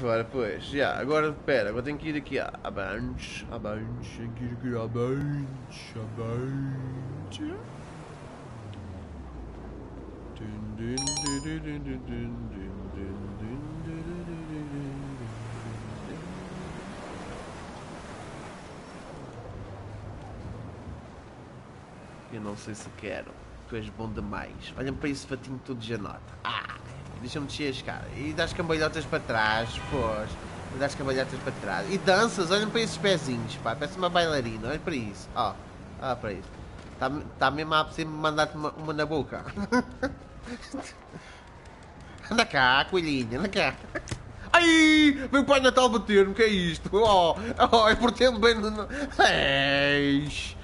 fora, pois. Já, yeah, agora, pera, agora tenho que ir aqui a Abantes, Abantes, tenho que ir aqui a Abantes, Abantes. Eu não sei se quero. Tu és bom demais. Olha-me para esse fatinho todo de janota. Ah, deixa-me descer a escada. E dás cambalhotas para trás, pois. E dás cambalhotas para trás. E danças, olha-me para esses pezinhos, pá. Parece uma bailarina, olha para isso. Ó, oh, olha para isso. Está tá mesmo a me mandar-te uma, uma na boca. anda cá, coelhinha, anda cá. Ai, o Pai Natal bater-me, que é isto? Oh, oh é por tempo bem no... Eis.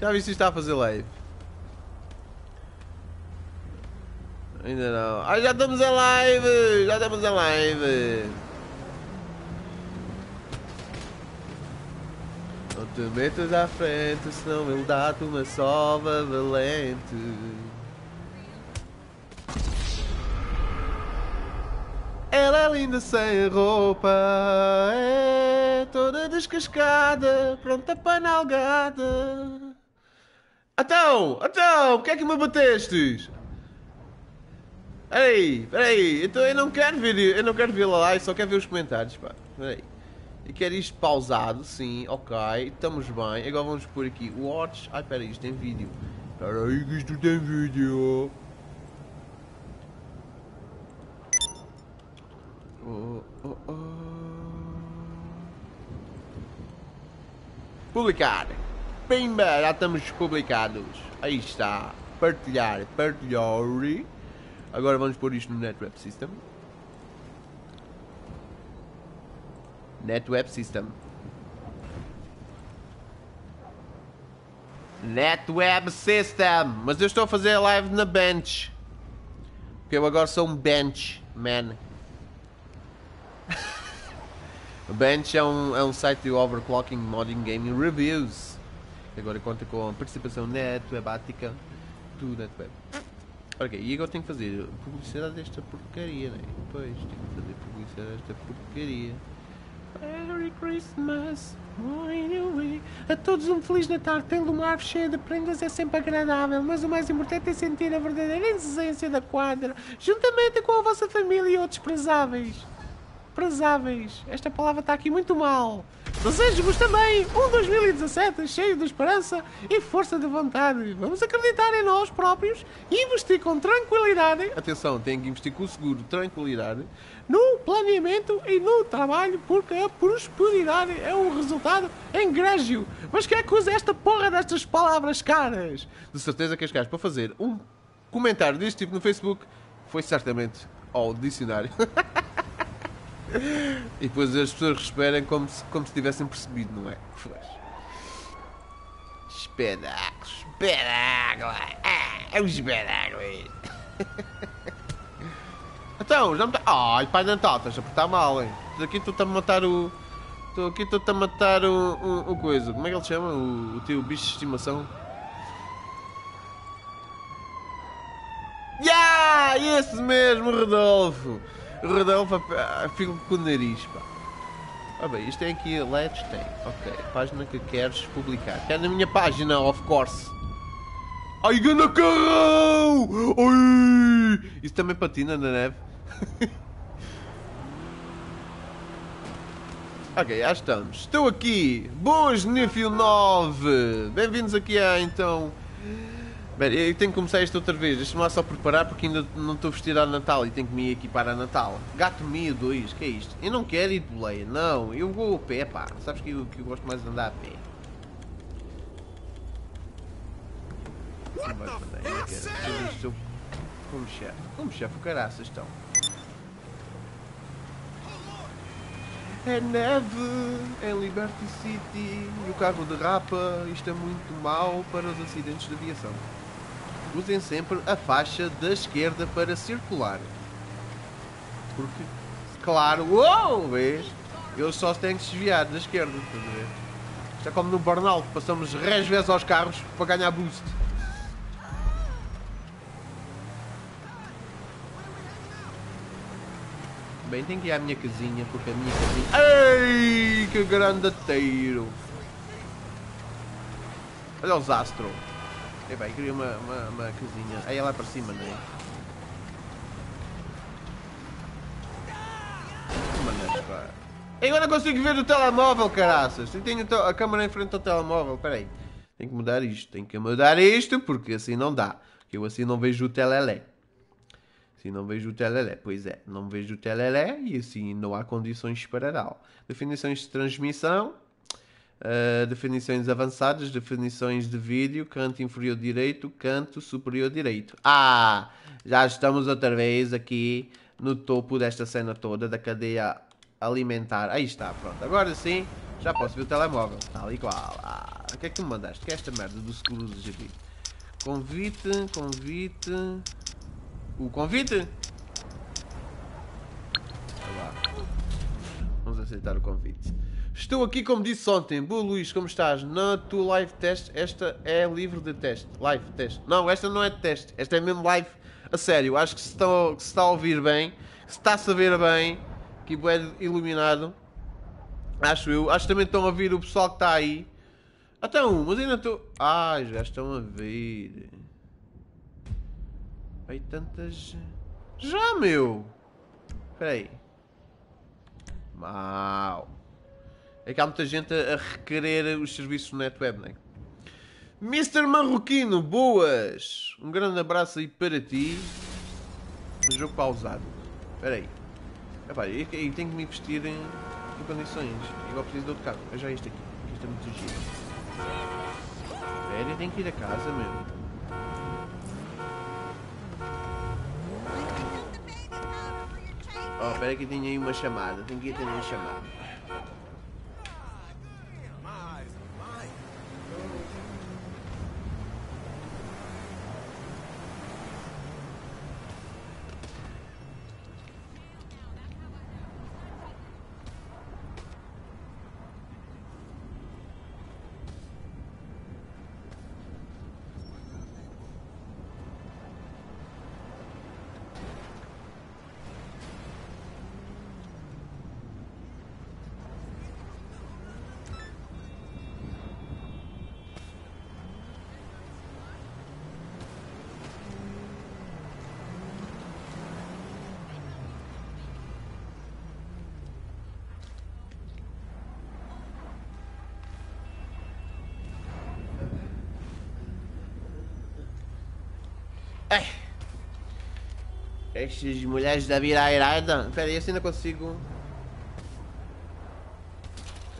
Já viste se está a fazer live? Ainda não. Ah, já estamos em live! Já estamos em live! Não te metas à frente, senão ele dá-te uma sova valente. Ela é linda sem roupa, é toda descascada, pronta para nalgada. Então, então, o que é que me batestes? Ei, peraí, então eu não quero ver, eu não quero ver lá live, só quero ver os comentários, pá. Peraí. Eu quero isto pausado, sim, ok, estamos bem. Agora vamos pôr aqui watch. Ai, peraí, isto tem vídeo. Peraí, que isto tem vídeo. Oh, oh, oh. Publicar. Pimba, já estamos publicados. Aí está. Partilhar, partilhar. Agora vamos pôr isto no NetWeb System. NetWeb System. NetWeb System. Mas eu estou a fazer live na Bench. Porque eu agora sou um Bench Man. Bench é um, é um site de overclocking, modding, gaming reviews. Agora conta com a participação netwebática do NetWeb. Ok, e agora tenho que fazer publicidade desta porcaria, né? Pois, tenho que fazer publicidade desta porcaria. Merry Christmas, a todos um Feliz Natal. Tendo uma árvore cheia de prendas é sempre agradável, mas o mais importante é sentir a verdadeira essência da quadra, juntamente com a vossa família e outros prezáveis. Prezáveis, esta palavra está aqui muito mal. Desejo-vos também um 2017 cheio de esperança e força de vontade. Vamos acreditar em nós próprios e investir com tranquilidade. Atenção, tem que investir com seguro, tranquilidade. No planeamento e no trabalho, porque a prosperidade é um resultado engrégio. Mas quem é que usa esta porra destas palavras caras? De certeza que este gajo, para fazer um comentário deste tipo no Facebook, foi certamente ao dicionário. E depois as pessoas esperem como se, como se tivessem percebido, não é? Espetáculo, espetáculo, é, é um espetáculo Então, já me tá... Ai, pai Natal, estás a portar mal, hein? Aqui estou-te a matar o... Estou aqui estou-te a matar o, o, o, coisa. Como é que ele chama? O, o teu bicho de estimação? Yeah! Esse mesmo, Rodolfo! Rodolfo fica com o nariz, pá. Ah bem, isto tem aqui Let's tem. Ok, página que queres publicar. Quer na minha página, of course. Ai, ganda carrão! Ai! Isso também patina na neve. ok, já estamos. Estou aqui. Boas, Nifio 9. Bem-vindos aqui a, então, Bem, eu tenho que começar isto outra vez. Deixa-me lá só preparar porque ainda não estou vestido a Natal e tenho que me equipar a Natal. Gato Mia 2, que é isto? Eu não quero ir de boleia, não. Eu vou a pé, pá. Sabes que eu, que eu gosto mais de andar a pé. Como chefe. Como chefe, o caraças estão. É neve em Liberty City e o carro derrapa. Isto é muito mau para os acidentes de aviação usem sempre a faixa da esquerda para circular. Porque, claro, uou, vês? Eles só têm que desviar da esquerda, estás a ver? Isto é como no burnout, passamos res vezes aos carros para ganhar boost. Bem, tenho que ir à minha casinha, porque a minha casinha... Ei, que grande teiro! Olha os astros. É bem, queria uma, uma, uma casinha. Aí é lá para cima, não é? Eu agora consigo ver o telemóvel, caraças. Eu tenho a câmera em frente ao telemóvel. Espera aí. Tenho que mudar isto. Tenho que mudar isto, porque assim não dá. Eu assim não vejo o telelé. Assim não vejo o telelé. Pois é, não vejo o telelé e assim não há condições para tal. Definições de transmissão. Uh, definições avançadas, definições de vídeo, canto inferior direito, canto superior direito. Ah, já estamos outra vez aqui no topo desta cena toda da cadeia alimentar. Aí está, pronto. Agora sim, já posso ver o telemóvel. Tal e qual. Ah, o que é que me mandaste? Que é esta merda do seguro do GB? Convite, convite. O convite? Vamos aceitar o convite. Estou aqui como disse ontem. Boa Luís, como estás? Na tua live test, esta é livre de teste. Live teste. Não, esta não é de teste. Esta é mesmo live a sério. Acho que se que se está a ouvir bem, se está a saber bem, que é iluminado. Acho eu. Acho que também estão a ouvir o pessoal que está aí. Até um, mas ainda estou. Ai, já estão a ver. Aí tantas. Já, meu! Espera aí. Mal. É que há muita gente a requerer os serviços do NetWeb, não é? Mr. Marroquino, boas! Um grande abraço aí para ti. Um jogo pausado. Espera aí. Epá, eu, eu tenho que me vestir em, em condições. Igual preciso de outro carro. É já este aqui. Isto é muito giro. Espera, eu tenho que ir a casa mesmo. Oh, espera que tinha aí uma chamada. Tenho que ir atender a chamada. Estas mulheres da virairada. Espera aí, assim ainda consigo.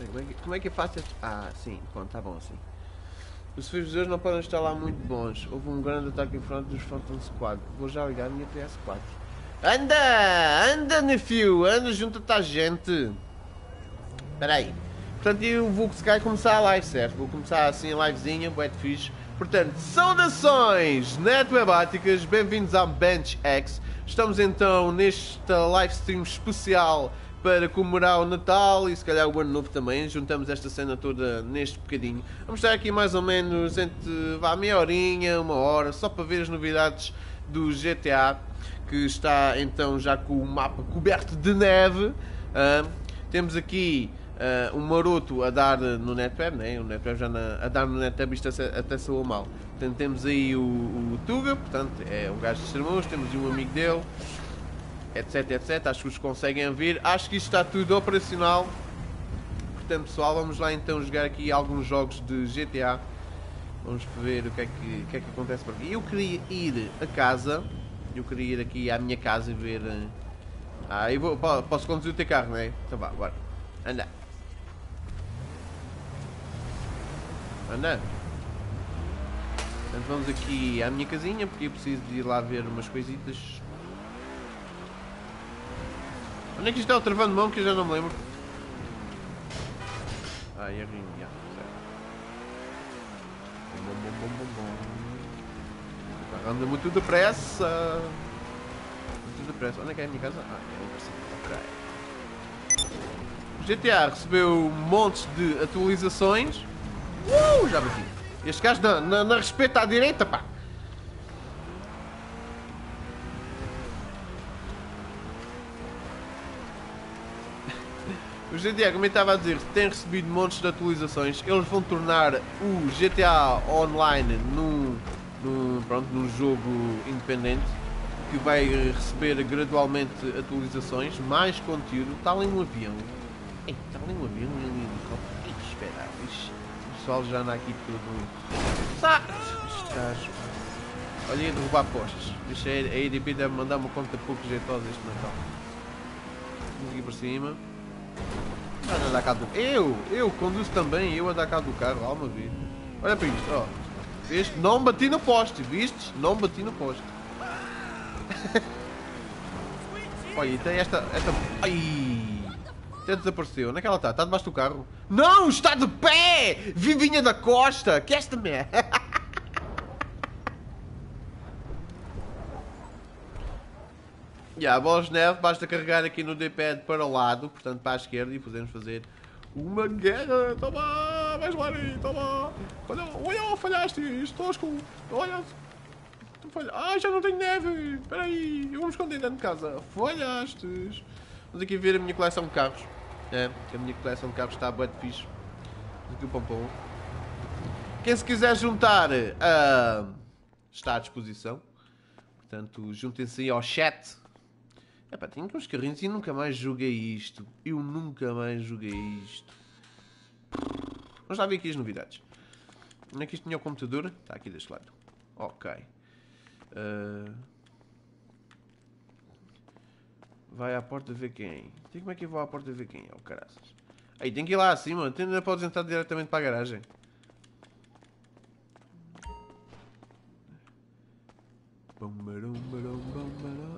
Como é, que, como é que eu faço? Ah, sim, pronto, tá bom assim. Os servidores não podem estar lá muito bons. Houve um grande ataque em frente dos Phantom Squad. Vou já ligar a minha PS4. Anda! Anda, Nefio! Anda, junta-te à gente! Espera aí. Portanto, eu vou se calhar começar a live, certo? Vou começar assim a livezinha, bué de fixe. Portanto, saudações netwebáticas, bem-vindos ao Bench X. Estamos então nesta live stream especial para comemorar o Natal e se calhar o Ano Novo também. Juntamos esta cena toda neste bocadinho. Vamos estar aqui mais ou menos entre vá, meia horinha, uma hora, só para ver as novidades do GTA, que está então já com o mapa coberto de neve. Uh, temos aqui uh, um maroto a dar no NetWeb, né? o NetWeb já na, a dar no NetWeb isto até soou mal. Portanto, temos aí o, o Tuga, portanto, é um gajo de Sermões, temos um amigo dele, etc, etc. Acho que os conseguem ver. Acho que isto está tudo operacional. Portanto, pessoal, vamos lá então jogar aqui alguns jogos de GTA. Vamos ver o que é que, que, é que acontece por aqui. Eu queria ir a casa. Eu queria ir aqui à minha casa e ver. Eh, ah, eu vou, posso conduzir o teu carro, não é? Então vá, bora. Anda. Anda. Portanto, vamos aqui à minha casinha, porque eu preciso de ir lá ver umas coisitas. Onde é que está o travão de mão que eu já não me lembro? Ah, é rim, já. Bom, bom, bom, bom, bom. Tá anda muito depressa. Muito depressa. Onde é que é a minha casa? Ah, é ali Ok. O GTA recebeu montes de atualizações. Uh, já bati. Este gajo na respeita à direita, pá. O GTA, como eu estava a dizer, tem recebido montes de atualizações. Eles vão tornar o GTA Online num, num, pronto, num jogo independente que vai receber gradualmente atualizações, mais conteúdo. Está ali um avião. Está ali um avião e um helicóptero. Ei, espera, o pessoal já anda aqui tudo. Estás. Olha aí, derrubar postes. Deixa a EDP deve mandar uma conta pouco jeitosa este Natal. Vamos aqui por cima. Cá do... Eu, eu conduzo também, eu andar cá do carro, alma vida. Olha para isto, ó. Viste? Não bati no poste, viste? Não bati no poste. Olha, tem esta, esta... Ai! Até desapareceu. Onde é que ela está? Está debaixo do carro? Não! Está de pé! Vivinha da Costa! Que esta merda! Yeah, bolas de neve, basta carregar aqui no D-pad para o lado, portanto para a esquerda, e podemos fazer uma guerra. Toma! Vais lá toma! Olha, olha, falhaste, tosco! Olha! Falha... Ah, já não tenho neve! Espera aí, eu vou me esconder dentro de casa. Falhaste! Vamos aqui ver a minha coleção de carros. É, a minha coleção de carros está bué de fixe. Aqui o pompom. Quem se quiser juntar, uh, está à disposição. Portanto, juntem-se aí ao chat Epá, tenho uns carrinhos e nunca mais joguei isto. Eu nunca mais joguei isto. Vamos lá ver aqui as novidades. Onde é que isto tinha o computador? Está aqui deste lado. Ok. Uh... Vai à porta ver quem. Tem como é que eu vou à porta ver quem? É o caraças. Aí tem que ir lá acima. Ainda podes entrar diretamente para a garagem.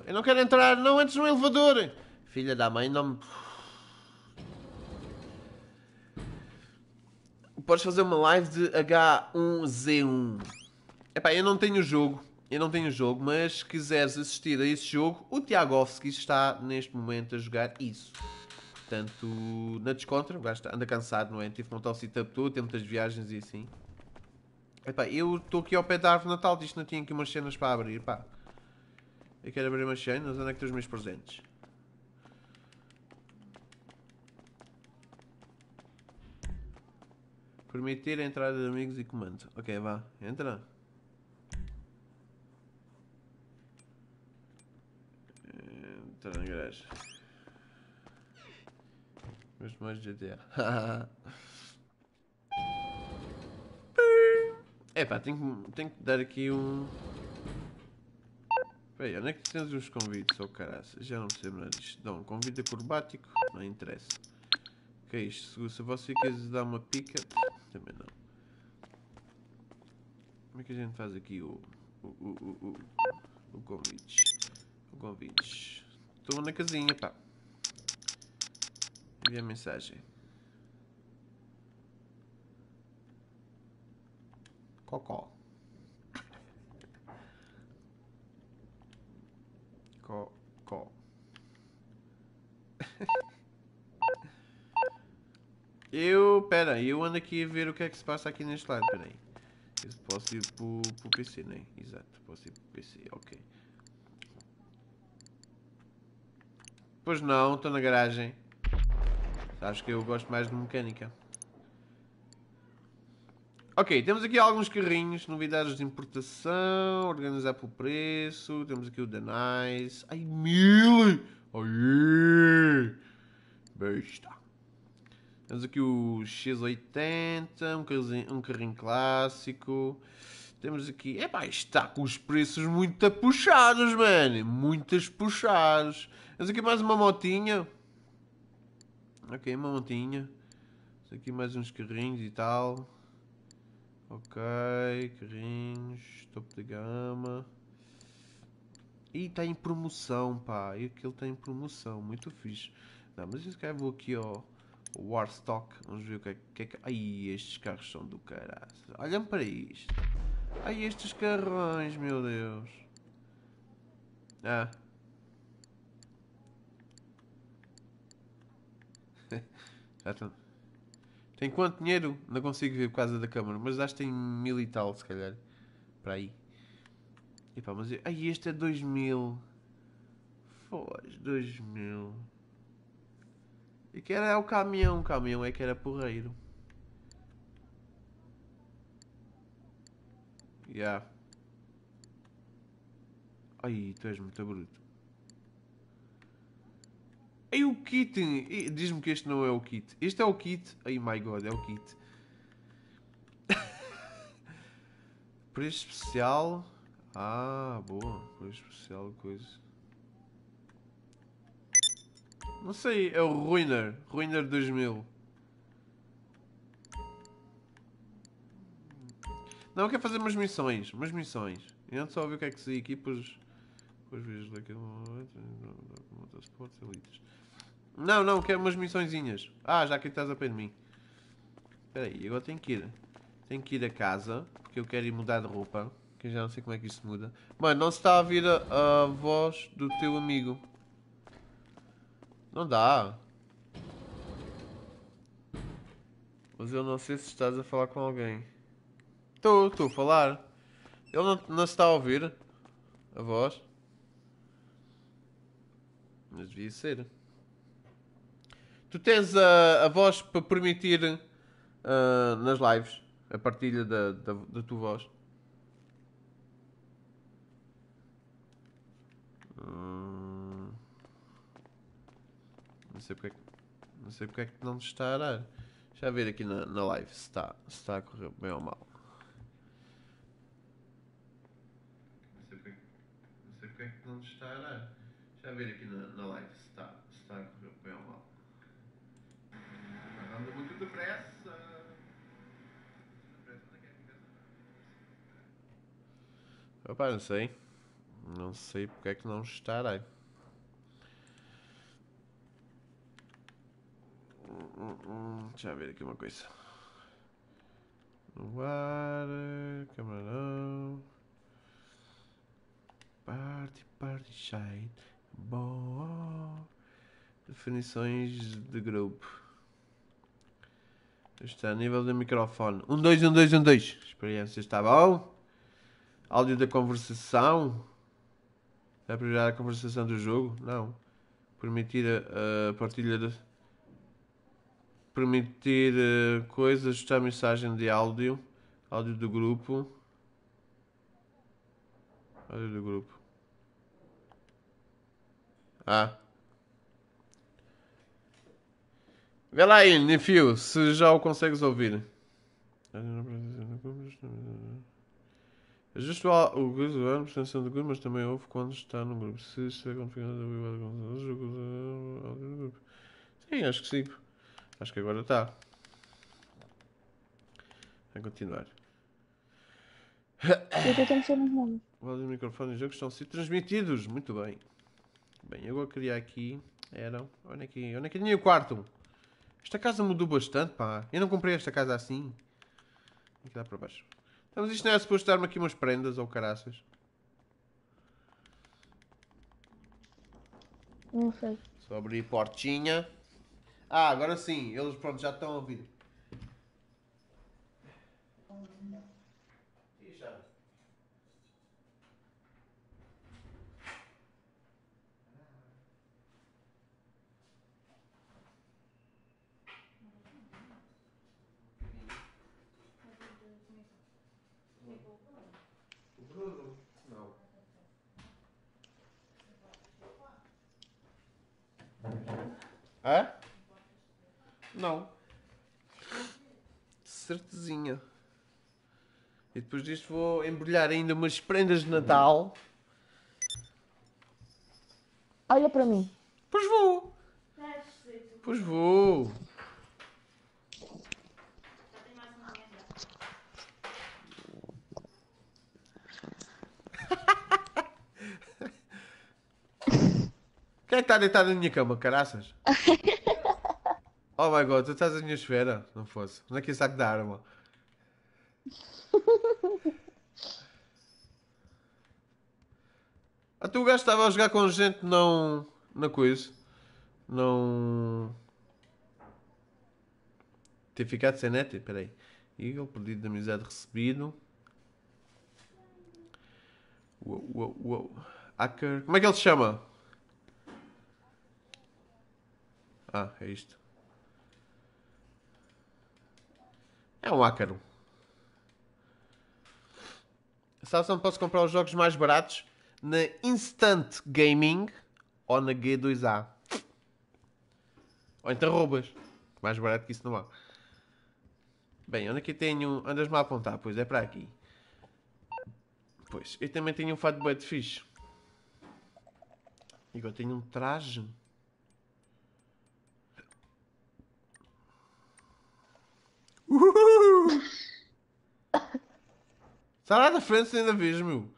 Eu não quero entrar, não entres no elevador! Filha da mãe, não me... Podes fazer uma live de H1Z1. Epá, eu não tenho jogo. Eu não tenho jogo, mas se quiseres assistir a esse jogo, o Tiagovski está neste momento a jogar isso. Portanto, na descontra, o gajo anda cansado, não é? Tive que montar o setup todo, tem muitas viagens e assim. Epá, eu estou aqui ao pé da árvore Natal, isto não tinha aqui umas cenas para abrir, pá. Eu quero abrir umas cenas, onde é que estão os meus presentes? Permitir a entrada de amigos e comando. Ok, vá, entra. Entra na garagem. Mas mais GTA. É pá, tenho, tenho que dar aqui um. Peraí, onde é que tens os convites, oh caraça? Já não sei nada disto. Dá um convite acrobático, não interessa. O que é isto? Se você quer dar uma pica, também não. Como é que a gente faz aqui o. o, o, o, o, o convite? O convite. Estou na casinha, pá. Envia mensagem. Cocó. Cocó. eu, pera, eu ando aqui a ver o que é que se passa aqui neste lado, pera aí. Eu posso ir pro, pro PC, né? Exato, posso ir pro PC, ok. Pois não, estou na garagem. Sabes que eu gosto mais de mecânica. Ok, temos aqui alguns carrinhos, novidades de importação, organizar pelo preço, temos aqui o Denise, ai mil, ai, besta. Temos aqui o X80, um carrinho, um carrinho clássico, temos aqui, epá, está com os preços muito puxados, mano, muitas puxados. Temos aqui mais uma motinha, ok, uma motinha, temos aqui mais uns carrinhos e tal. Ok, carrinhos, topo de gama. E está em promoção, pá. E aquilo está em promoção, muito fixe. Não, mas isso que vou aqui ao Warstock. Vamos ver o que é que é que. Ai, estes carros são do caralho. Olhem para isto. Ai, estes carrões, meu Deus. Ah. Já estão. Tem quanto dinheiro? Não consigo ver por causa da câmera, mas acho que tem mil e tal, se calhar. Para aí. E pá, mas. Ai, este é 2000. Foz, 2000. E que era o caminhão, o caminhão é que era porreiro. Yeah. Ai, tu és muito bruto. Ei, o kit! Diz-me que este não é o kit. Este é o kit. Ai, my god, é o kit. Preço especial. Ah, boa. Preço especial, coisa. Não sei, é o Ruiner. Ruiner 2000. Não, quer fazer umas missões. Umas missões. E antes só ver o que é que se equipas. Depois vejo daquele momento. Não, não, quero umas missõezinhas. Ah, já que estás a pé de mim. Espera aí, agora tenho que ir. Tenho que ir a casa. Porque eu quero ir mudar de roupa. Que eu já não sei como é que isso muda. Mano, não se está a ouvir a, a voz do teu amigo. Não dá. Mas eu não sei se estás a falar com alguém. Estou, estou a falar. Ele não, não se está a ouvir a voz. Mas devia ser. Tu tens a, a voz para permitir ah, nas lives a partilha da, da, da tua voz. Hum. Não sei porque é que, não sei porque é que não está a dar. Deixa eu ver aqui na, na live se está, se está a correr bem ou mal. Não sei porque, não é te está a dar. Deixa ver aqui na, na live se está, se está a correr bem ou mal. Anda muito depressa. Opa, não sei. Não sei porque é que não estarei. Deixa eu ver aqui uma coisa. No ar, câmera não. Party, party, shine. Bom. Definições de grupo. Está a nível do microfone. 1, 2, 1, 2, 1, 2. Experiência está bom? Áudio da conversação. É para gerar a conversação do jogo? Não. Permitir a, a partilha de. Permitir uh, coisas, ajustar a mensagem de áudio. Áudio do grupo. Áudio do grupo. Ah. Vê lá aí, Nefio, se já o consegues ouvir. Ajuste o o grupo do ano, do grupo, mas também ouve quando está no grupo. Se estiver configurado o grupo. Sim, acho que sim. Acho que agora está. Vai continuar. Eu estou tentando ser nos nomes. O áudio e o microfone e jogos estão a ser transmitidos. Muito bem. Bem, eu agora queria aqui. Era. Olha aqui. Olha aqui. Tinha o quarto. Esta casa mudou bastante, pá. Eu não comprei esta casa assim. Aqui dá para baixo. Então, mas isto não é suposto dar-me aqui umas prendas ou caraças? Não sei. Só abrir portinha. Ah, agora sim. Eles pronto já estão a ouvir. Hã? Não. Certezinha. E depois disto vou embrulhar ainda umas prendas de Natal. Olha para mim. Pois vou. Pois vou. Quem é que está deitado na minha cama, caraças? Oh my god, tu estás na minha esfera. Não fosse. Onde é que é saco da arma? Ah, tu o gajo estava a jogar com gente não. na coisa. Não. Ter ficado sem net? Peraí. Eagle, pedido de amizade recebido. Uou, uou, uou. Hacker. Como é que ele se chama? Ah, é isto. É um ácaro. Sabes onde posso comprar os jogos mais baratos? Na Instant Gaming ou na G2A. Ou então roubas. Mais barato que isso não há. Bem, onde é que eu tenho... Andas-me a apontar, pois é para aqui. Pois, eu também tenho um fato de fixe. E agora tenho um traje. Uhul! Lá da França ainda vês, meu.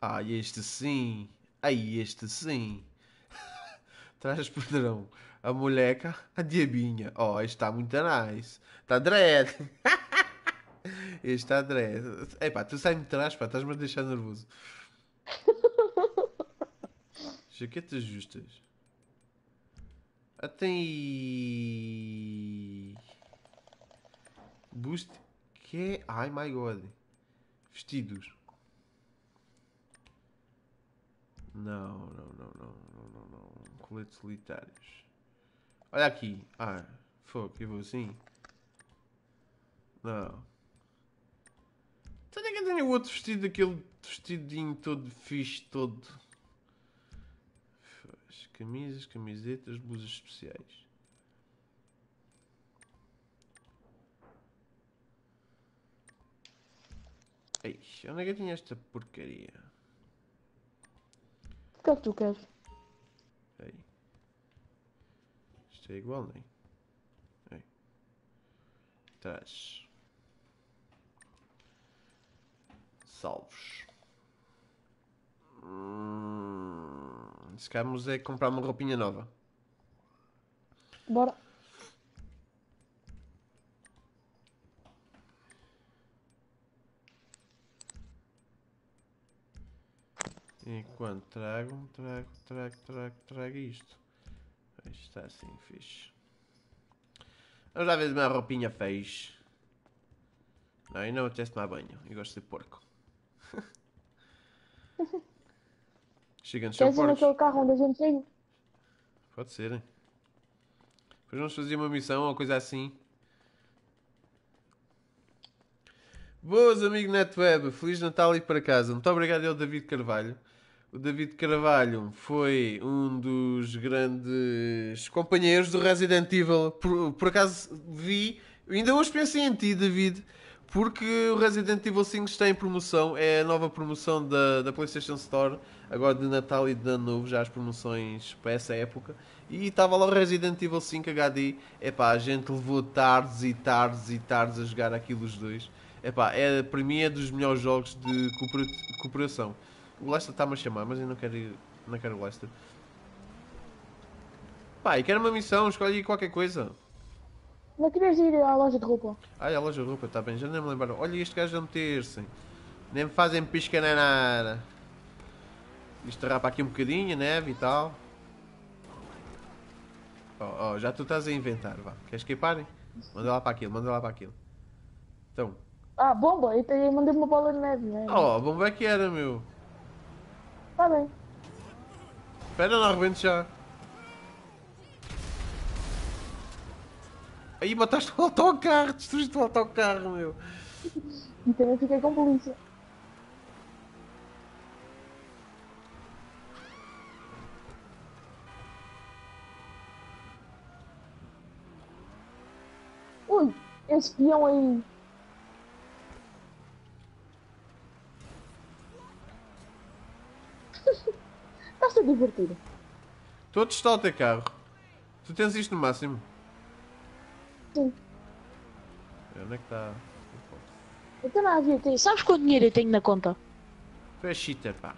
Ah, este sim. Ai, este sim. Traz padrão. A moleca, a diabinha. Oh, este está muito nice. Está dread. este está dread. Epá, tu sai-me trás, pá. Estás-me a deixar nervoso. Jaquetas justas. Até aí. Boost. Que é? Ai my god. Vestidos. Não, não, não, não, não, não, não. Coletes solitários. Olha aqui. Ah, fogo, eu vou assim. Não. Então é que eu tenho outro vestido, aquele vestidinho todo fixe, todo. Camisas, camisetas, blusas especiais. Eixe, onde é que eu tinha esta porcaria? O que é que tu queres? Ei. Isto é igual, nem? Ei. Trás. Salvos. Hum, se calhar é comprar uma roupinha nova. Bora. Enquanto trago, trago, trago, trago, trago isto. Está assim, fixe. Vamos lá ver minha roupinha fez. Não, eu não apetece tomar banho. Eu gosto de porco. Chegando Queres ir porcos. naquele carro onde a gente saiu? Pode ser, hein? Depois vamos fazer uma missão ou coisa assim. Boas, amigo NetWeb. Feliz Natal e para casa. Muito obrigado ao David Carvalho. O David Carvalho foi um dos grandes companheiros do Resident Evil. Por, por acaso vi, ainda hoje pensei em ti, David, porque o Resident Evil 5 está em promoção. É a nova promoção da, da PlayStation Store, agora de Natal e de Ano Novo, já as promoções para essa época. E estava lá o Resident Evil 5 HD. Epá, a gente levou tardes e tardes e tardes a jogar aquilo os dois. Epá, é, para mim é dos melhores jogos de coopera- cooperação. O Lester está-me a chamar, mas eu não quero ir, não quero o Lester. Pá, e quero uma missão, escolhe qualquer coisa. Não querias ir à loja de roupa? Ai, a loja de roupa, está bem, já nem me lembro. Olha este gajo a meter-se. Nem me fazem pisca nem nada. Isto rapa aqui um bocadinho, neve e tal. Oh, oh, já tu estás a inventar, vá. Queres que eu pare? Manda lá para aquilo, manda lá para aquilo. Então. Ah, bomba! Eu mandei uma bola de neve, né? Oh, bomba é que era, meu. Tá bem. Espera, não arrebento já. Aí mataste o autocarro, destruíste o autocarro, meu. E também fiquei com polícia. Ui, esse peão aí. Estás-te a divertir. Estou a testar o teu carro. Tu tens isto no máximo. Sim. Onde é que está? Eu estou na. Sabes quanto dinheiro eu tenho na conta? Tu és cheater, pá.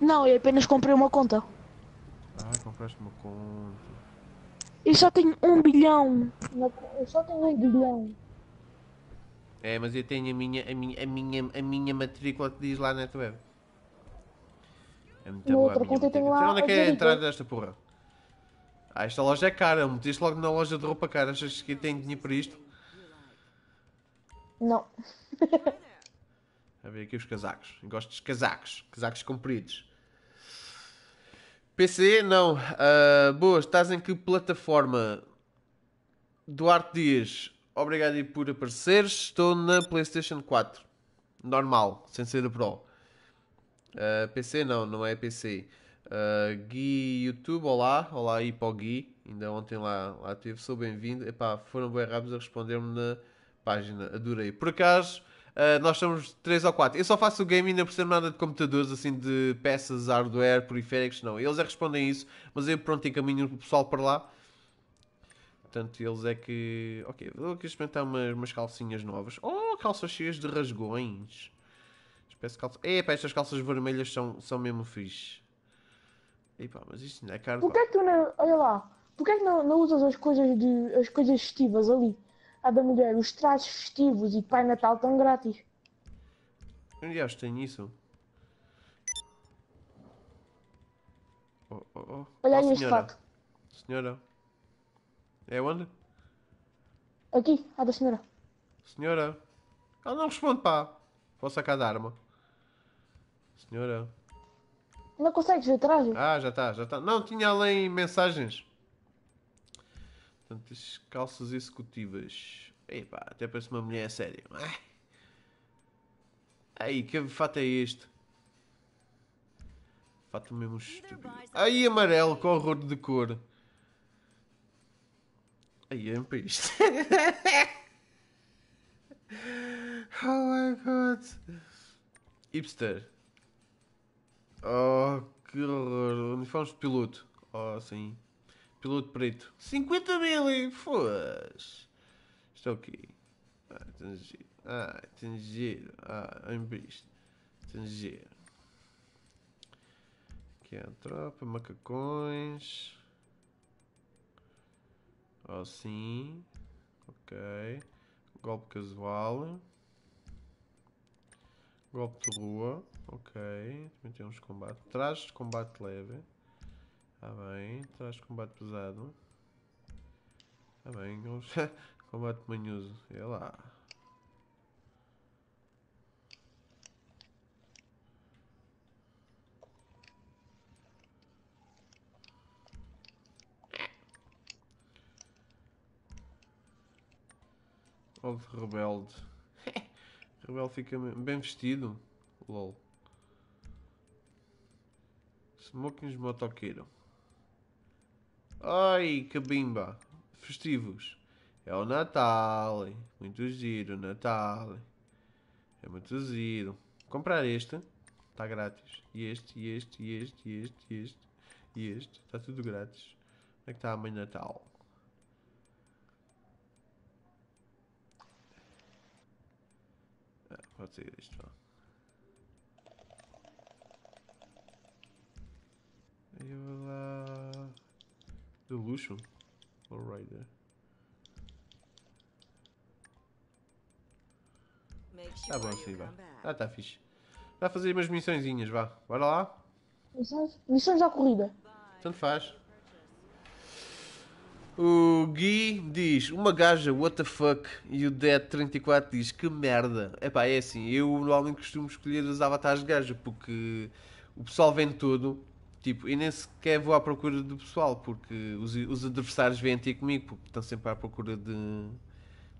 Não, eu apenas comprei uma conta. Ah, compraste uma conta. Eu só tenho um bilhão. Eu só tenho um bilhão. É, mas eu tenho a minha, a minha, a minha, a minha matrícula que diz lá na web. É muito Na boa a outra minha conta eu tenho lá onde é que é a entrada desta porra? Ah, esta loja é cara. Meteste logo na loja de roupa cara. Achas que eu tenho dinheiro para isto? Não. A ver aqui os casacos. Eu Gosto dos casacos. Casacos compridos. PC, não. Ah, boa, estás em que plataforma? Duarte Dias. obrigado por apareceres. Estou na PlayStation 4. Normal, sem ser a Pro. Uh, PC não, não é PC. Uh, Gui YouTube, olá, olá aí para o Gui. Ainda ontem lá, lá teve, sou bem-vindo. Epá, foram bem rápidos a responder-me na página, adorei. Por acaso, uh, nós somos 3 ou 4. Eu só faço o game e não percebo nada de computadores, assim, de peças, hardware, periféricos, não. Eles é que respondem isso, mas eu pronto encaminho o pessoal para lá. Portanto, eles é que. Ok, vou aqui experimentar umas, umas calcinhas novas. Oh, calças cheias de rasgões. Espécie de calça. Epá, estas calças vermelhas são, são mesmo fixe. Epá, mas isto não é caro. Porquê é que tu não. Olha lá. Porquê é que não, não usas as coisas, de, as coisas festivas ali? A da mulher, os trajes festivos e de Pai Natal estão grátis. Aliás, tenho isso. Oh, oh, oh. Olha oh, aí este senhora. fato. Senhora. É onde? Aqui, a da senhora. Senhora. Ela não responde, pá. Vou sacar da arma. Senhora. Não consegues ver traje? Ah, já está, já está. Não, tinha além mensagens. Portanto, as calças executivas. Epá, até parece uma mulher séria. Ai, Ai que fato é este? Fato mesmo estúpido. Aí amarelo com horror de cor. Aí é para isto. oh my god. Hipster. Oh, que horror. Uniformes de piloto. Oh, sim. Piloto preto. 50 mil e foda-se. Isto é o quê? Ah, giro. Ah, tem giro. Ah. Tem giro. Aqui é a tropa, macacões. Oh, sim. Ok. Golpe casual. Golpe de rua. Ok. Também tem uns combates. Trajes de combate leve. Está bem. Trajes de combate pesado. Está bem. Combate manhoso. É lá. De rebelde. rebelde fica bem vestido. LOL. Smokings motoqueiro. Ai, que bimba. Festivos. É o Natal. Muito giro, Natal. É muito giro. Comprar este. Está grátis. E este, e este, e este, e este, e este. E este. Está tudo grátis. Onde é que está a mãe Natal? Ah, pode ser isto. Vou lá. De luxo? Rider. Tá bom, sim, vá. Ah, tá fixe. Vai fazer umas missõezinhas, vá. Bora lá. Missões, missões à corrida. Tanto faz. O Gui diz, uma gaja, what the fuck, e o Dead34 diz, que merda. Epá, é assim, eu normalmente costumo escolher os avatares de gaja, porque o pessoal vem todo, tipo, e nem sequer vou à procura do pessoal, porque os, os adversários vêm ter comigo, porque estão sempre à procura de,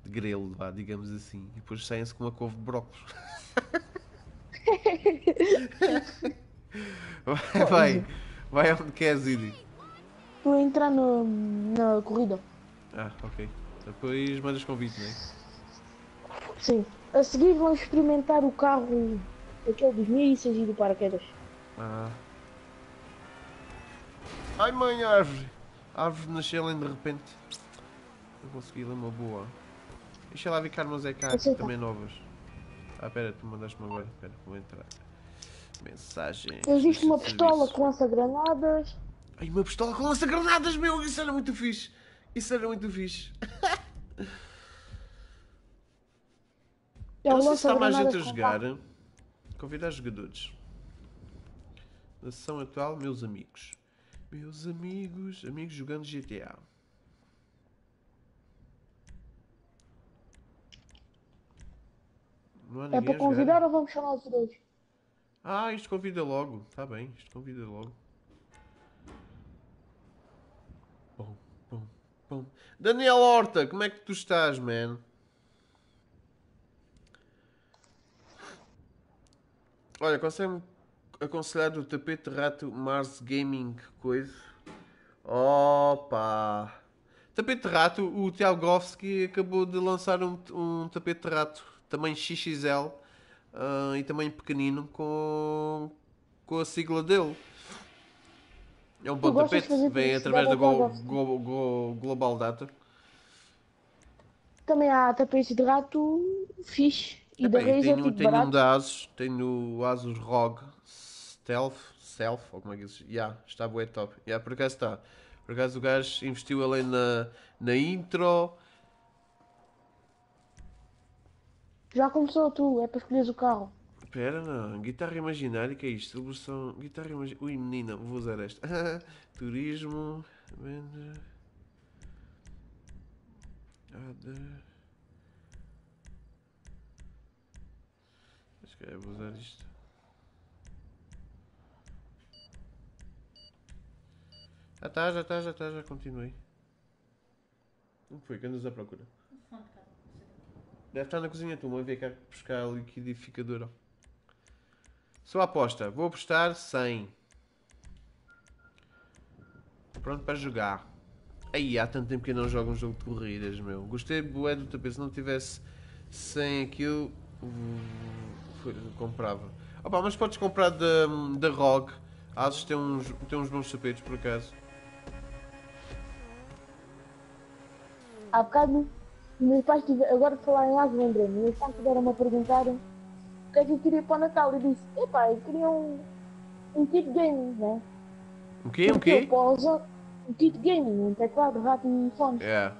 de grelo, vá, digamos assim, e depois saem-se com uma couve de brócolis. vai, vai, vai onde queres ir. A entrar no, na corrida. Ah, ok. Depois mandas convite, não é? Sim. A seguir vamos experimentar o carro, aquele dos mísseis e do paraquedas. Ah. Ai mãe, árvore! A árvore nasceu de repente. Não consegui ler uma boa. Deixa lá ver que armas é cá também novas. Ah, pera, tu mandaste-me agora. Pera, vou entrar. Mensagem. Existe uma pistola serviço. que lança granadas. Ai, uma pistola com lança-granadas, meu! Isso era muito fixe! Isso era muito fixe! É Eu não sei se está mais gente a lança-granadas jogar. Convidar jogadores. Na sessão atual, meus amigos. Meus amigos, amigos jogando GTA. Não há É para convidar ou vamos chamar os dois? Ah, isto convida logo. Tá bem, isto convida logo. Bom, bom, bom. Daniel Horta, como é que tu estás, man? Olha, consegue-me aconselhar o tapete rato Mars Gaming coisa? Opa! Tapete rato, o Tiago Grovski acabou de lançar um, um tapete rato, tamanho XXL uh, e tamanho pequenino com, com a sigla dele. É um bom tapete, vem através da Go, Go, Go, Global Data. Também há tapetes de rato fixe. E Epá, da Razer tenho, tipo tenho um barato. da Asus, tenho o Asus ROG Stealth, Self, ou como é que diz? Yeah, está bué top. Yeah, por acaso está. Por acaso o gajo investiu além na, na intro. Já começou tu, é para escolheres o carro. Espera, não. Guitarra imaginária, que é isto? Celebração. Guitarra imaginária. Ui, menina, vou usar esta. Turismo. Venda. Ada. Acho que é, vou usar isto. Já está, já está, já está, já continuei. Não foi que andas à procura? Deve estar na cozinha, tu, uma ver cá buscar a liquidificadora. Sua aposta, vou apostar 100. Pronto para jogar. Aí há tanto tempo que eu não jogo um jogo de corridas, meu. Gostei bué do tapete. Se não tivesse 100 aquilo, foi- comprava. Opa, mas podes comprar da, da ROG. Asus tem uns, tem uns bons tapetes por acaso. Há bocado, meus pais tiveram, agora de falar em asa, lembrei-me, meus pais tiveram-me a perguntar o que é que eu queria para o Natal. Eu disse, epá, eu queria um, um kit gaming, né? Um quê? Um eu quê? posso- um kit gaming, um teclado, rato e fones. É.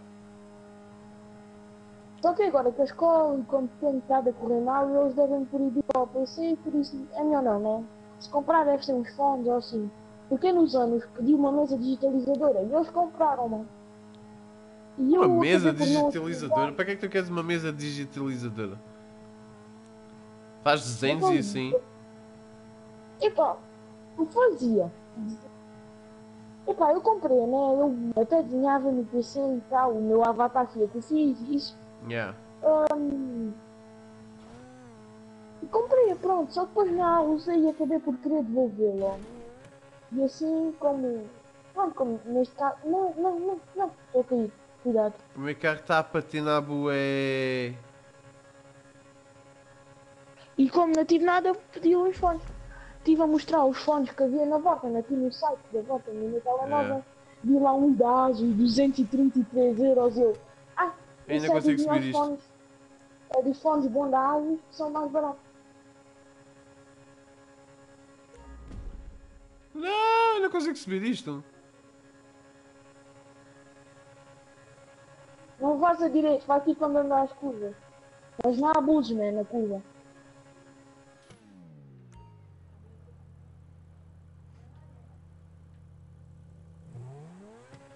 Só que agora que a escola, quando tem estado a correr mal, eles devem proibir ao PC, por isso é melhor não, né? Se comprar deve ser uns fones ou assim. Porque nos anos pedi uma mesa digitalizadora e eles compraram, mano. E Uma mesa digitalizadora? Para que é que tu queres uma mesa digitalizadora? Faz desenhos e assim? Epá, eu fazia. Epá, eu comprei, né? Eu até desenhava no PC e tal, o meu avatar fia que fiz, isso. Yeah. E comprei, pronto, só depois não usei e acabei por querer devolvê-lo. E assim, como. Pronto, como neste caso. Não, não, não, não, estou cair, cuidado. O meu carro está a patinar bué. E como não tive nada, pedi os fones. Estive a mostrar os fones que havia na Vorten, aqui no site da Vorten, no meu telemóvel. Vi lá um da Asus, 233 euros. Eu, ah, Ainda é consigo subir isto. fones. É dos fones bons da Asus, que são mais baratos. Não, não consigo subir isto. Não vais a direito, vai aqui quando andar às curvas. Mas não há abusos, man, na curva.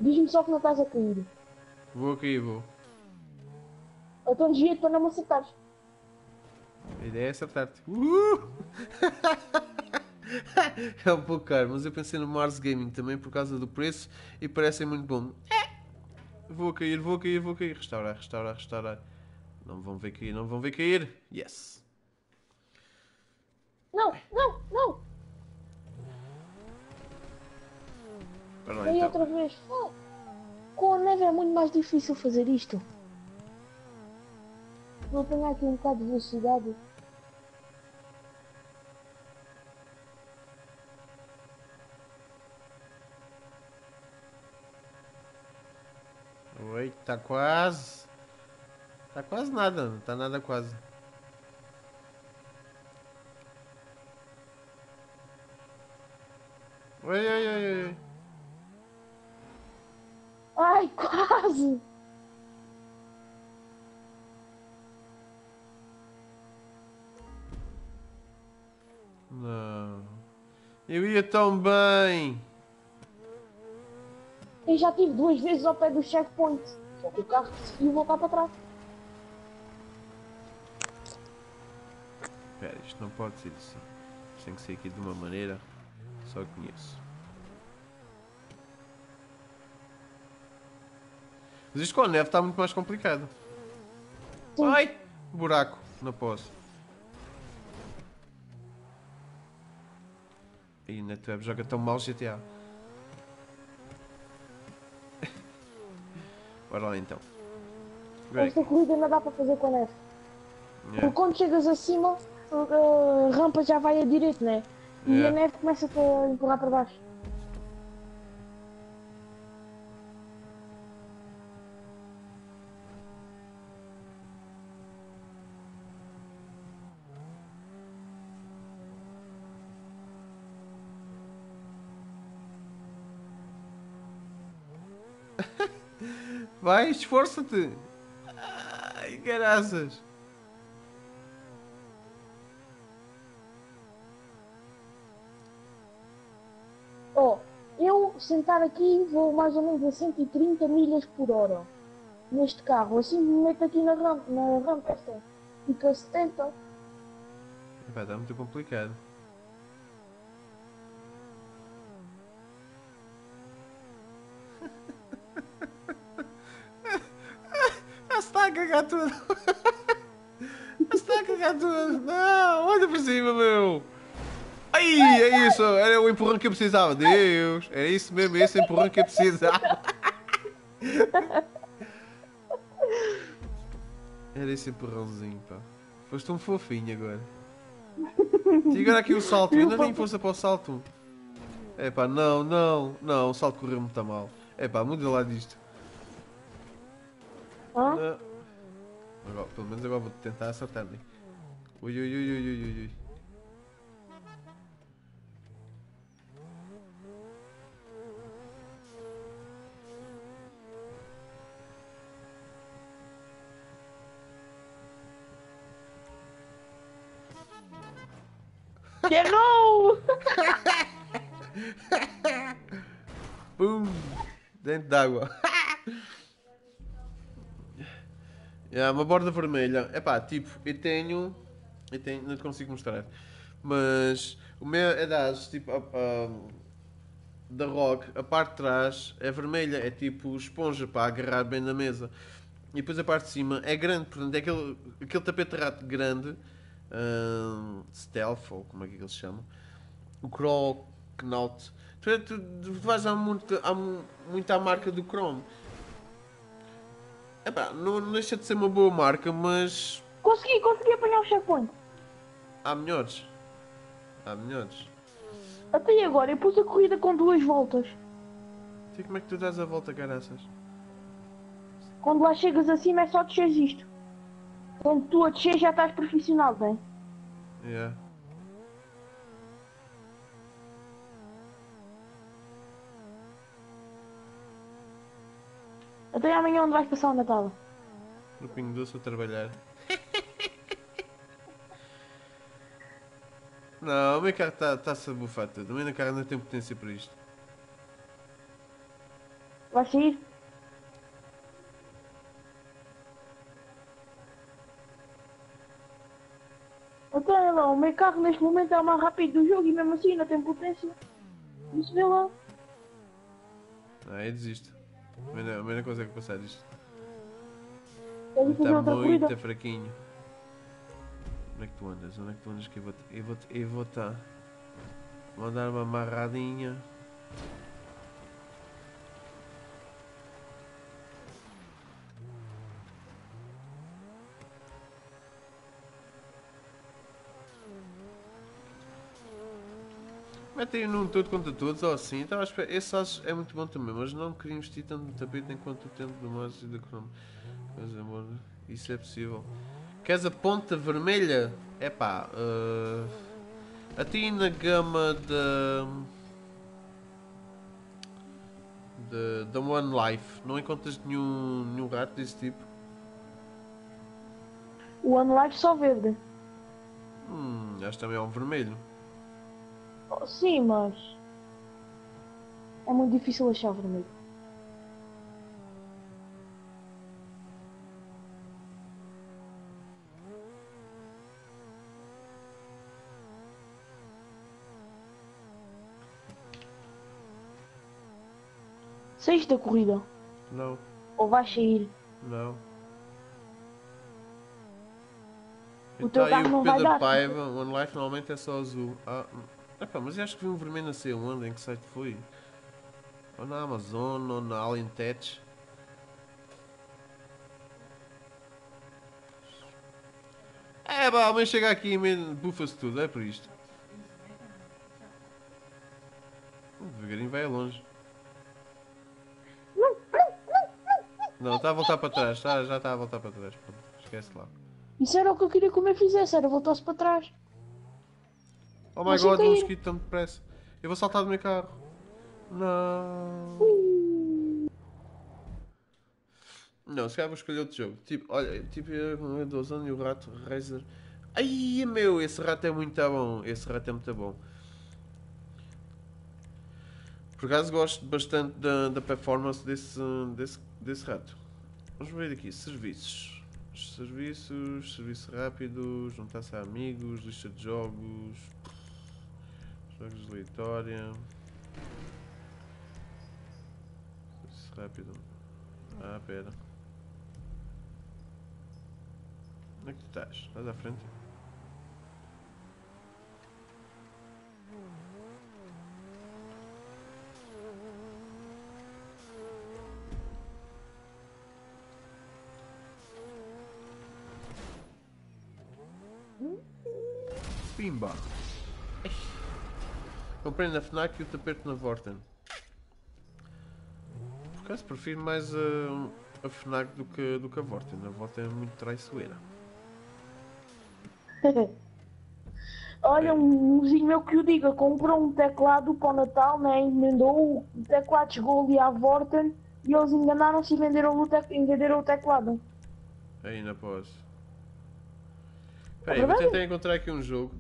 Diz-me só que não estás a cair. Vou aqui, vou. Então desvia para não me acertares. A ideia é acertar-te. Uhul! é um pouco caro, mas eu pensei no Mars Gaming também por causa do preço e parecem muito bom. É. Vou cair, vou cair, vou cair. Restaurar, restaurar, restaurar. Não vão ver cair, não vão ver cair. Yes. Não, não, não! Lá Aí então. outra vez. Oh, com a neve é muito mais difícil fazer isto. Vou apanhar aqui um bocado de velocidade. Oi, tá quase. Tá quase nada, não tá nada quase. Oi, oi, oi, oi. Ai, quase! Não. Eu ia tão bem. Eu já tive duas vezes ao pé do checkpoint. Só que o carro decidiu voltar para trás. Espera, isto não pode ser assim. Isto tem que ser aqui de uma maneira. Só conheço. Mas isto com a neve está muito mais complicado. Sim. Ai! Buraco na posse. E NetWeb joga tão mal GTA. Bora lá então. Esta corrida não dá para fazer com a neve. yeah. Porque quando chegas acima, a rampa já vai a direito, né? E Yeah. a neve começa-te a empurrar para baixo. Vai, esforça-te! Ai, caraças! Ó, eu sentar aqui vou mais ou menos a 130 milhas por hora neste carro. Assim me meto aqui na rampa, na rampa esta. Fica a 70. Vai dar muito complicado. Ah, se está a cagar tudo! Ah, se está a cagar tudo! Não, olha para cima, meu! Ai, é isso! Era o empurrão que eu precisava! Deus! Era isso mesmo, esse empurrão que eu precisava! Era esse empurrãozinho, pá. Foste um fofinho agora. Agora aqui o salto, ainda nem força para o salto. É pá, não, não, não, o salto correu muito mal. É pá, muda lá disto. Não. Agora, pelo menos agora vou tentar acertar-lhe. Ui, ui, ui, ui, ui, ui, ui. Errou! Pum! Dentro d'água. é uma borda vermelha. É pá, tipo, eu tenho. Eu tenho. Não te consigo mostrar. Mas o meu é das, tipo, a- a- da Rock, a parte de trás é vermelha, é tipo esponja para agarrar bem na mesa. E depois a parte de cima é grande, portanto é aquele, aquele tapete rato grande, ahn, stealth, ou como é que eles chamam, o Crawl Knaut. Tu, tu, tu vais à, muito, à mu- muito à marca do Chrome. Epá, não, não deixa de ser uma boa marca, mas Consegui, consegui apanhar o checkpoint. há melhores. Há melhores. Até agora, eu pus a corrida com duas voltas. E como é que tu dás a volta, caraças? Quando lá chegas acima é só descer isto. Quando tu a descer já estás profissional, bem? Yeah. Até amanhã onde vais passar o Natal? No Pingo Doce a trabalhar. Não, o meu carro está-se a bufar tudo. O meu carro não tem potência para isto. Vais sair? Então, olha lá, o meu carro neste momento é o mais rápido do jogo e mesmo assim não tem potência. Isso vê lá. Ah, eu desisto. A melhor, a melhor coisa que passar isto. Está muito fraquinho. Onde é que tu andas? Onde é que tu andas que eu vou eu vou eu vou tá. Vou dar uma amarradinha. Mete aí num todo contra todos ou assim. Então, acho que esse acho é muito bom também, mas não queria investir tanto no tapete enquanto o tempo do mouse e da Chrome. Mas amor, isso é possível. Queres a ponta vermelha? É pá, uh, a ti na gama da. da One Life não encontras nenhum, nenhum rato desse tipo? O One Life só verde. Hum, acho também é um vermelho. Sim, mas. É muito difícil achar vermelho. Saíste da corrida? Não, Ou vais sair? não. O Então teu aí carro não o vai dar. Paiva, One Life normalmente é só azul. Ah, Epá, mas eu acho que vi um vermelho não sei onde, em que site foi? Ou na Amazon, ou na Alien Tech. É, pá, o homem chega aqui e bufa-se tudo, é por isto. Devagarinho vai longe. Não, está a voltar para trás, tá, já está a voltar para trás. Pronto, esquece lá. Isso era o que eu queria que o meu fizesse, era voltar-se para trás. Oh my Mas god, um mosquito tão depressa. Eu vou saltar do meu carro. Não. Não, se calhar vou escolher outro jogo. Tipo, olha, tipo, eu do Ozone e o rato Razer. Ai meu, esse rato é muito bom. Esse rato é muito bom. Por acaso gosto bastante da, da performance desse, desse, desse rato. Vamos ver aqui, serviços. Serviços, serviço rápido, juntar-se a amigos, lista de jogos, jogos de leitória. Serviço rápido. Ah, pera. Onde é que tu estás? Estás à frente? Pimba! Comprei na FNAC e o tapete na Vorten. Por acaso prefiro mais a, a FNAC do que, do que a Vorten. A Vorten é muito traiçoeira. Olha, um vizinho meu que o diga, comprou um teclado para o Natal, né? Emendou, o teclado chegou ali à Vorten e eles enganaram-se e venderam o, venderam o teclado. Ainda posso. Espera aí, vou tentar encontrar aqui um jogo.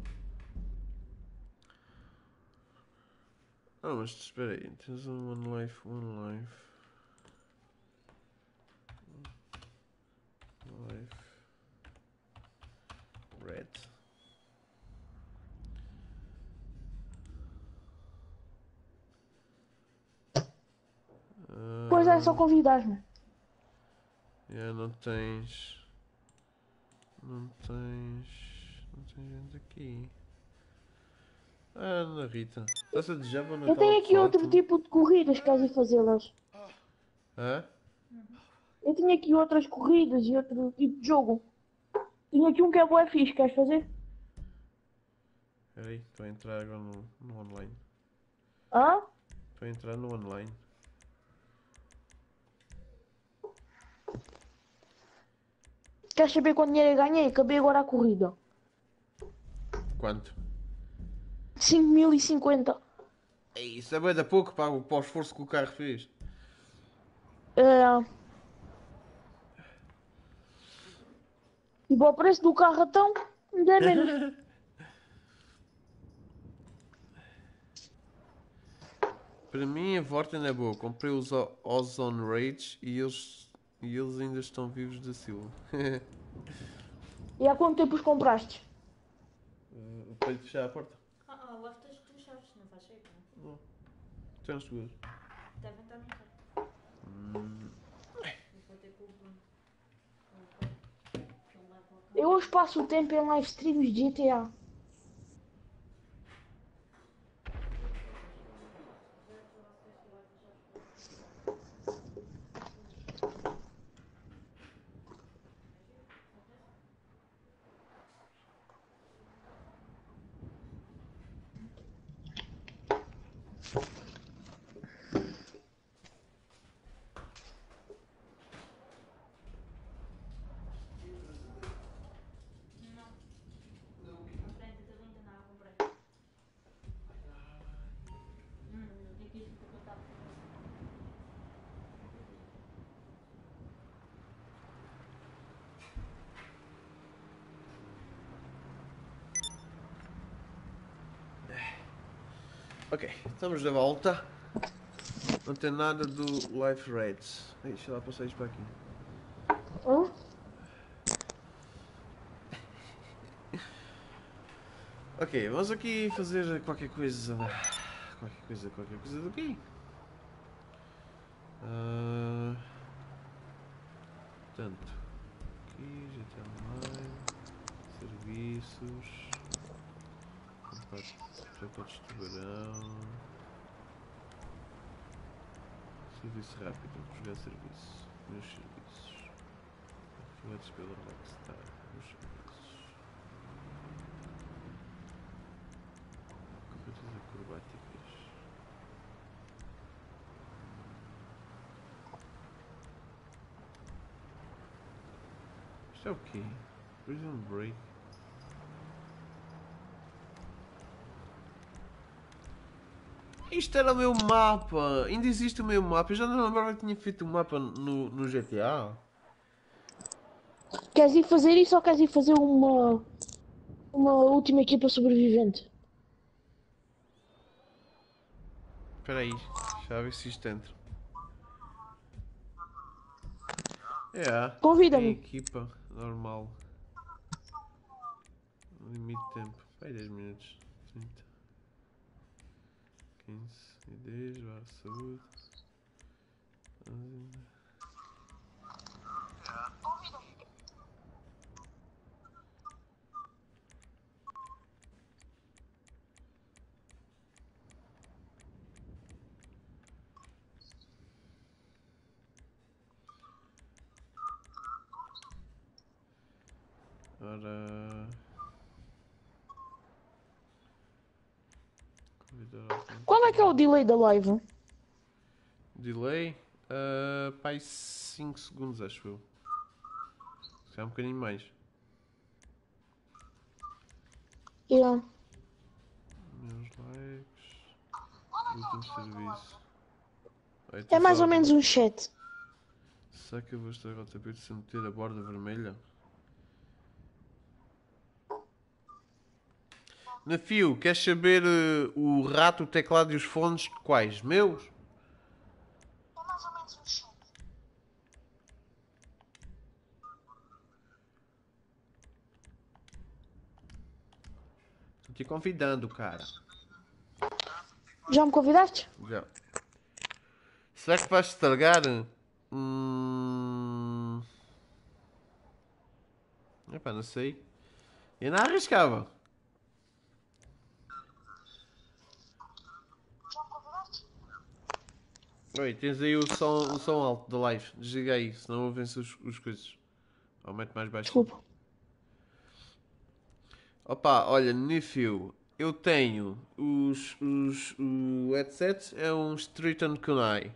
Ah, mas espera aí. Tens um One Life, One Life. Life. Red. Ah, Pois é, só convidares-me. Yeah, não tens. Não tens. Não tens gente aqui. Ah, Ana Rita. Estás a desejar o Eu Natal tenho aqui outro tipo de corridas, queres ir fazê-las? Hã? Eu tenho aqui outras corridas e outro tipo de jogo. Tenho aqui um que é bué fixe, queres fazer? Espera aí, estou a entrar agora no, no online. Hã? Estou a entrar no online. Queres saber quanto dinheiro eu ganhei? Acabei agora a corrida. Quanto? 5.050. Ei, isso é bem da pouco para, o- para o esforço que o carro fez. É... E para o preço do carro então, ainda é menos. Para mim a Vorten é boa. Comprei os Ozone Rage e eles, e eles ainda estão vivos da Silva. E há quanto tempo os compraste? Para lhe fechar a porta. Ah, ah, lá tens tu chaves, não faz jeito, não? Devem estar no carro. O carro. Eu hoje passo o tempo em live streams de GTA. Na frente da linda não comprei. Hum, eu tenho que ir porque eu estava. Ok, estamos de volta. Não tem nada do Life Rates. Ei, Deixa lá passar isto para aqui. Hã? Ok, vamos aqui fazer qualquer coisa. Qualquer coisa, qualquer coisa daqui. Ah, Portanto, aqui, GTA Online, serviços, Pacotes de tubarão. Serviço rápido, jogar serviço. Meus serviços. Aprovados pela Rockstar. Meus serviços. Corridas acrobáticas. Isto é o quê? Prison Break. Isto era o meu mapa! Ainda existe o meu mapa. Eu já não lembrava que tinha feito um mapa no, no GTA. Queres ir fazer isso ou queres ir fazer uma. uma última equipa sobrevivente? Espera aí, já ver se isto entra. É, Convida-me. equipa normal. Limite de tempo. Vai 10 minutos. 30. 15 e 10, vá, saúde. 11. Ora. Alguém. Qual é que é o delay da live? Delay? Uh, pai 5 segundos, acho eu. Se é um bocadinho mais. Yeah. Meus likes. Último serviço. Ai, É mais ou menos um chat. Será que eu vou estragar o tapete se meter a borda vermelha? Nafio, queres saber eh, o rato, o teclado e os fones quais? Meus? Estou te convidando, cara. Já me convidaste? Já. Será que vais estragar? Hum... Epá, não sei. Eu não arriscava. Oi, tens aí o som, o som alto da live. Desliga aí, senão ouvem-se os, os coisas. Aumente mais baixo. Desculpa. Opa, olha, Nifio, eu tenho os, os o headset é um Streeton Kunai.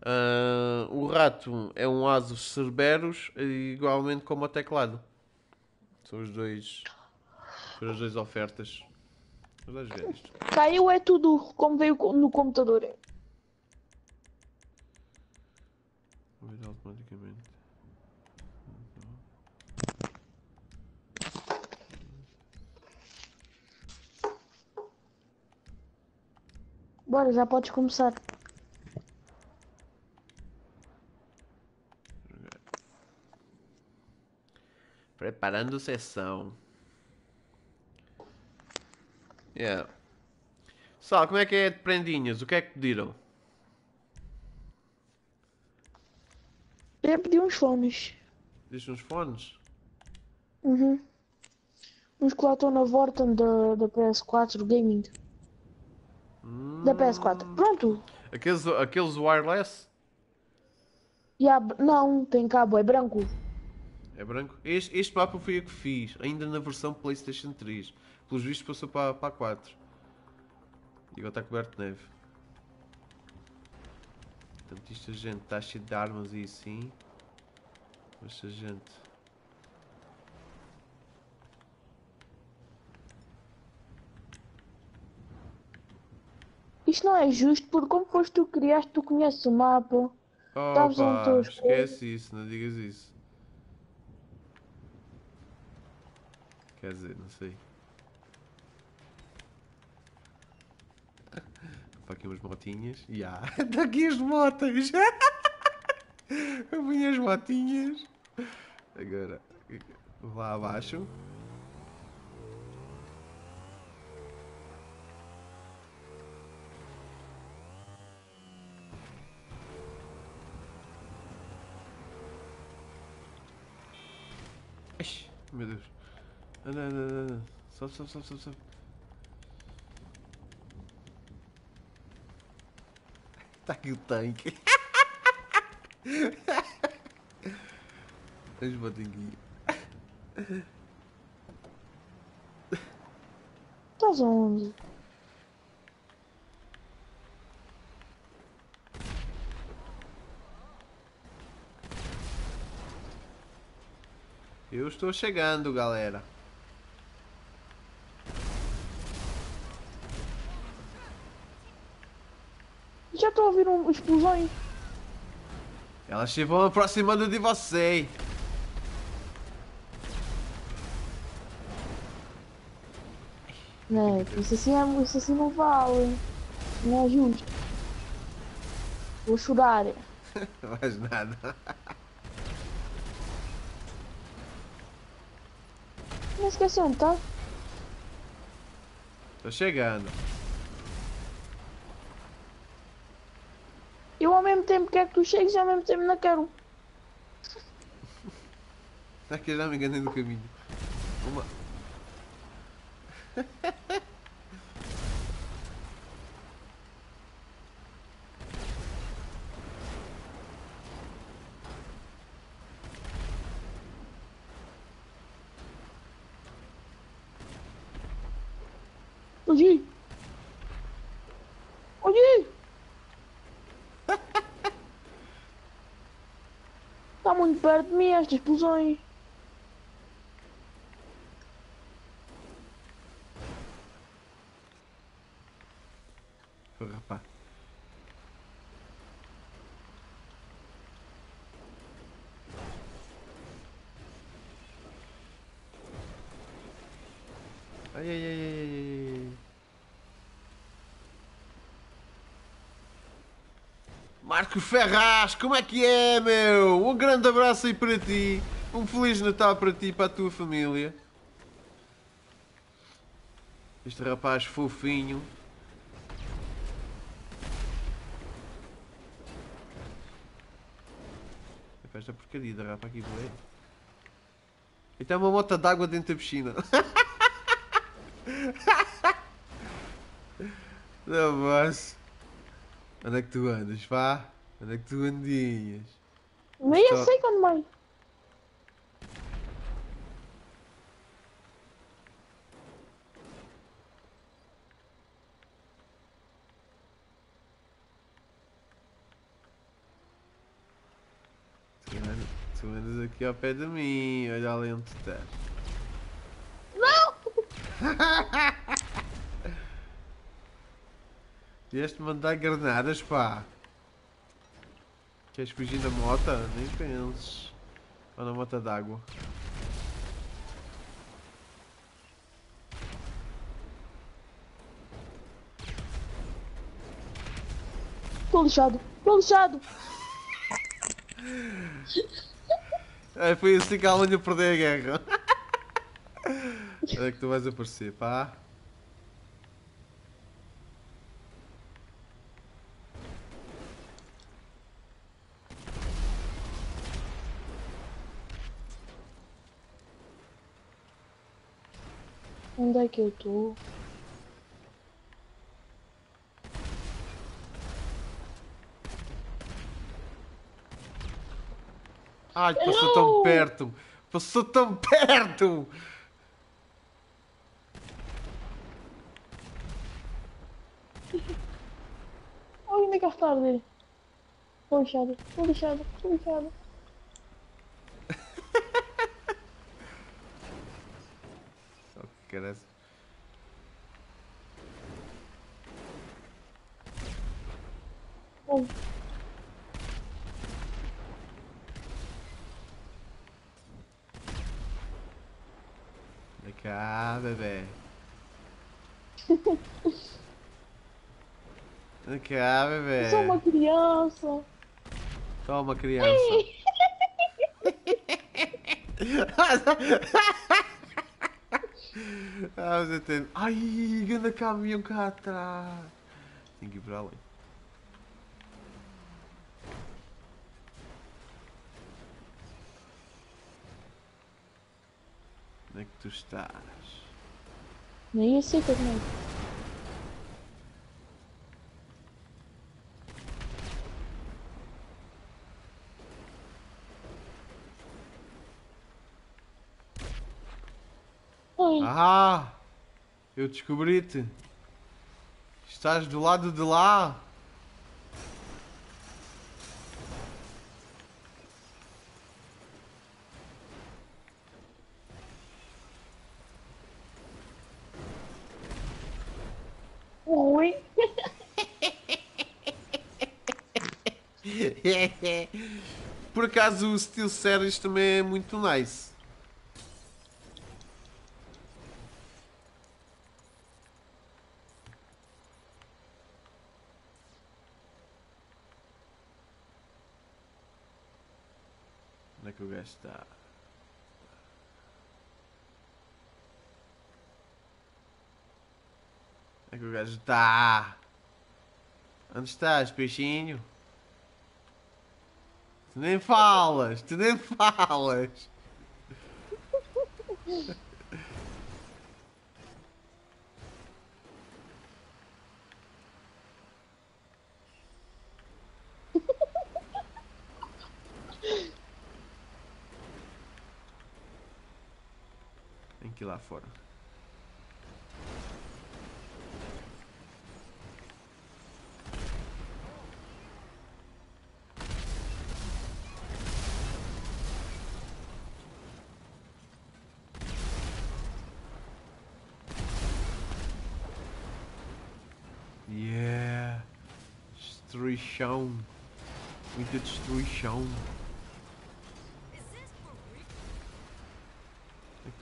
Ah, o rato é um Asus Cerberus, igualmente como o teclado. São os dois. Foram as duas ofertas. Mas ver isto. Caiu é tudo como veio no computador. Vou ver automaticamente. Bora, já podes começar. Preparando sessão. Yeah. Só, como é que é de prendinhas? O que é que pediram? Eu pedi uns fones. Diz uns fones? Uhum. Uns que lá estão na Vorten da, da PS4 Gaming. Da PS4. Pronto. Aqueles, aqueles wireless? Ya, b- não, tem cabo, é branco. É branco? Este, este mapa foi eu que fiz, ainda na versão PlayStation 3. Pelos vistos passou para, para a 4. E agora está coberto de neve. Portanto, isto a gente está cheio de armas e assim. Mas a gente. Isto não é justo, porque como foste tu que criaste, tu conheces o mapa. Tu as esquece isso, não digas isso. Quer dizer, não sei. Para aqui umas motinhas. Ya, está aqui as motas. Eu punha as motinhas. Agora, lá abaixo. Ai, meu Deus. Anda, anda, anda, anda. Sobe, sobe, sobe, sobe, sobe. Está aqui o tanque. Vamos botar aqui. Estás onde? Eu estou chegando, galera. Já estou a ouvir um, explosões. Elas se vão aproximando de você. Né, isso assim, é, isso assim não vale. Não é justo. Vou chorar. Mais nada. Não esqueci onde tá? Tô chegando. Eu ao mesmo tempo quero que tu chegues e ao mesmo tempo não quero. Aqui eu já me enganei no caminho. Uma. Oye! Oye! Está muito perto de mim estas explosões. Foi, rapaz. Ai, ai, ai, ai, ai, ai, ai. Marco Ferraz, como é que é, meu? Um grande abraço aí para ti. Um Feliz Natal para ti e para a tua família. Este rapaz fofinho. É esta porcaria da rapa aqui, boé. E tem uma mota d'água dentro da piscina. Não. Onde é que tu andas, pá? Onde é que tu andinhas? Nem eu sei quando mais. Tu andas, tu andas aqui ao pé de mim, olha ali onde tu estás. Não! Vieste mandar granadas, pá. Queres fugir da mota? Nem penses. Ou na mota d'água. Tô lixado, tô lixado. É, foi assim que a Alemanha perdeu a guerra. Onde é que tu vais aparecer, pá? Onde é que eu tô? Ai, passou tão Não! perto! Passou tão perto! Ai, ainda cá tarde. Tô lixado, tô lixado, tô lixado. Carece. Ai, Vem cá, bebê. Vem cá, bebê. eu sou uma criança. Toma, criança. ah, você tem... Ai, ganda caminhão cá atrás. Tem que ir para além. Onde é que tu estás? Nem aceita também. Ah! Eu descobri-te. Estás do lado de lá. Oi. Por acaso o Steel Series também é muito nice. Onde é que o gajo está? Onde é que o gajo está? Onde estás, peixinho? Tu nem falas, tu nem falas. Ir lá fora. Yeah. Destruição. Muita destruição.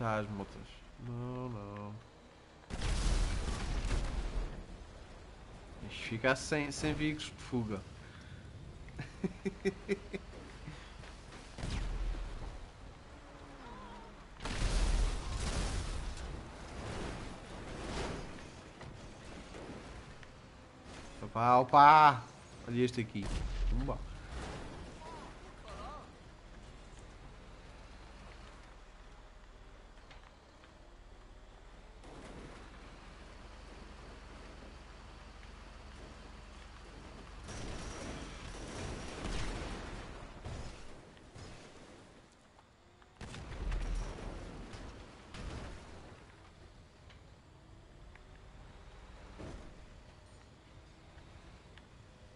Que está as motas? Não, não. Isto fica sem, sem veículos de fuga. Opa, opa! Olha este aqui. Pumba.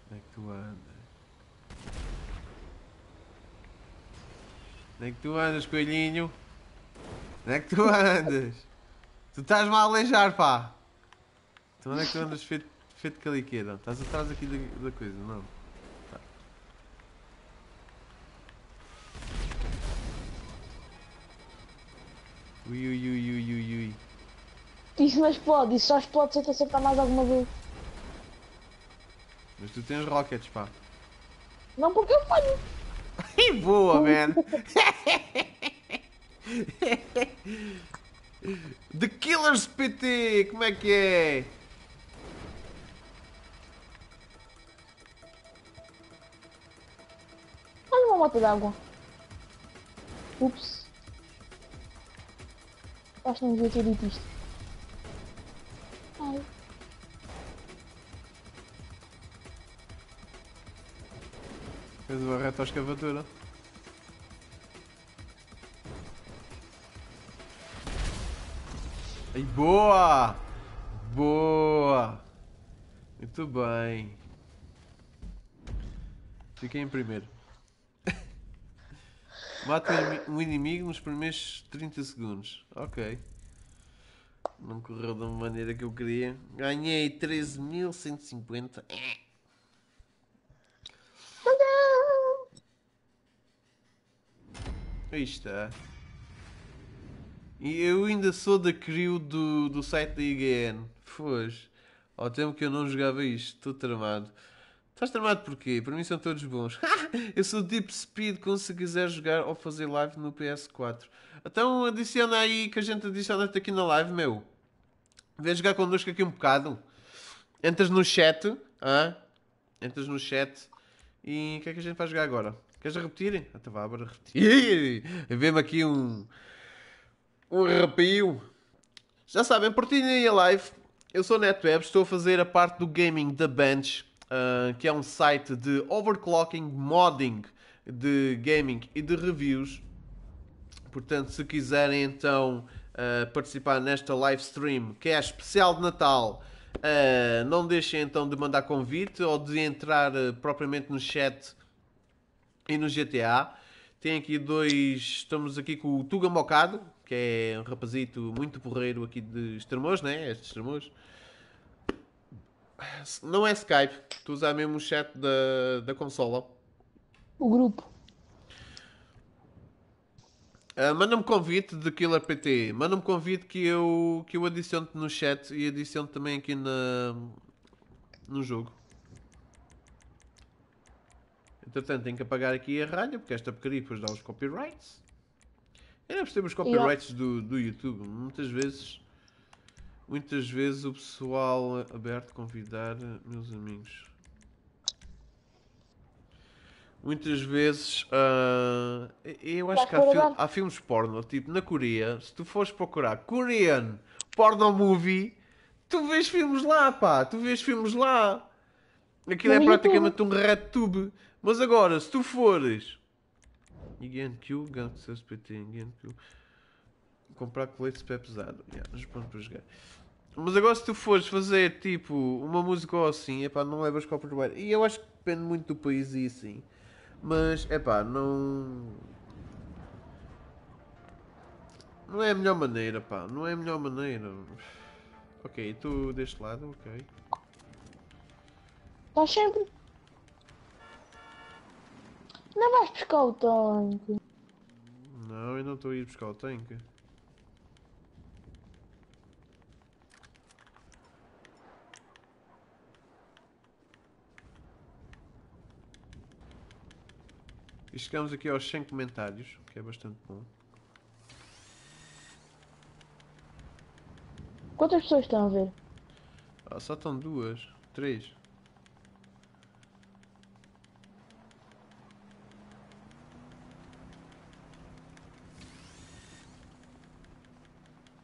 Onde é que tu andas? Onde é que tu andas, coelhinho? Onde é que tu andas? Tu estás-me a aleijar, pá! Então onde é que tu andas feito, feito caliqueira? Estás atrás aqui da, da coisa, não? Tá. Ui, ui, ui, ui, ui, ui. Isso não explode, isso só explode se eu te acertar mais alguma vez. Mas tu tens rockets, pá. Não porque eu falho. Ih, boa, man! The Killers PT, como é que é? Olha uma moto d'água. Ups. Acho que não devia ter dito isto. Fez uma escavatura. Aí, boa! Boa! Muito bem. Fiquei em primeiro. Mata um inimigo nos primeiros 30 segundos. Ok. Não correu da maneira que eu queria. Ganhei 13.150. Aí está. E eu ainda sou da crew do, do site da IGN. Foz. Ao tempo que eu não jogava isto. Estou tramado. Estás tramado porquê? Para mim são todos bons. eu sou Deep Speed quando se quiser jogar ou fazer live no PS4. Então adiciona aí que a gente adiciona-te aqui na live, meu. Vem jogar connosco aqui um bocado. Entras no chat. hã? Entras no chat. E o que é que a gente vai jogar agora? Queres repetir? Então vá, bora repetir. Vê-me aqui um. Um arrepio. Já sabem, partilhem a live. Eu sou NetWeb, estou a fazer a parte do gaming da Bench, ah, que é um site de overclocking, modding de gaming e de reviews. Portanto, se quiserem então uh, participar nesta live stream que é especial de Natal, uh, não deixem então de mandar convite ou de entrar uh, propriamente no chat e no GTA. Tem aqui dois. Estamos aqui com o Tuga Mocado, que é um rapazito muito porreiro aqui de Estremoz, né? Este Estremoz. Não é Skype, tu usas mesmo o chat da, da consola. O grupo. Uh, Manda-me convite de Killer PT. Manda-me convite que eu, que eu adiciono-te no chat e adiciono também aqui na, no jogo. Entretanto, tenho que apagar aqui a ralha porque esta porcaria depois dá os copyrights. Ainda percebo os copyrights do, do YouTube. Muitas vezes, muitas vezes o pessoal aberto convidar meus amigos. Muitas vezes uh, eu acho que há, fil há, filmes porno, tipo na Coreia, se tu fores procurar Korean porno movie, tu vês filmes lá, pá, tu vês filmes lá. Aquilo é praticamente um RedTube. Mas agora, se tu fores IGNQ, Gansos PT, IGNQ, comprar coletes pé pesado, yeah, pontos para jogar. Mas agora, se tu fores fazer tipo uma música ou assim, epá, não levas copyright. E eu acho que depende muito do país e assim. Mas, é pá, não. Não é a melhor maneira, pá. Não é a melhor maneira. Ok, tu deste lado, ok. Estás sempre. Não vais buscar o tanque. Não, eu não estou a ir buscar o tanque. E chegamos aqui aos 100 comentários, que é bastante bom. Quantas pessoas estão a ver? Ah, só estão duas, três.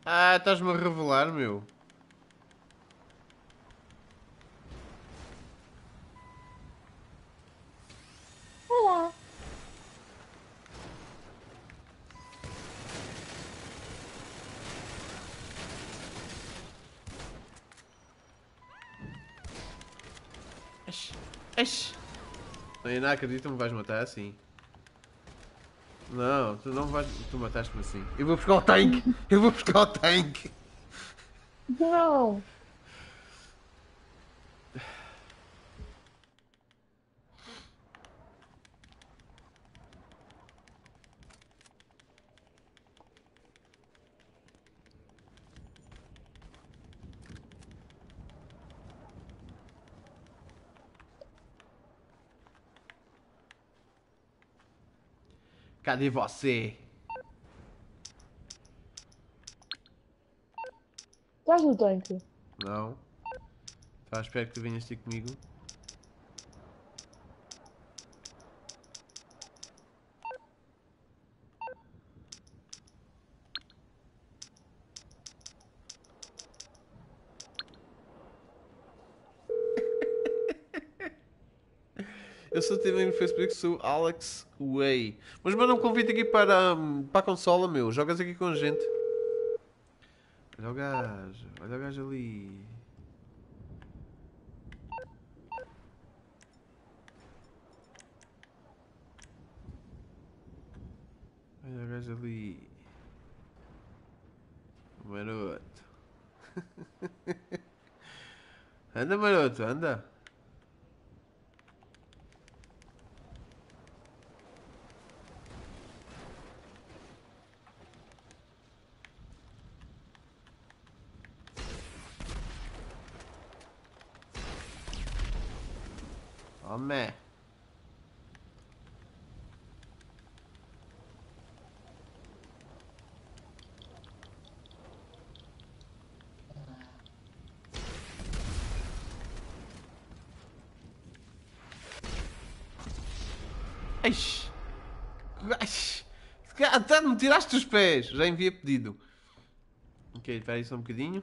Ah, estás-me a revelar, meu. Olá. Eish, eish. Eu não acredito que me vais matar assim. Não, tu não vais. Tu mataste-me assim. Eu vou buscar o tanque! Eu vou buscar o tanque! Não. Cadê você? Estás no tanque? Não. Estava à espera que tu venhas ter comigo. Sou também no Facebook, sou Alex Way. Mas manda um convite aqui para, hum, para a consola, meu. Jogas aqui com gente. Olha o gajo, olha o gajo ali. Olha o gajo ali. Maroto. anda, maroto, anda. Homem. Eish. Eish. Até me tiraste os pés. Já enviei pedido. Ok, espera aí só um bocadinho.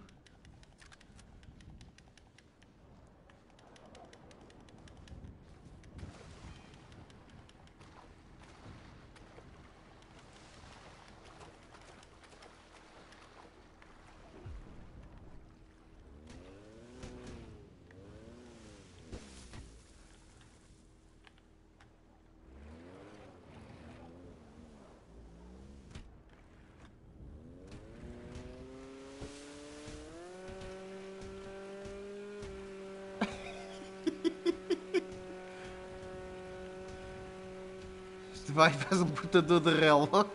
Vai faz um portador de relva.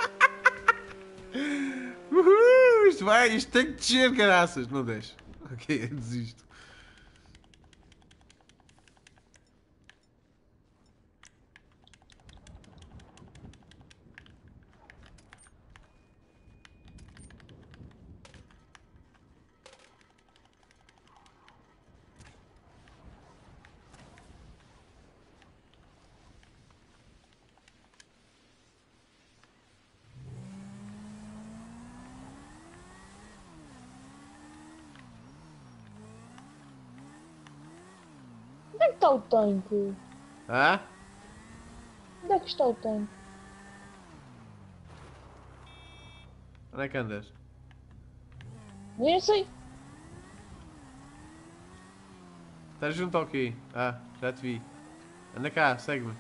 Uhul, isto vai, isto tem que descer, caraças. Não deixa. Ok, desisto. Tanque? Ah? Onde é que está o tanque? Onde é que andas? Nem sei. Estás junto ao quê? Ah, já te vi. Anda cá, segue-me.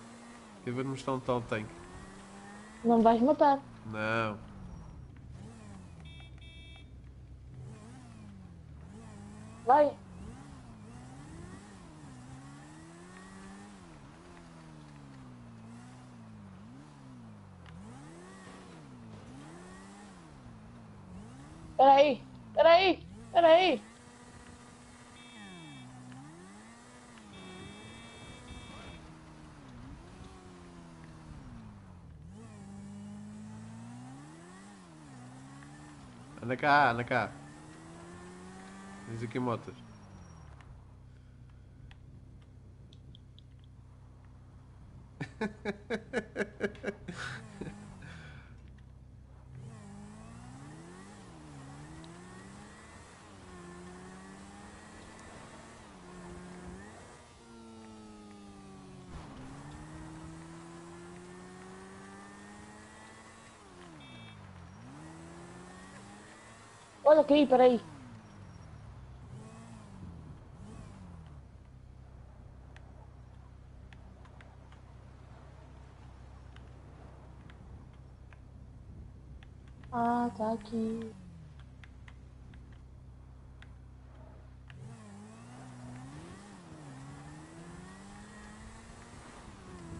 Eu vou-te mostrar onde está o tanque. Não vais matar. Não. Vai. Peraí, peraí, peraí. Anda cá, anda cá. Diz aqui motas. Olha aqui, peraí. Ah, tá aqui.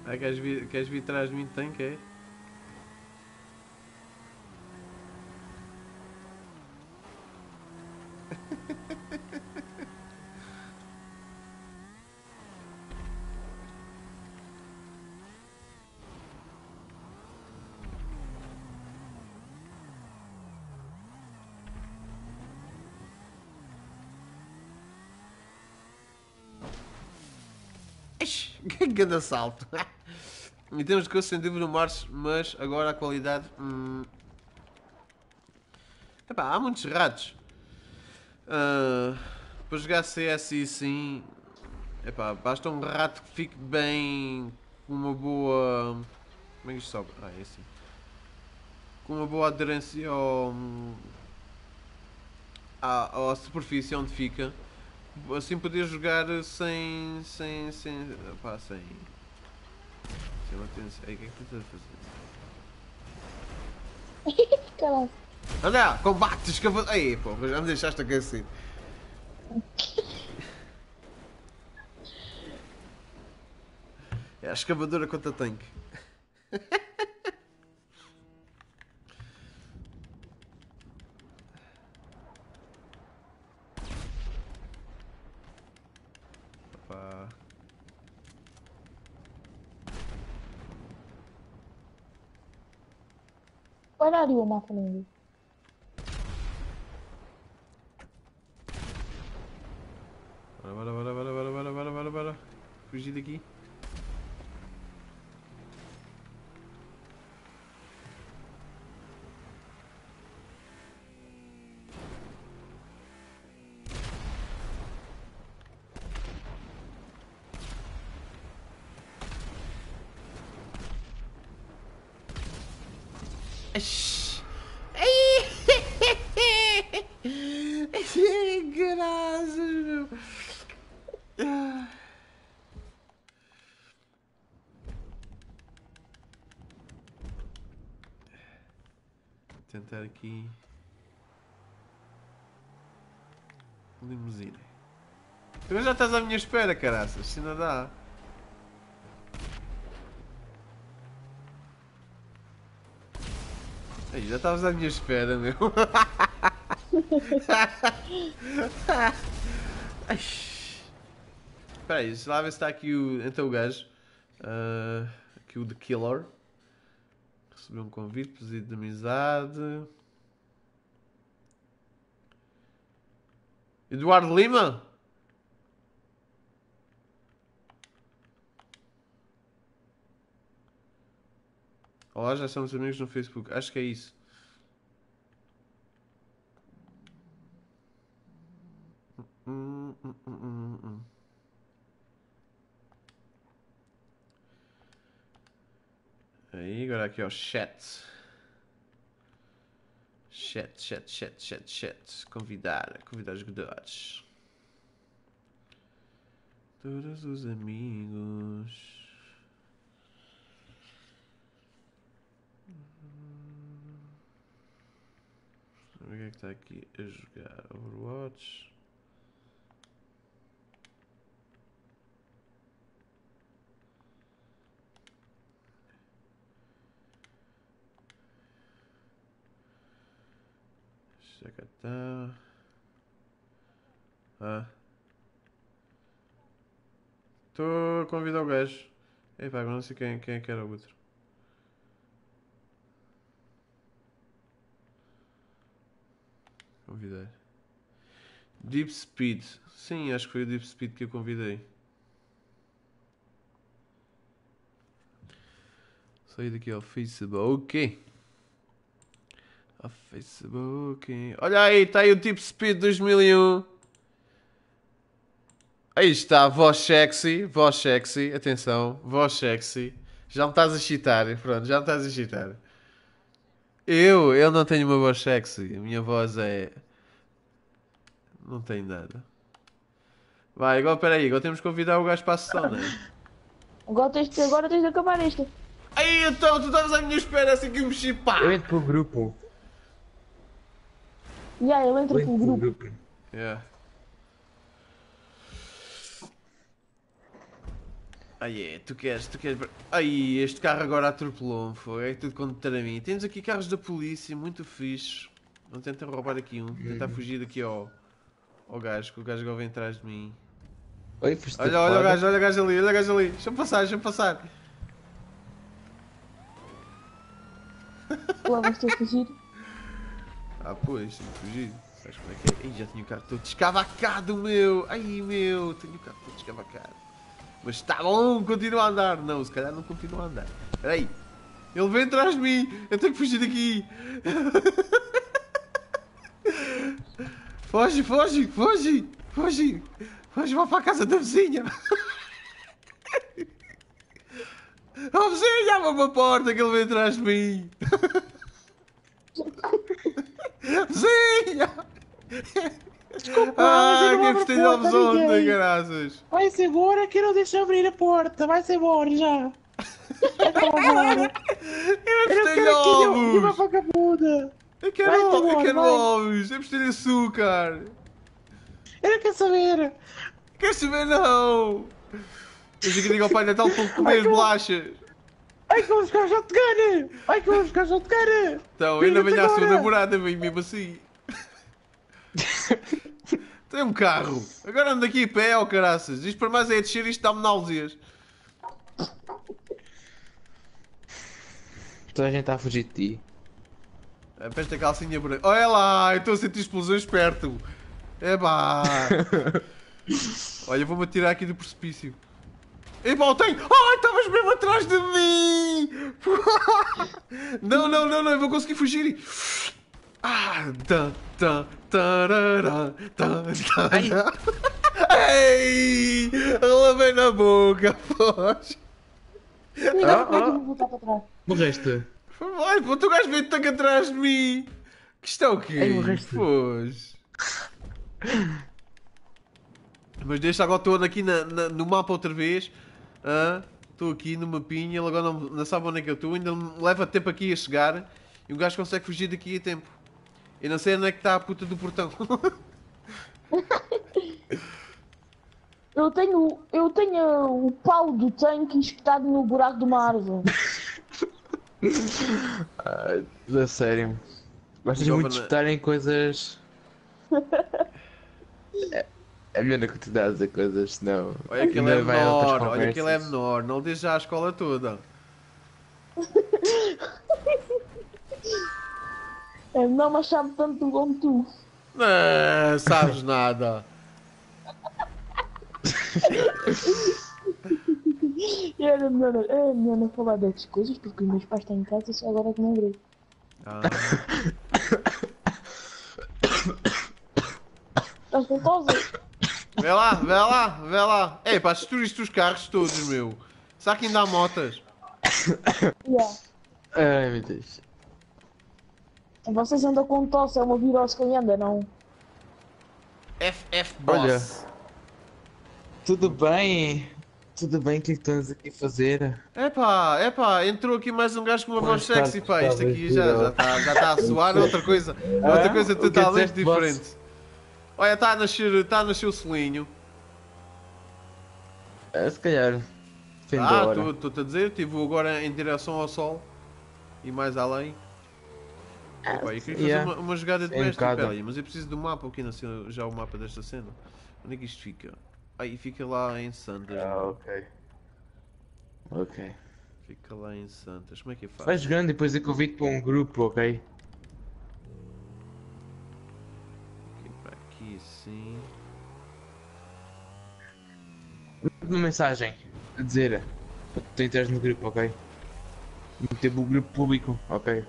Ah, queres vir, queres vir atrás de mim? Tanque, é? Ixi, Que grande salto! em termos de coisa, sem dúvida, mas agora a qualidade. Hum... Epá, há muitos ratos. Ah, para jogar CS e assim. Epá, basta um rato que fique bem. com uma boa. Como é que isto sobe? Ah, é assim. Com uma boa aderência ao. à, à superfície onde fica. Assim poder jogar sem. sem. sem. pá, sem. sem latência. Ei, o que é que tu estás a fazer? Caralho. Olha, combate escavador. Aí, pô, já me deixaste aquecer. É a escavadora contra tanque. Ali o mapa lindo. Bora, bora, bora, bora, bora, bora, bora, bora, bora. Fugir daqui. Ai. Ai, graças, meu. Ah. Tentar aqui. Limusine. Tu já estás à minha espera, caraças. Se ainda dá. Aí, já estavas à minha espera, meu. Espera aí, deixa lá ver se está aqui o. Então o gajo. Ah, aqui o The Killer. Recebeu um convite, pedido de amizade. Eduardo Lima? Olá, já somos amigos no Facebook. Acho que é isso. Aí, agora aqui ó, chat. Chat, chat, chat, chat, chat. Convidar, convidar os jogadores. Todos os amigos. O que é que está aqui a jogar? Overwatch. Chacatá. Ah. Estou a convidar o gajo. Epá, agora não sei quem, quem é que era o outro. Convidei. Deep Speed. Sim, acho que foi o Deep Speed que eu convidei. Saí daqui ao Facebook. Ao Facebook. Olha aí, está aí o Deep Speed 2001. Aí está, voz sexy, voz sexy, atenção, voz sexy. Já me estás a chitar, pronto, já me estás a chitar. Eu, eu não tenho uma voz sexy, a minha voz é... Não tem nada. Vai, agora peraí, agora temos que convidar o gajo para a sessão, não é? Agora tens, de- agora tens de acabar esta. Aí então, tu estavas à minha espera assim que eu mexi, pá! Eu entro pro grupo. E aí, eu entro Eu entro pro pro grupo. grupo. Yeah. Aí é, tu queres, tu queres. Aí, este carro agora atropelou-me, foi. É tudo contra mim. Temos aqui carros da polícia, muito fixe. Vão tentar roubar aqui um, tentar fugir daqui ao, ao gajo, que o gajo agora vem atrás de mim. Oi, foste Olha, olha o gajo, olha o gajo ali, olha o gajo ali. Deixa-me passar, deixa-me passar. Lá vais ter fugir. Ah, pois, tenho que fugir. Sabes como é que é? Ai, já tinha o carro todo descavacado, meu. Ai, meu, tenho o carro todo descavacado. Mas está bom, continua a andar. Não, se calhar não continua a andar. Espera aí. Ele vem atrás de mim. Eu tenho que fugir daqui. Foge, foge, foge. Foge. Foge, vá para a casa da vizinha. Oh, vizinha, abre uma porta que ele vem atrás de mim. Vizinha! Desculpa, eu que a ontem, graças. Vai-se embora que eu não deixo abrir a porta. Vai-se embora já. Vai-se embora. Eu quero nenhuma ovos! vagabunda. Eu quero, Vai-te eu embora, quero vai. ovos! Eu vestilho açúcar! Eu não quero saber. Quer saber não? Eu que digo ao Pai Natal para comer as bolachas. Ai que vou buscar shotgun. Ai que vou buscar shotgun. Então, Liga-te venho à sua namorada, venho mesmo assim. Tem um carro. Agora ando aqui a pé, ó caraças. Isto para mais é descer, isto dá-me náuseas. Toda a gente está a fugir de ti. É para esta calcinha branca. Olha lá, eu estou a sentir explosões perto. É pá. Olha, vou-me atirar aqui do precipício. Eu tenho! Ai, estavas mesmo atrás de mim! Não, não, não, não, eu vou conseguir fugir. Ah, tá, tá, tarará, tá, tá. Ei! Ela vem na boca, foge. Cuidado, ah. eu vou voltar para trás? Morreste. Vai, pô, tu gajo veio tanque atrás de mim. Que isto é o quê? Ei, morreste. Pois. Mas deixa agora estou aqui na, na- no mapa outra vez. Ah, Estou aqui no mapinha, ele agora não, não sabe onde é que eu estou. Ainda me leva tempo aqui a chegar. E o gajo consegue fugir daqui a tempo. Eu não sei onde é que está a puta do portão. Eu tenho, eu tenho o pau do tanque espetado no buraco de uma árvore. Ah, a sério. Gostas muito de né? estar em coisas. É, é melhor não continuar a dizer coisas, senão. Olha que ele é menor, olha que ele é menor, não diz já a escola toda. É, não, mas sabe tanto como tu. Não sabes nada. E era melhor, é melhor não falar dessas coisas porque os meus pais estão em casa só agora que me lembrei. Ah, Estás com? Vê lá, vê lá, vê lá. Ei, pá, destruíste os carros todos, meu. Será que ainda há motas? Yeah. Ai meu Deus. Vocês andam com tosse, é uma virose que anda, não? FF Olha. Boss. Tudo bem? Tudo bem? O que é que estamos aqui a fazer? Epá, epá, entrou aqui mais um gajo com uma voz sexy, tarde, pá. Isto aqui já Gil. já está já tá a soar outra coisa, outra coisa que totalmente diferente. Olha, está a nascer, está a nascer o selinho. Ah, se calhar. Fim Ah, estou-te a dizer, estive agora em direção ao sol e mais além. Epá, eu queria fazer yeah. uma, uma jogada de É um peraí, mas eu preciso do mapa aqui nasceu já o mapa desta cena. Onde é que isto fica? Aí fica lá em Santas. Ah, mano. ok. Ok. Fica lá em Santas. Como é que é fácil? Vai jogando e depois eu convido para um grupo, ok? Aqui para aqui, sim. Uma mensagem a dizer para tu entrares no grupo, ok? Meter o grupo público, ok?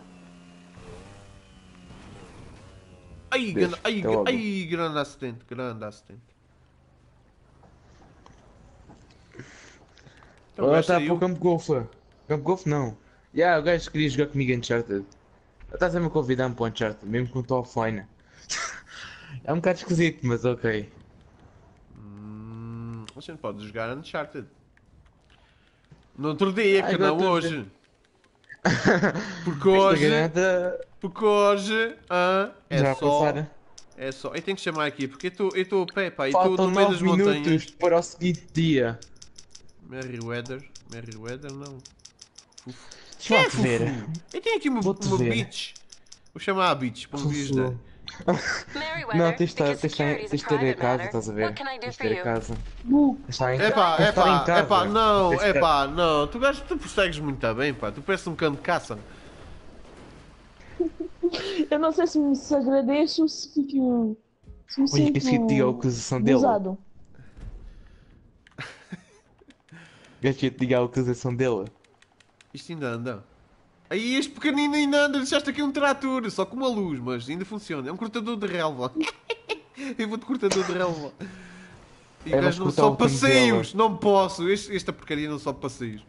Ai, grande, ai, logo. ai, grande acidente, grande acidente. Então, o está para o Campo Golf. Campo Golf não. Já, yeah, o gajo queria jogar comigo em Uncharted. Está sempre a convidar-me para o Uncharted, mesmo que não estou offline. É um bocado esquisito, mas ok. Hum, a gente pode jogar Uncharted. No outro dia, que não hoje. Porque hoje, garanta porque hoje, ah, é já só, é só. Eu tenho que chamar aqui, porque eu estou a pé, pá, e estou no meio 9 das montanhas. minutos para o seguinte dia. Merryweather, Merryweather não. Deixa lá te ver. Eu tenho aqui uma, uma beach. Vou chamar a beach para um. Não, tens de ter- de de a casa, estás a ver? Tens de ter a casa. De em Epá, de em epá, epá, não, de epá, não. Tu gajo, tu persegues muito bem, pá. Tu pareces um cão de caça. eu não sei se me se agradeço ou se fico. Se me Olha, te diga a acusação dele? que te diga a acusação dele? Isto ainda anda. Aí este pequenino ainda anda. Deixaste aqui um trator, só com uma luz, mas ainda funciona. É um cortador de relva. Eu vou de cortador de relva. E É, gajo não só passeios. Não posso. Este, esta porcaria não só passeios.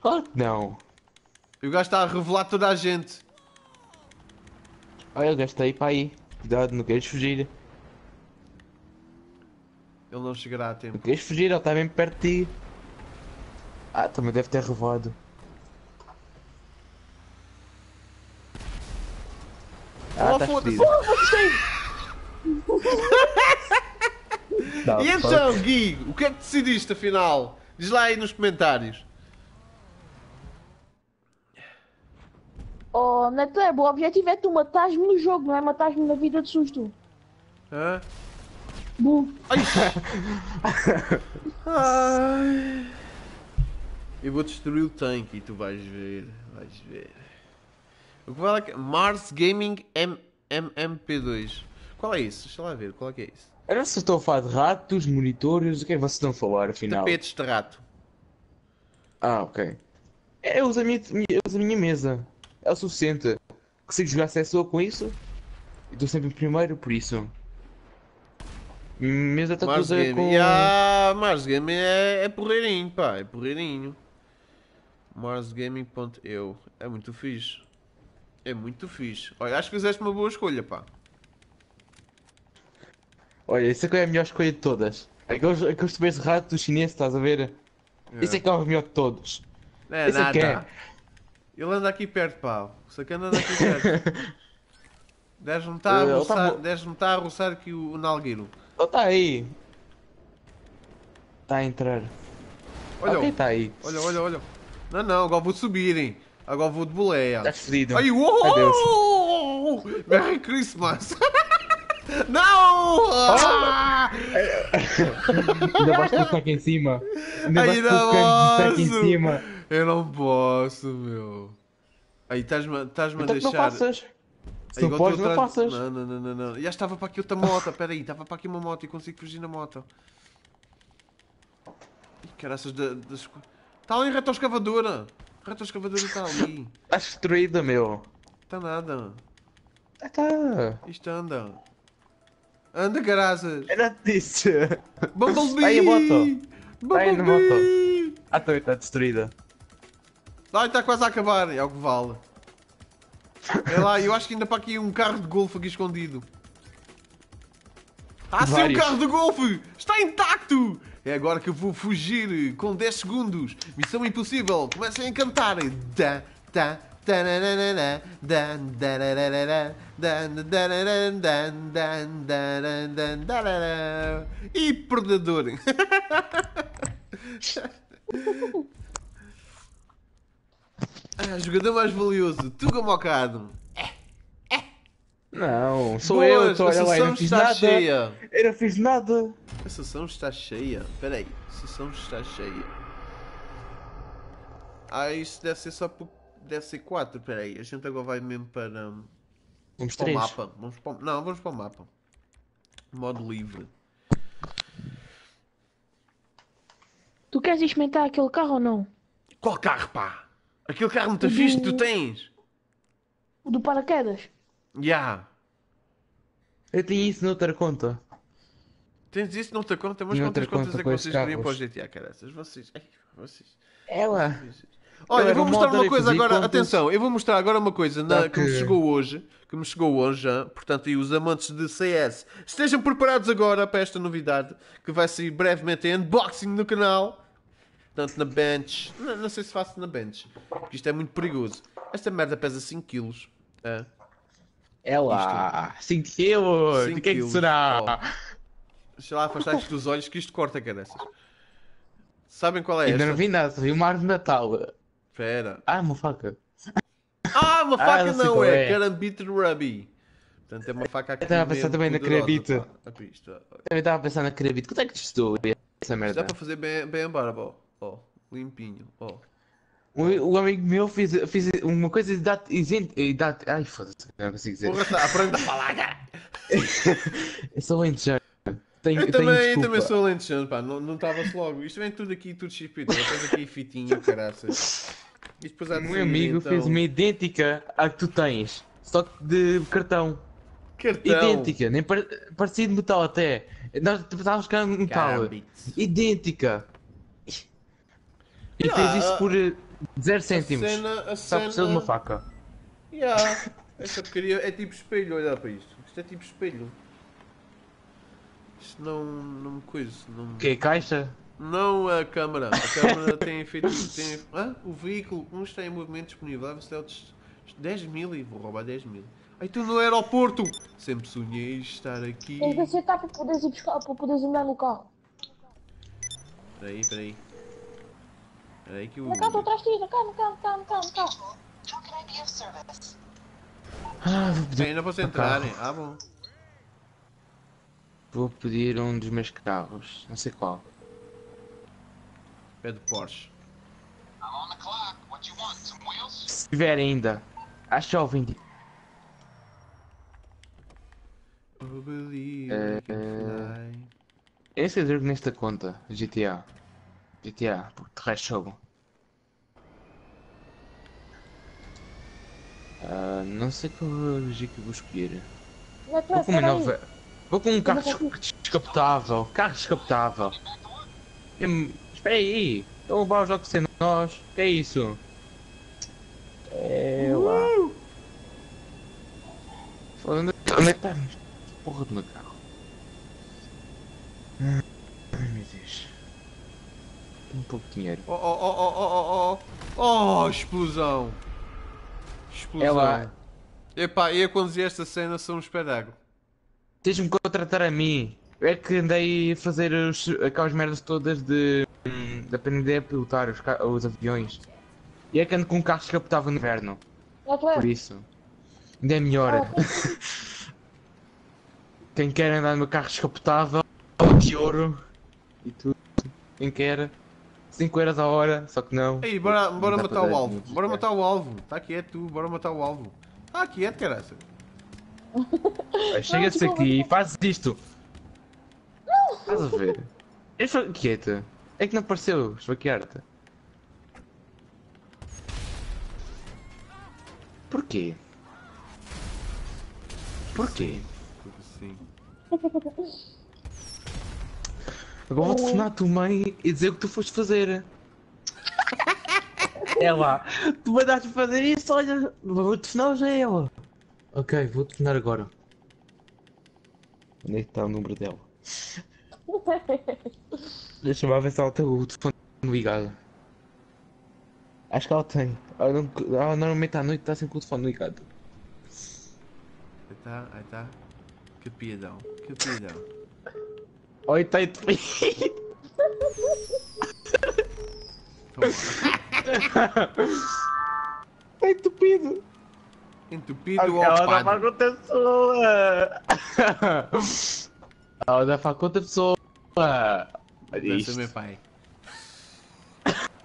Claro que não. E o gajo está a revelar toda a gente. Olha, o gajo está aí para aí. Cuidado, não queres fugir. Ele não chegará a tempo. Não queres fugir, ele está bem perto de ti. Ah, também deve ter revoado. Ah, Oh, estás foda-se. E então, Gui, o que é que decidiste afinal? Diz lá aí nos comentários. Oh, Netleb, o objetivo é tu matares-me no jogo, não é matares-me na vida de susto. Hã? Bu. Ai. Ai. Eu vou destruir o tanque e tu vais ver. Vais ver. O que vale é que. Mars Gaming M MMP2. Qual é isso? Deixa lá ver, qual é que é isso? Sei se estou a falar de ratos, monitores, o que é que vocês estão a falar afinal? Tapetes de rato. Ah, ok. É, eu uso a minha, eu uso a minha mesa. É o suficiente. Consigo jogar CSO com isso. E estou sempre em primeiro, por isso. Minha Mesa está toda Gaming. com... Yeah, Mars Gaming é, é porreirinho, pá, é porreirinho. MarsGaming.eu. É muito fixe. É muito fixe. Olha, acho que fizeste uma boa escolha, pá. Olha, isso é que é a melhor escolha de todas. Aqueles, aqueles tubeiros de rato do chinês, estás a ver? Isso é que é o melhor de todos. Não é Isso é nada. que é. Ele anda aqui perto, pá. O sacana anda aqui perto. Deves-me estar a tá roçar, bo- deves-me estar a roçar aqui o, o nalgueiro. Ele está aí. Está a entrar. Olha, ok, está aí. olha, olha, olha. Não, não, agora vou subir. Agora vou de boleia. Estás fedido. Ai, Adeus. uou! Merry Christmas! Não! Ah! Ainda vais o saco em cima. Ainda vais saco em cima. Eu não posso, meu. Aí estás-me a Então que não deixar. faças. Se Aí não podes, não faças. Não, não, não, não, não. Já estava para aqui outra moto. Espera aí, estava para aqui uma moto e consigo fugir na moto. Ih, caraças da- das. co- Está ali a retroescavadora. A retroescavadora está ali. Estás destruída, meu. Está nada. Ah, tá. Isto anda. Anda, caraças. Era disso. Bumblebee! Aí a moto. Aí na Bumblebee! Ah, também está destruída. Ai, está quase a acabar. É o que vale. É lá, eu acho que ainda para aqui um carro de golfe aqui escondido. Ah, sim, um carro de golfe! Está intacto! É agora que eu vou fugir com 10 segundos. Missão impossível. Comecem a cantar. Da, da. E predador. Ah, jogador mais valioso, Tuga Mocado. Não, sou eu. Tô, a lá, eu sessão não fiz está nada. cheia. Eu não fiz nada. A sessão está cheia. Espera aí, a sessão está cheia. Ah, isso deve ser só por... Deve ser 4, espera aí. A gente agora vai mesmo para, hum, Vamos para o mapa. Vamos para... Não, vamos para o mapa. Modo livre. Tu queres experimentar aquele carro ou não? Qual carro, pá? Aquele carro muito O fixe que do- tu tens. O do paraquedas? Já. Eu tinha isso noutra conta. Tens isso noutra conta? Mas quantas contas conta é que com esses vocês queriam para o carros. GTA, caraças? Vocês... Ai, vocês... Ela. Olha, eu era vou um mostrar modder uma e coisa fazia agora. contas. Atenção, eu vou mostrar agora uma coisa na- Só que me que- chegou hoje. Que me chegou hoje, já. portanto, e os amantes de CS estejam preparados agora para esta novidade que vai sair brevemente em unboxing no canal. Portanto, na bench. Não, não sei se faço na bench, porque isto é muito perigoso. Esta merda pesa 5kg. Ela. 5 quilos. Cinco O que é será? Deixa lá afastar isto dos olhos que isto corta, caraças. Sabem qual é Ainda esta? não vi nada, vi uma árvore de Natal. Espera. Ah, uma faca. Ah, uma Ah, faca não sei não é. é. Carambite Ruby. Portanto, é uma faca aqui. estava a pensar também na ó. Também estava a pensar na carabite. Quanto é que custou essa Isto merda? dá para fazer bem, bem a barba, ó. Ó, limpinho, ó. O, o amigo meu fez, fez uma coisa de data isento. e data- Ai, foda-se, não consigo dizer. Porra, tá, aprende a falar, cara. Eu sou lentejano. Tenho, Eu também, eu também sou alentejano, pá. Não estava-se logo. Isto vem tudo aqui, tudo XP. Depois aqui fitinho, caraças. E depois há de meu amigo então, fez uma idêntica à que tu tens. Só que de cartão. Cartão. Idêntica, nem par... parecia de metal até. Nós pensávamos que era metal. Idêntica. E Ah, fez isso por eh, 0 cêntimos. cena- a Só precisa de cena- uma faca. Yeah. Esta porcaria é tipo espelho, olha para isto. Isto é tipo espelho. Isto não, não me coisa. Não... Que Caixa? Não a câmara. A câmara tem efeito. Tem... Ah, o veículo. Um está em movimento disponível. Leva-se até os 10 mil e vou roubar 10 mil. Ai, tu no aeroporto! Sempre sonhei estar aqui. Tens de aceitar para poderes ir buscar, para poderes andar no carro. Peraí, peraí. Peraí que o. Atrás. Ah, vou pedir, não posso entrar. hein? Ah, bom. vou pedir um dos meus carros. Não sei qual. Pé de Porsche. Se tiver ainda. Acho que já ouvi. Oh, believe Eh, I can fly. Eu nem sei dizer nesta conta. GTA. GTA. Porque de resto jogo. Ah, não sei qual energia que eu vou escolher. Não é que Vou com uma nova. Vou com um carro não consigo. des- descapotável. Carro descapotável. Hum, Espera aí. Estão a levar os jogos sem nós. Que é isso? É lá. Onde é que está? Porra do meu carro. Ai meu Deus. Pouco dinheiro. Oh, oh, oh, oh, oh, oh, oh, oh, explosão. Explosão. Ela- Epá, eu a conduzir esta cena sou um espedago. Tens-me contratar a mim. Eu é que andei a fazer os, aquelas merdas todas de, hum, de aprender a pilotar os, os aviões. E é que ando com um carro descapotável no inverno. É que é. Por isso. Ainda é melhor. Ah, Quem quer andar no meu carro descapotável, de ouro e tudo. Quem quer, 5 euros a hora, só que não. Ei, bora, bora Não matar o alvo. minutos, Bora é. matar o alvo. Tá quieto, tu. Bora matar o alvo. Tá quieto, caraça. Chega-se aqui e faz isto. Estás a ver? Esfa- Quieta. É que não apareceu esfaquear-te. Porquê? Porquê? Porque sim. Agora vou telefonar a tua mãe e dizer o que tu foste fazer. É lá, tu mandaste fazer isso, olha, vou telefonar já a ela. Ok, vou telefonar agora. Onde é que está o número dela? Deixa-me lá ver se ela tem o telefone ligado. Acho que ela tem. Ela, não- ela normalmente à noite está sempre com o telefone ligado. Aí tá, aí tá. Que piadão. Que piadão. Oi, tá aí. Toma. Tá entupido. Entupido ou Ela dá ocupado. para outra pessoa. Ela dá para outra pessoa. Ser meu pai.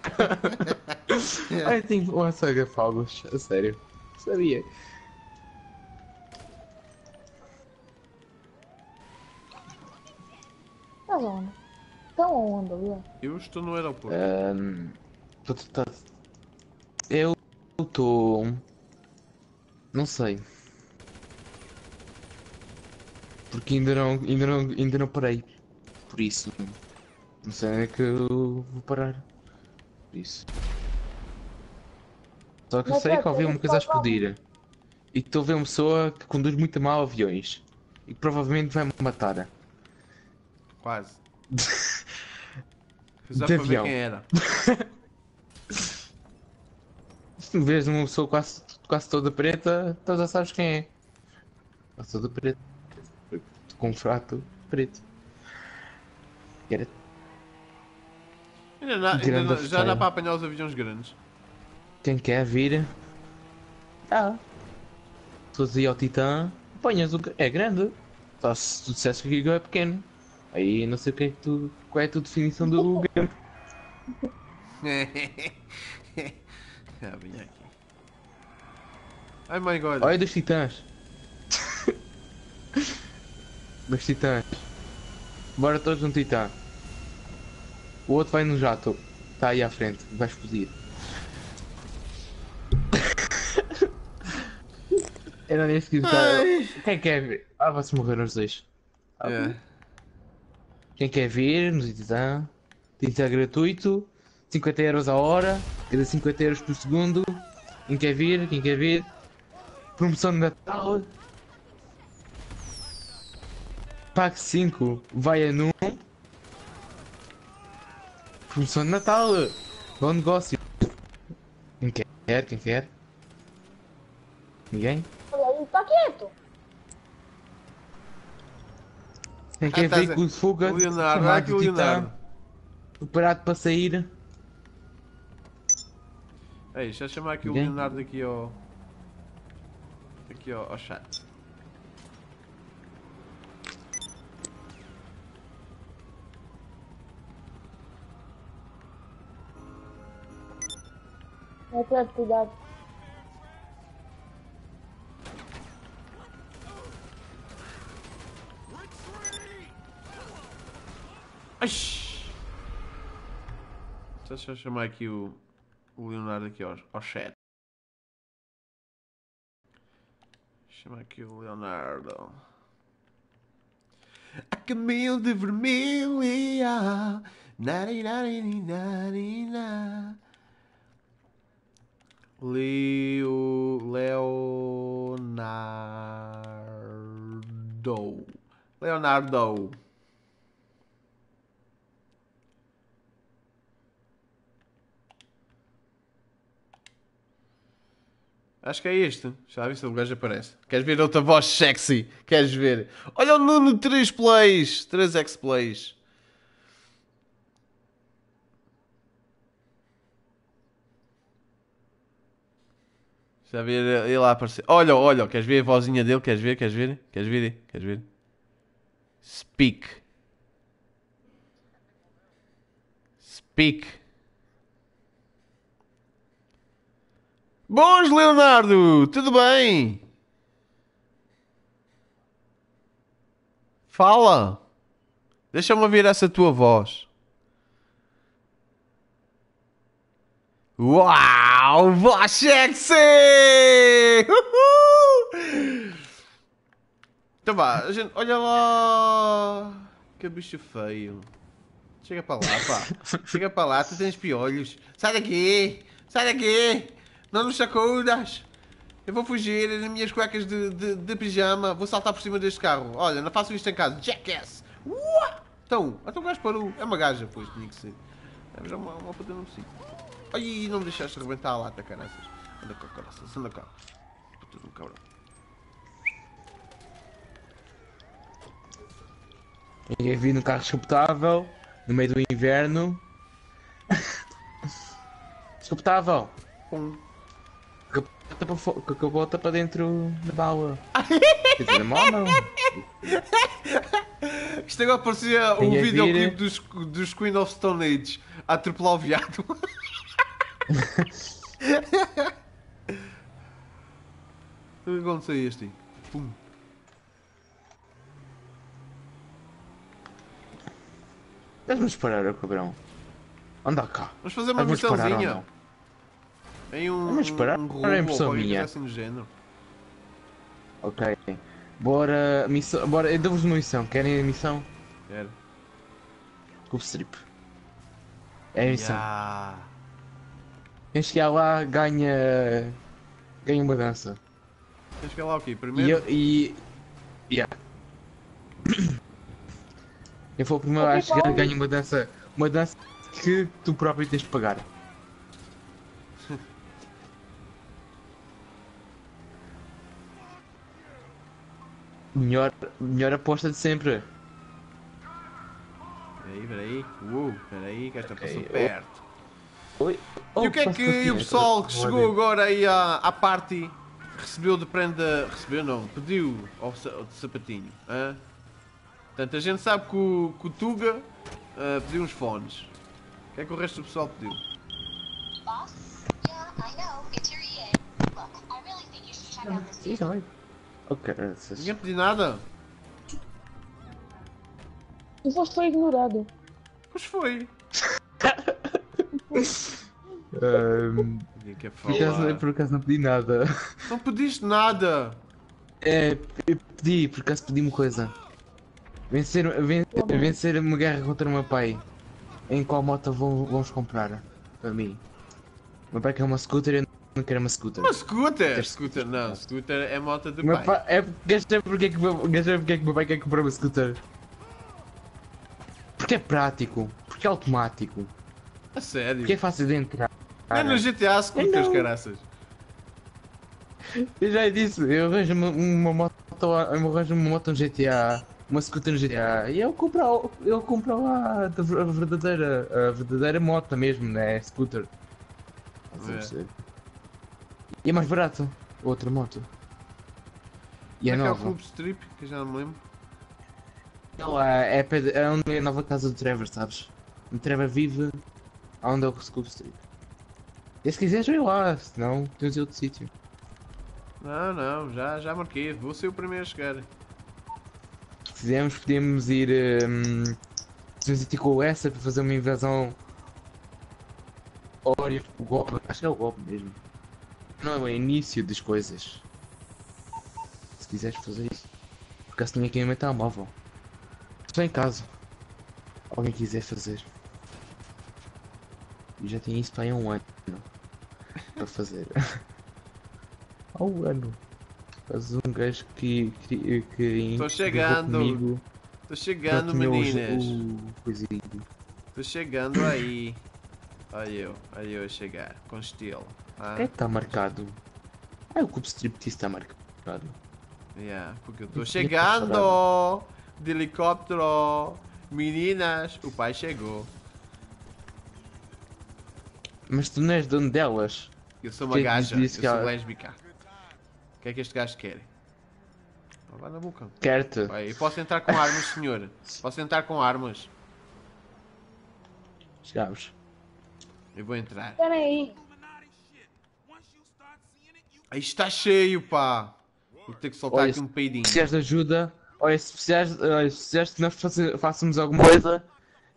Ai, tem uma saga fogos, a sério. Sabia. Estás onde? Estão onde, Leon? Eu estou no aeroporto. Ahm, tô- tô- tô- Eu estou. Não sei. Porque ainda não, ainda não, ainda não parei. Por isso. Não sei onde é que eu vou parar. Por isso. Só que Mas sei é, que ouvi uma coisa a explodir. E que estou a ver uma pessoa que conduz muito mal aviões. E que provavelmente vai me matar. Quase. Já De para ver avião. quem era. Se me vês uma pessoa quase, quase toda preta, tu já sabes quem é. Quase toda preta. Com um frato preto. Era Ainda, dá- ainda dá- já dá para apanhar os aviões grandes. quem quer vir. Ah. Aí ao Titã, apanhas o. É grande. Só se tu dissesse que aquilo é pequeno. Aí não sei o que é que tu. Qual é a tua definição do grande. ah, vem aqui. Ai my god. Olha dos titãs. dos titãs. Bora todos no titã. O outro vai no jato. Está aí à frente. Vai explodir. Era nesse que está. Ai. Quem quer ver? Ah, vai-se morrer os dois. Ah, É. Quem quer vir no titã? Titã gratuito. 50 euros a hora. Cada 50 euros por segundo. Quem quer vir? Quem quer vir? Promoção de Natal. Pack 5 vai a num. Promoção de Natal. Bom negócio. Quem quer? Quem quer? Ninguém? Olha aí, está quieto. Tá vir a- com o fuga? O Leonardo, aqui o Leonardo. Preparado para sair. Ei, deixa eu chamar aqui o Ninguém? Leonardo aqui ao. Aqui ao, ao chat. É claro, cuidado. Ai! Deixa eu chamar aqui o, Leonardo aqui ao, ao chat. Chama aqui o Leonardo. A caminho de vermelho e a nari, nari, nari, na. Leo Leonardo Leonardo Acho que é este. Já vi se o gajo aparece. Queres ver outra voz sexy? Queres ver? Olha o Nuno 3 plays. 3 X plays. Já ver ele lá aparecer. Olha, olha, queres ver a vozinha dele? Queres ver? Queres ver? Queres ver? Queres ver? Speak. Speak. Boas, Leonardo! Tudo bem? Fala! Deixa-me ouvir essa tua voz. Uau! Voz sexy! Uhul! Então vá, a gente, olha lá! Que bicho feio. Chega para lá, pá. Chega para lá, tu tens piolhos. Sai daqui! Sai daqui! Não nos sacudas! Eu vou fugir nas minhas cuecas de, de, de pijama. Vou saltar por cima deste carro. Olha, não faço isto em casa. Jackass! Uá! Então, até o gajo parou. É uma gaja, pois, tinha que ser. É já uma, uma puta não sei. Ai, não me deixaste arrebentar a lata, caraças. Anda cá, caraças, anda cá. Puta de um cabrão. Eu vi no carro descapotável, no meio do inverno. descapotável! Capota para fo- com a capota para dentro da bala. Quer dizer, mal não. Isto agora parecia um videoclipe vira. dos, dos Queen of Stone Age a atropelar o viado. O que aconteceu a este? Pum. Estás-me a disparar, ô cabrão. Anda cá. Vamos fazer uma missãozinha. Em um, Vamos parar? um é ou impressão qualquer minha? coisa assim do género. Ok. Bora, missão. Bora, eu dou-vos uma missão. Querem a missão? Quero. Cube Strip. É a missão. Ya. Quem chegar lá ganha. ganha uma dança. Tens que ir lá o quê? E Primeiro? eu. E. Yeah. Quem for o primeiro a chegar ganha uma dança. Uma dança que tu próprio tens de pagar. Melhor, melhor aposta de sempre. Peraí, peraí. Uh, peraí, que esta Ok, passou oh. perto. Oi. E o que é que o pessoal que Olha. chegou agora aí à, à party recebeu de prenda. Recebeu não, pediu ao, ao sapatinho. hã? Portanto, a gente sabe que o, que o Tuga ah, pediu uns fones. O que é que o resto do pessoal pediu? Boss? Yeah, I know. It's your EA. Look, I really think you should check out this. Ok, essas- Ninguém pediu nada? Tu foste foi ignorado. Pois foi. Ninguém quer por, acaso, falar. por acaso não pedi nada. Não pediste nada. É, eu pedi, por acaso pedi uma coisa. Vencer, ven- vencer uma guerra contra o meu pai. Em qual moto vão- vamos comprar? Para mim. O meu pai quer uma scooter e eu não quero uma scooter. Uma scooter. Scooter não, scooter é moto do Meu pai. pai, é, porque é que, saber porque é que o meu pai quer comprar uma scooter? Porque é prático, porque é automático, A sério. porque é fácil de entrar. É no GTA scooters, Não. caraças. Eu já disse, eu arranjo uma, uma moto, eu arranjo uma moto no GTA, uma scooter no GTA, e eu compro, eu compro lá a ver- a verdadeira, a verdadeira moto mesmo, né? Scooter. É. E é mais barato, outra moto. E é é é o nova. Clube Strip? Que eu já não me lembro. Ela é, de- é onde é a nova casa do Trevor, sabes? O Trevor vive onde é o Scoop Street. E se quiseres, vem lá, senão tens outro sítio. Não, não, já, já marquei. Vou ser o primeiro a chegar. Se quisermos, podemos ir. Um, podemos ir com o Essa para fazer uma invasão. Ori- o golpe, acho que é o golpe mesmo. Não, é o início das coisas. Se quiseres fazer isso. Porque assim aqui no telemóvel. Estou em casa. Alguém quiser fazer. Eu já tenho isso para aí há um ano. Para fazer. Há um ano. Faz um gajo que. que, que Tô chegando. Comigo, Tô já chegando, tinha os- meninas. O. Tô chegando aí. Olha eu, olha eu a chegar. Com estilo. Ah, O que é que está marcado? Ah, o Cubo Striptease está marcado. yeah, porque eu Eu tinha chegando. De helicóptero. Meninas, o pai chegou. Mas tu não és dono delas. Eu sou uma Quem gaja, eu sou ela- lésbica. que é que este gajo quer? Vai na boca. Quer-te. Eu posso entrar com armas, senhor. Posso entrar com armas. Chegámos. Eu vou entrar. Espera aí. Aí está cheio, pá. Vou ter que soltar Olha, aqui um peidinho. Se precisares de ajuda, olha, se precisares, olha, se precisares que nós faça- façamos alguma coisa,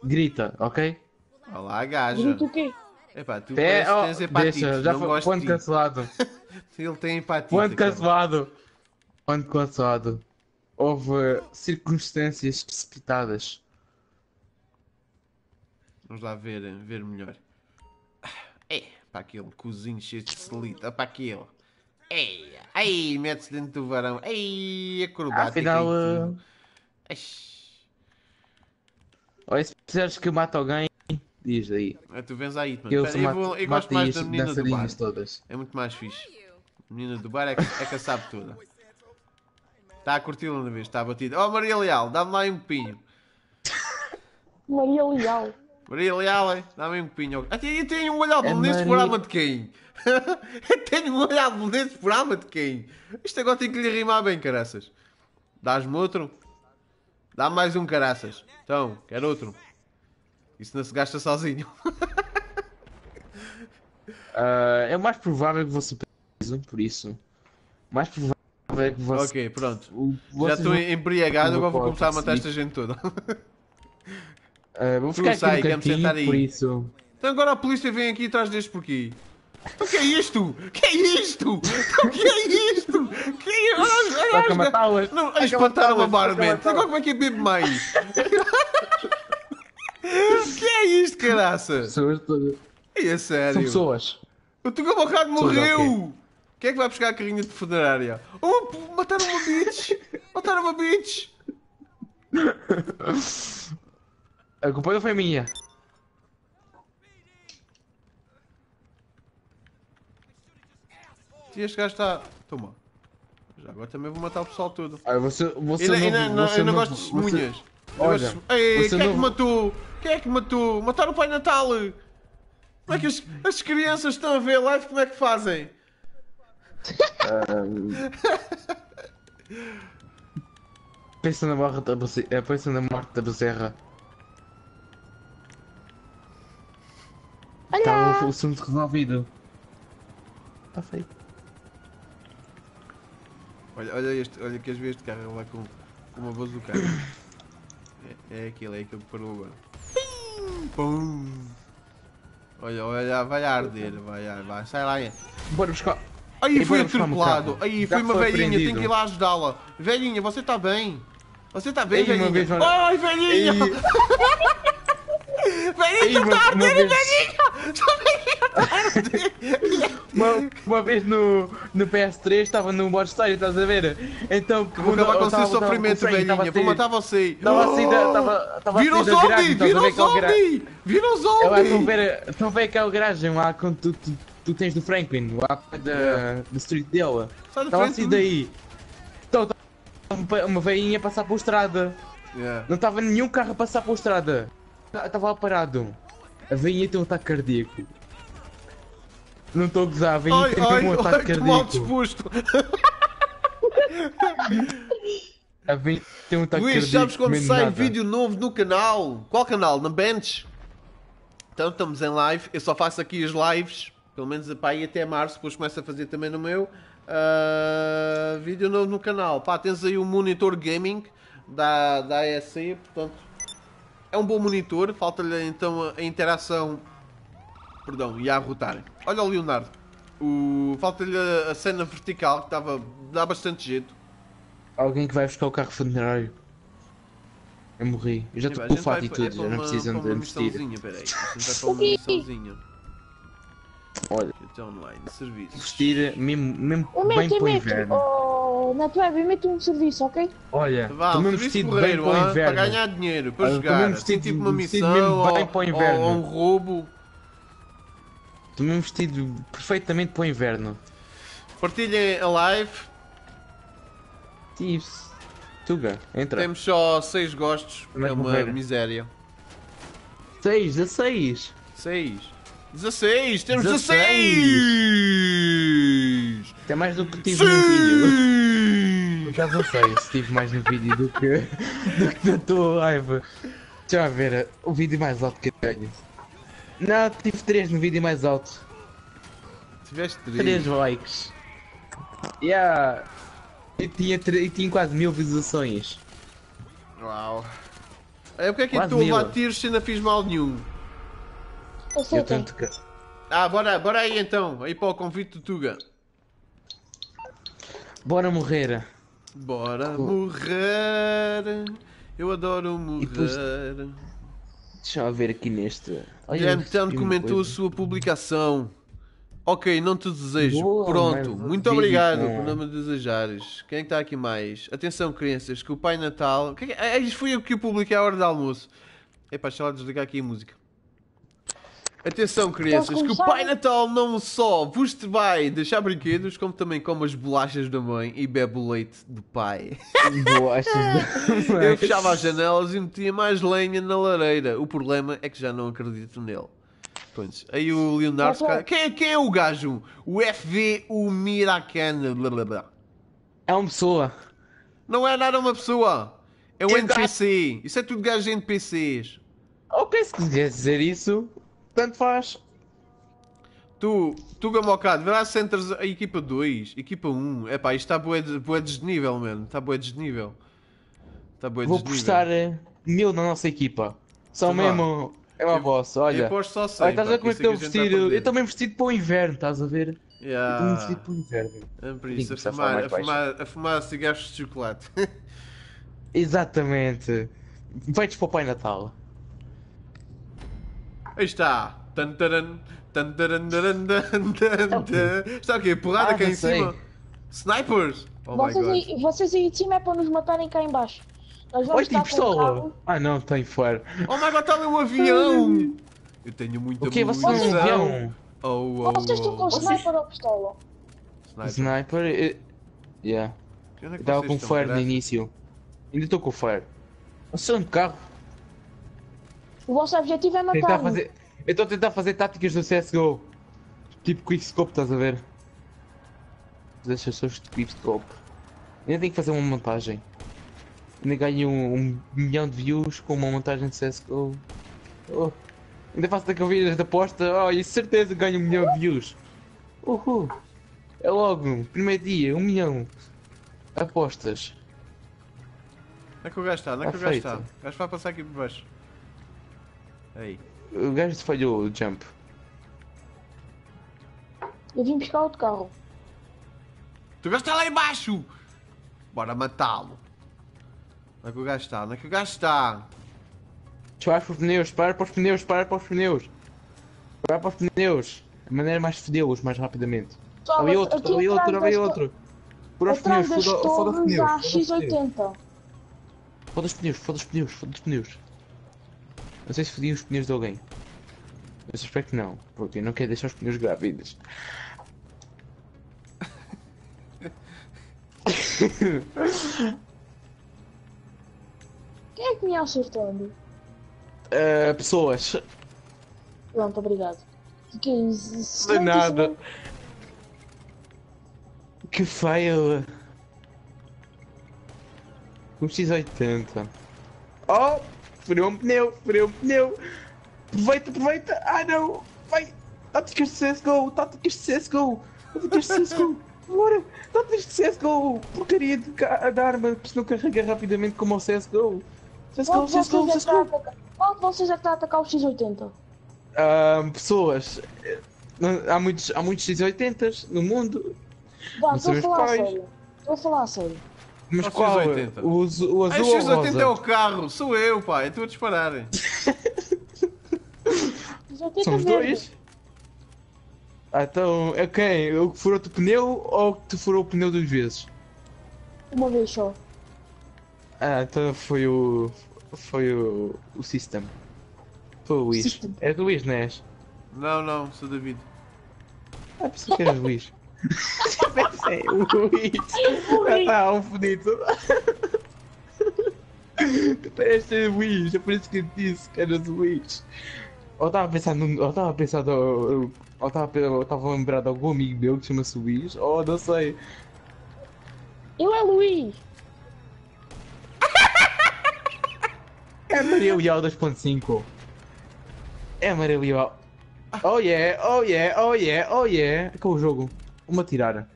grita, ok? Olha lá, gaja. Grito o quê? Epá, tu É, que oh, tens hepatite. deixa, já não foi ponto cancelado. Ele tem hepatite. Ponto cancelado. Ponto cancelado. Houve circunstâncias precipitadas. Vamos lá ver, ver melhor. É, para aquele cozinho cheio de celita. Para aquele. Ei, ei, mete-se dentro do varão. Ei, acrobática. Afinal, e eh, tudo. Olha, se precisares que eu mate alguém, diz aí. Ah, Tu vens aí, mano. Eu, sou eu, mate, vou- eu gosto mais da menina do bar. todas. É muito mais fixe. A menina do bar é que, é que a sabe toda. Está a curti-la na vez, está batida. Oh, Maria Leal, dá-me lá aí um copinho. Maria Leal. Maria Leal, hein? dá-me um copinho. Ah, Eu tenho um olhado É nesse Maria- programa de quem? eu tenho um olhado nesse programa de quem? Isto agora tem que lhe rimar bem, caraças. Dás-me outro? Dá mais um, caraças. Então, quer outro? Isso não se gasta sozinho. Ah, é o mais provável que você preso, por isso. Mais provável é que você. ok, pronto. Já estou embriagado, agora vou começar a matar esta gente toda. Ah, vou Tu ficar aqui sai, no cantinho, sentar aí. por isso. Então agora a polícia vem aqui atrás deste porquê? O que é isto? O que é isto? O que é isto? Que é... Olha, olha, olha, matá-las. Não, a Toca espantar uma matá-las, barman. toca Agora como é que é bebe mais? O que é isto, caraça? Pessoas todas. É São sério. pessoas. O Tuga Bocado morreu. Quem é que vai buscar a carrinha de funerária? Oh, mataram uma bitch. Mataram uma bitch. A culpa não foi minha. E este gajo está... Toma. Já agora também vou matar o pessoal todo. Ah, você, você Eu, não, ainda- não, você eu não não- gosto de você- testemunhas. Eu Olha, de- Ei, você quem é que não- matou? Quem é que matou? Mataram o Pai Natal! Como é que as, as crianças estão a ver live? Como é que fazem? Pensa na morte da eh, pensa na morte da bezerra. Está Olha! o, o assunto resolvido. Está feito. Olha, olha este, olha que as vezes de carro lá com, com uma bazuca. É, é aquele, é aquele que parou agora. Pim, Pum. Olha, olha, vai arder, vai, ar- vai, sai lá. é. Bora buscar. Aí foi atropelado. carro. Aí foi uma velhinha, tenho que ir lá ajudá-la. Velhinha, você está bem? Você está bem, Ei, velhinha? Ai, velhinha! Velhinha, Ei, uma, está a uma vez, uma, uma vez no, no PS3 estava num modo história, estás a ver? Então, Vou acabar com o seu sofrimento, velhinha. Vou matar você. Estava assim. Estava estava Virou assim zombie! Virou zombie! Virou Eu lá estão a zombie! ver, estão a ver aquela garagem lá quando tu, tu, tu tens do Franklin, lá da, da street dela. Estava assim daí. Então, estava uma- veinha a passar pela estrada. Yeah. Não estava nenhum carro a passar pela estrada. Estava lá parado. A veinha tem um ataque cardíaco. Não estou a gozar, a veinha tem ai, um ataque que mal cardíaco. disposto. A veinha tem um ataque Luís, cardíaco. sabes quando sai nada. vídeo novo no canal? Qual canal? Na Bench? Então estamos em live. Eu só faço aqui as lives. Pelo menos pá, aí até março. Depois começo a fazer também no meu. Ah, vídeo novo no canal. Pá, tens aí o monitor gaming da, da ASC. Portanto, é um bom monitor. Falta-lhe então a, interação. Perdão, e a rotar. Olha o Leonardo. O, Falta-lhe a, cena vertical que estava. dá bastante jeito. Alguém que vai buscar o carro funerário. Eu morri. Eu já estou com fato e tudo, é já para não uma- precisam de uma me vestir. missãozinha, peraí. A gente vai para uma missãozinha. Olha, Aqui online, serviços. vestir mesmo, mesmo Eu bem para o inverno. Oh, na tua web, eu meto um serviço, ok? Olha, estou mesmo vestido bem para o hã? inverno. para ganhar dinheiro, para Olha, jogar. estou mesmo Assim, vestido- tipo uma vestido missão mesmo ou, bem para o ou- inverno. ou um roubo. Estou mesmo vestido perfeitamente para o inverno. Partilhem a live. Tives. Tuga, entra. Temos só 6 gostos, Mas é uma morrer. miséria. 6, 16. 6. 16! Temos 16. 16! Até mais do que tive no vídeo. Sim! Acaso não sei se tive mais no vídeo do que, do que na tua live. Deixa eu ver o vídeo mais alto que eu tenho. Não, tive 3 no vídeo mais alto. Tiveste 3 três. likes. Yeah. E tinha, e tinha quase mil visualizações. Uau. É porque é que Quase tu mil. tiros se ainda fiz mal nenhum? Eu Eu tanto que. Ah, bora, bora aí então. Aí para o convite do Tuga. Bora morrer. Bora Oh. morrer. Eu adoro depois- morrer. Deixa eu ver aqui neste. Guilherme eu Tano comentou a sua publicação. Ok, não te desejo. Boa, Pronto, muito obrigado com- por não me desejares. Quem é que está aqui mais? Atenção, crianças, que o Pai Natal. Que é que- Ah, isto foi eu que o publiquei à hora do almoço. Epá, deixa lá desligar aqui a música. Atenção, crianças, que o? Pai Natal não só vos vai deixar brinquedos, como também come as bolachas da mãe e bebe o leite do pai. Bolachas de- Eu fechava as janelas e metia mais lenha na lareira. O problema é que já não acredito nele. Pois. Aí o Leonardo. Mas, ó. Quem, é- quem é o gajo? O FV, o Miracan. Blá, blá, blá. É uma pessoa. Não é nada uma pessoa. É um Que NPC. Isso é tudo gajo de NPCs. Ok, se quiser dizer isso, tanto faz. Tu, tu Gamocado, lá se entras a equipa 2, equipa 1. Epá, isto está bué, de- bué desnível, mano. Está bué desnível. Está bué Vou desnível. postar eh, mil na nossa equipa. São vá. mesmo. É uma Eu- vossa, Eu olha. aposto só 100, Olha, estás a ver como é que estou vestido? Eu estou mesmo vestido para o inverno, estás a ver? Yeah. Estou mesmo vestido para o inverno. É por isso, a fumar, a, fumar, a fumar cigarros de chocolate. Exatamente. Feitos para o Pai Natal. Aí está. Tan, taran, tan, taran, taran, tan, tan, tan. Está o quê? Porrada Ah, cá em sei. cima? Snipers? Oh my Vocês god. aí, vocês aí de cima é para nos matarem cá em baixo. Nós vamos Olha, tem estar com o pistola! Ah não, tem fora. Oh my god, está ali um avião! Eu tenho muita O que Você munição. não é um avião? Oh, oh, Vocês estão com oh. sniper ou pistola? Sniper. Sniper. eh, Yeah. É Eu que estava vocês com estão, fire no início. Ainda estou com fire. Eu sou um carro. O vosso objetivo é Tentar matar-me. fazer... Eu estou a tentar fazer táticas do CSGO. Tipo Quickscope, estás a ver? Deixa só de Quickscope. Ainda tenho que fazer uma montagem. Ainda ganho um, um milhão de views com uma montagem de CSGO. Oh. Ainda faço daquele vídeo de aposta. Oh, e certeza ganho um milhão de views. Uhul. É logo, primeiro dia, um milhão. Apostas. Onde é que o gajo está? Onde é que o gajo está? O gajo vai passar aqui por baixo. Aí. O gajo falhou o jump. Eu vim buscar outro carro. O gajo está lá embaixo! Bora matá-lo. Onde é que o gajo está? Onde é que o gajo está? Para para os pneus, para para os pneus, para para os pneus. Para para os pneus. A maneira mais de fodê-los mais rapidamente. Ali outro, ali outro, ali outro. Por os pneus, foda os pneus. há foda os pneus. X80. Foda os pneus, foda os pneus, foda os pneus. Não sei se fodi os pneus de alguém. Eu suspeito que não, porque eu não quero deixar os pneus grávidos. Quem é que me acertando? Ah, pessoas. Pronto, obrigado. Fiquei De 70 nada. segundos. Que fail. Um X80. Oh! Furou um pneu, furou um pneu. Aproveita, aproveita. Ah não! Vai! Táticas de CSGO, táticas de CSGO. Táticas de CSGO. Bora! Táticas de CSGO. Porcaria de, ca- de arma que se não carrega rapidamente como o CSGO. CSGO, CSGO, CSGO. Qual de vocês é que está a atacar o X80? Ah, pessoas. Há muitos, há muitos X80s no mundo. Vá, estou a falar a sério. Estou a falar a sério. Mas Qual qual? X80? O, o azul ou o X80 é o carro! Sou eu, pá! Eu estou a disparar. X80 São os verde. dois? Ah, então é quem? O que furou o pneu ou o que te furou o pneu duas vezes? Uma vez só. Ah, então foi o. Foi o. O System. Foi o Luís. System. É do Luís, não és? Não, não, sou David. Ah, pensei que eras Luís. Pensei, o Luís. Ah, tá, um fodido. Tu parece ser Luís, é por isso que eu disse que eras o Luís. Ou estava a pensar no. Ou estava a pensar no. Ou estava a lembrar de algum amigo meu que chama-se Luís, ou não sei. Eu é Luís. É Maria Leal 2.5. É Maria Leal. Oh yeah, oh yeah, oh yeah, oh yeah. Acabou o jogo. Uma tirada.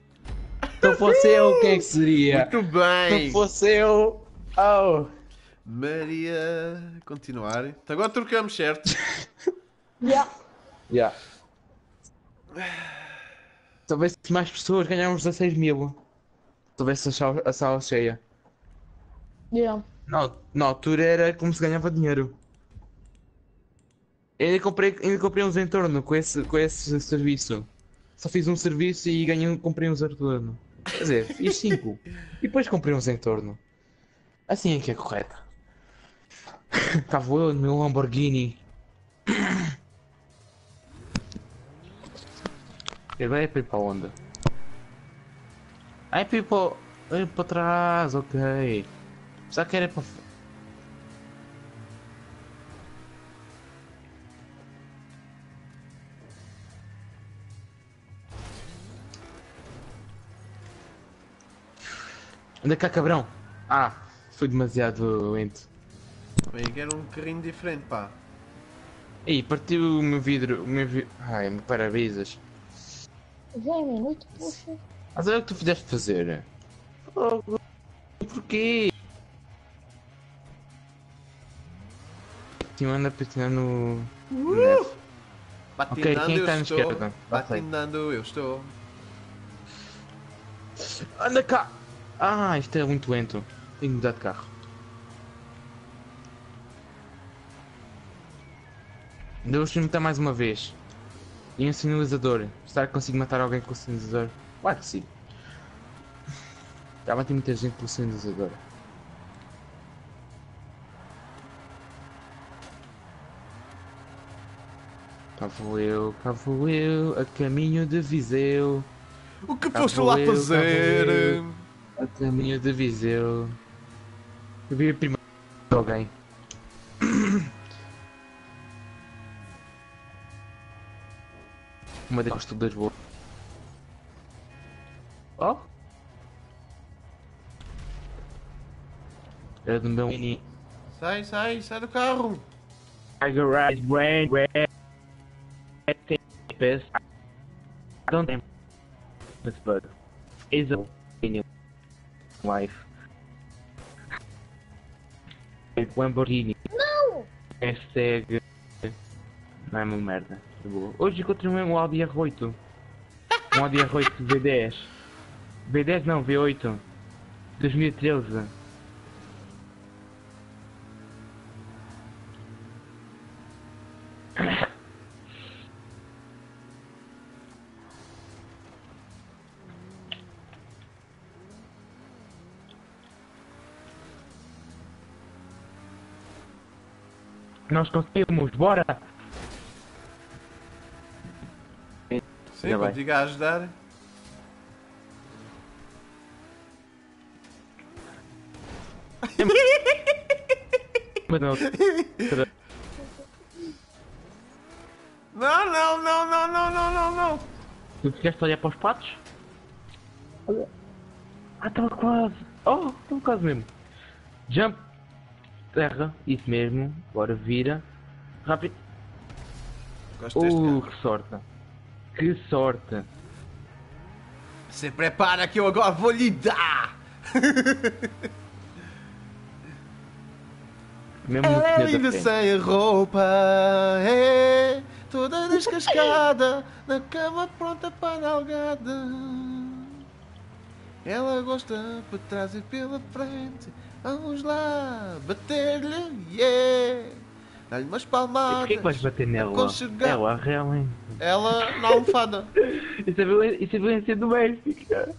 Se não fosse eu, quem é que seria? Muito Se bem! não fosse eu. Oh. Maria. Continuar. Então agora trocamos, certo? Yeah. Yeah. Talvez se mais pessoas ganhávamos 16 mil. Talvez a sala, a sala cheia. Yeah. Na, na altura era como se ganhava dinheiro. Eu ainda comprei, ainda comprei uns entorno com esse, com esse serviço. Só fiz um serviço e ganhei, um- comprei uns entorno. Quer dizer, fiz 5. e depois comprei uns entorno. Assim é que é correto. Vou eu no meu Lamborghini. Agora é para ir para onde? Para ir para, é para trás, ok. Só que era para. Anda cá, cabrão! Ah, foi demasiado lento. Bem, quero um carrinho diferente, pá. Ih, partiu o meu vidro. O meu vi... Ai, meu para-brisas. Vem, minuto, puxa. Mas olha o que tu fizeste fazer. Oh, porquê? Te anda patinando no. no neve. Patinando quem eu está na estou. esquerda? Patinando eu estou. Anda cá! Ah, isto é muito lento. Tenho que mudar de carro. Vou experimentar mais uma vez. E um sinalizador. Será que consigo matar alguém com o sinalizador? Claro que sim. Já matei muita gente com o sinalizador. Cá vou eu, cá vou eu, a caminho de Viseu. O que Cá foste lá eu, fazer? A caminho de Viseu. Eu vi primeiro alguém. Uma das duas boas. Oh! Era do meu mini. Sai, sai, sai do carro. Tiger Rise brand red tempest. I don't think this but is a in your life. Lamborghini. Não! Hashtag. Não é uma merda. boa. Hoje encontrei um Audi R8. Um Audi R8 V10. V10 não, V8. 2013. Nós conseguimos, bora! Sim, contigo a ajudar. Mas não, Não, não, não, não, não, não, não, não. tu quiseste olhar para os patos? Ah, estava quase! Oh, estava quase mesmo! Jump! Terra, isso mesmo, bora vira. Rápido! Gosto deste Uh, carro. que sorte! Que sorte! Se prepara que eu agora vou lhe dar. Mesmo Ela é linda sem roupa, é toda descascada, na cama pronta para a algada. Ela gosta por trás e pela frente. Vamos lá, bater-lhe, yeah. Dá-lhe umas E palmadas. porquê que vais bater nela? Aconchegar. Ela, realmente. Ela na almofada. Isso é violência, isso é violência doméstica.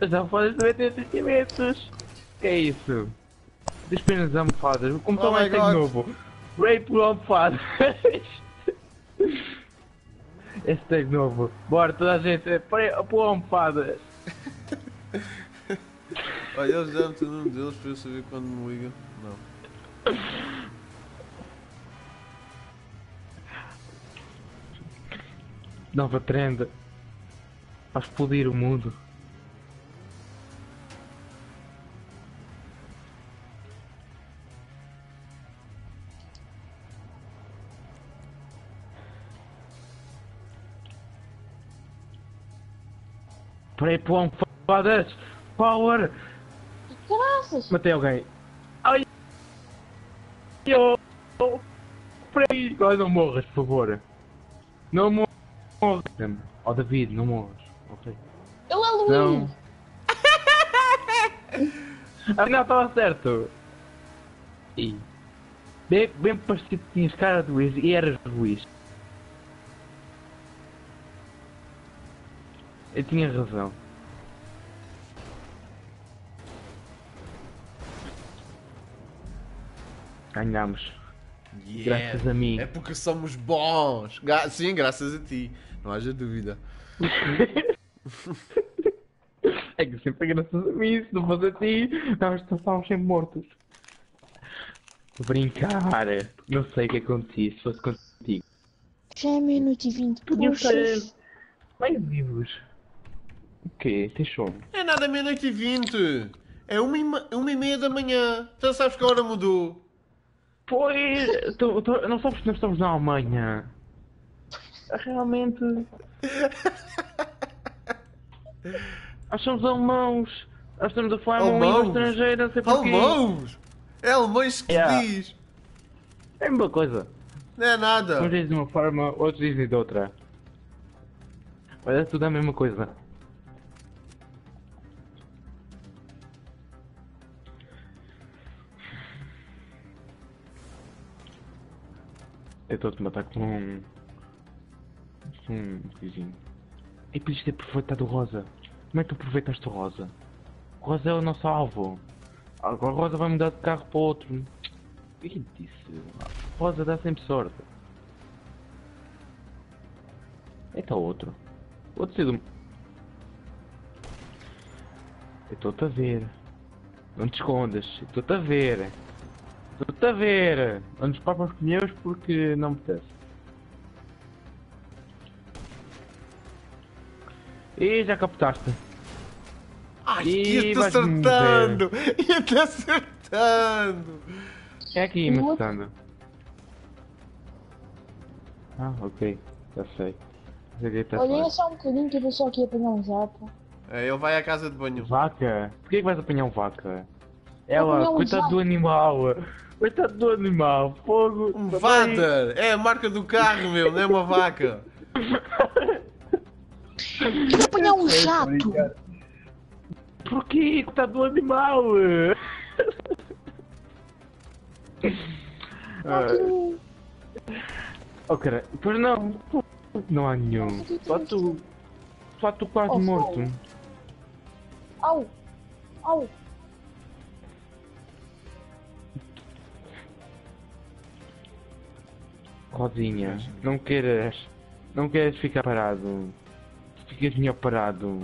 As almofadas também têm sentimentos. Que é isso? Despende as almofadas. Como Oh mais tem novo. Rape por almofadas. Esse tag novo. Bora toda a gente. Para por almofadas. Olha, eles deram o nome deles para eu saber quando me ligam. Não. nova trend. Para explodir o mundo. Pão, foda Power! Graças! Matei alguém. Ai! Eu! Peraí! Ai, não morras, por favor. Não morras. Oh, David, não morras. Ok. Ele é Não. Luís! Afinal, estava certo. E. Bem, bem parecido que tinhas cara de Luís e eras Luís. Eu tinha razão. Ganhamos. Graças a mim. É porque somos bons. Gra- Sim, graças a ti. Não haja dúvida. É que sempre é graças a mim, se não fosse a ti, nós estávamos sempre mortos. Brincar. Não sei o que acontecia se fosse contigo. Já é meia-noite e vinte. Ser Poxa, mais vivos. O quê? Tens sono? É nada meia-noite e vinte. É uma e, ma- uma e meia da manhã. Já sabes que a hora mudou. Pois, tu, tu, não que nós estamos na Alemanha. Realmente. Nós somos alemãos. Nós estamos a falar uma língua estrangeira, não sei porquê. Alemãos! É alemães que Yeah. diz. É a mesma coisa. Não é nada. Uns dizem de uma forma, outros dizem de outra. Mas é tudo a mesma coisa. Eu estou-te a matar com um. com um vizinho. E podias ter aproveitado o rosa. Como é que tu aproveitaste o rosa? O rosa é o nosso alvo. Agora o rosa vai mudar de carro para outro. O que disse? Rosa dá sempre sorte. Eita outro. Outro ser do... Eu estou-te a ver. Não te escondas. Eu estou-te a ver. Estou-te a ver. Não nos papam os pneus porque não me apetece. E já captaste. Ai, Ih, ia-te vais-me acertando! Ia-te acertando! É aqui, me acertando. Ah, ok. Já sei. Que tá Olha, é só um bocadinho que eu vou só aqui apanhar um jato. É, ele vai à casa de banho. Vaca? Porquê que vais apanhar um vaca? Ela, um coitado jato. do animal. Coitado do animal. Fogo. Um. Vader! É a marca do carro, meu, não é uma vaca. Vou apanhar um jato! Porquê? Coitado do animal. Aquilo- Oh, cara. Pois não. Não há nenhum. Só tu. Só tu quase Oh, morto. Au! Au! Rosinha, não queiras. Não queiras ficar parado. Ficas melhor parado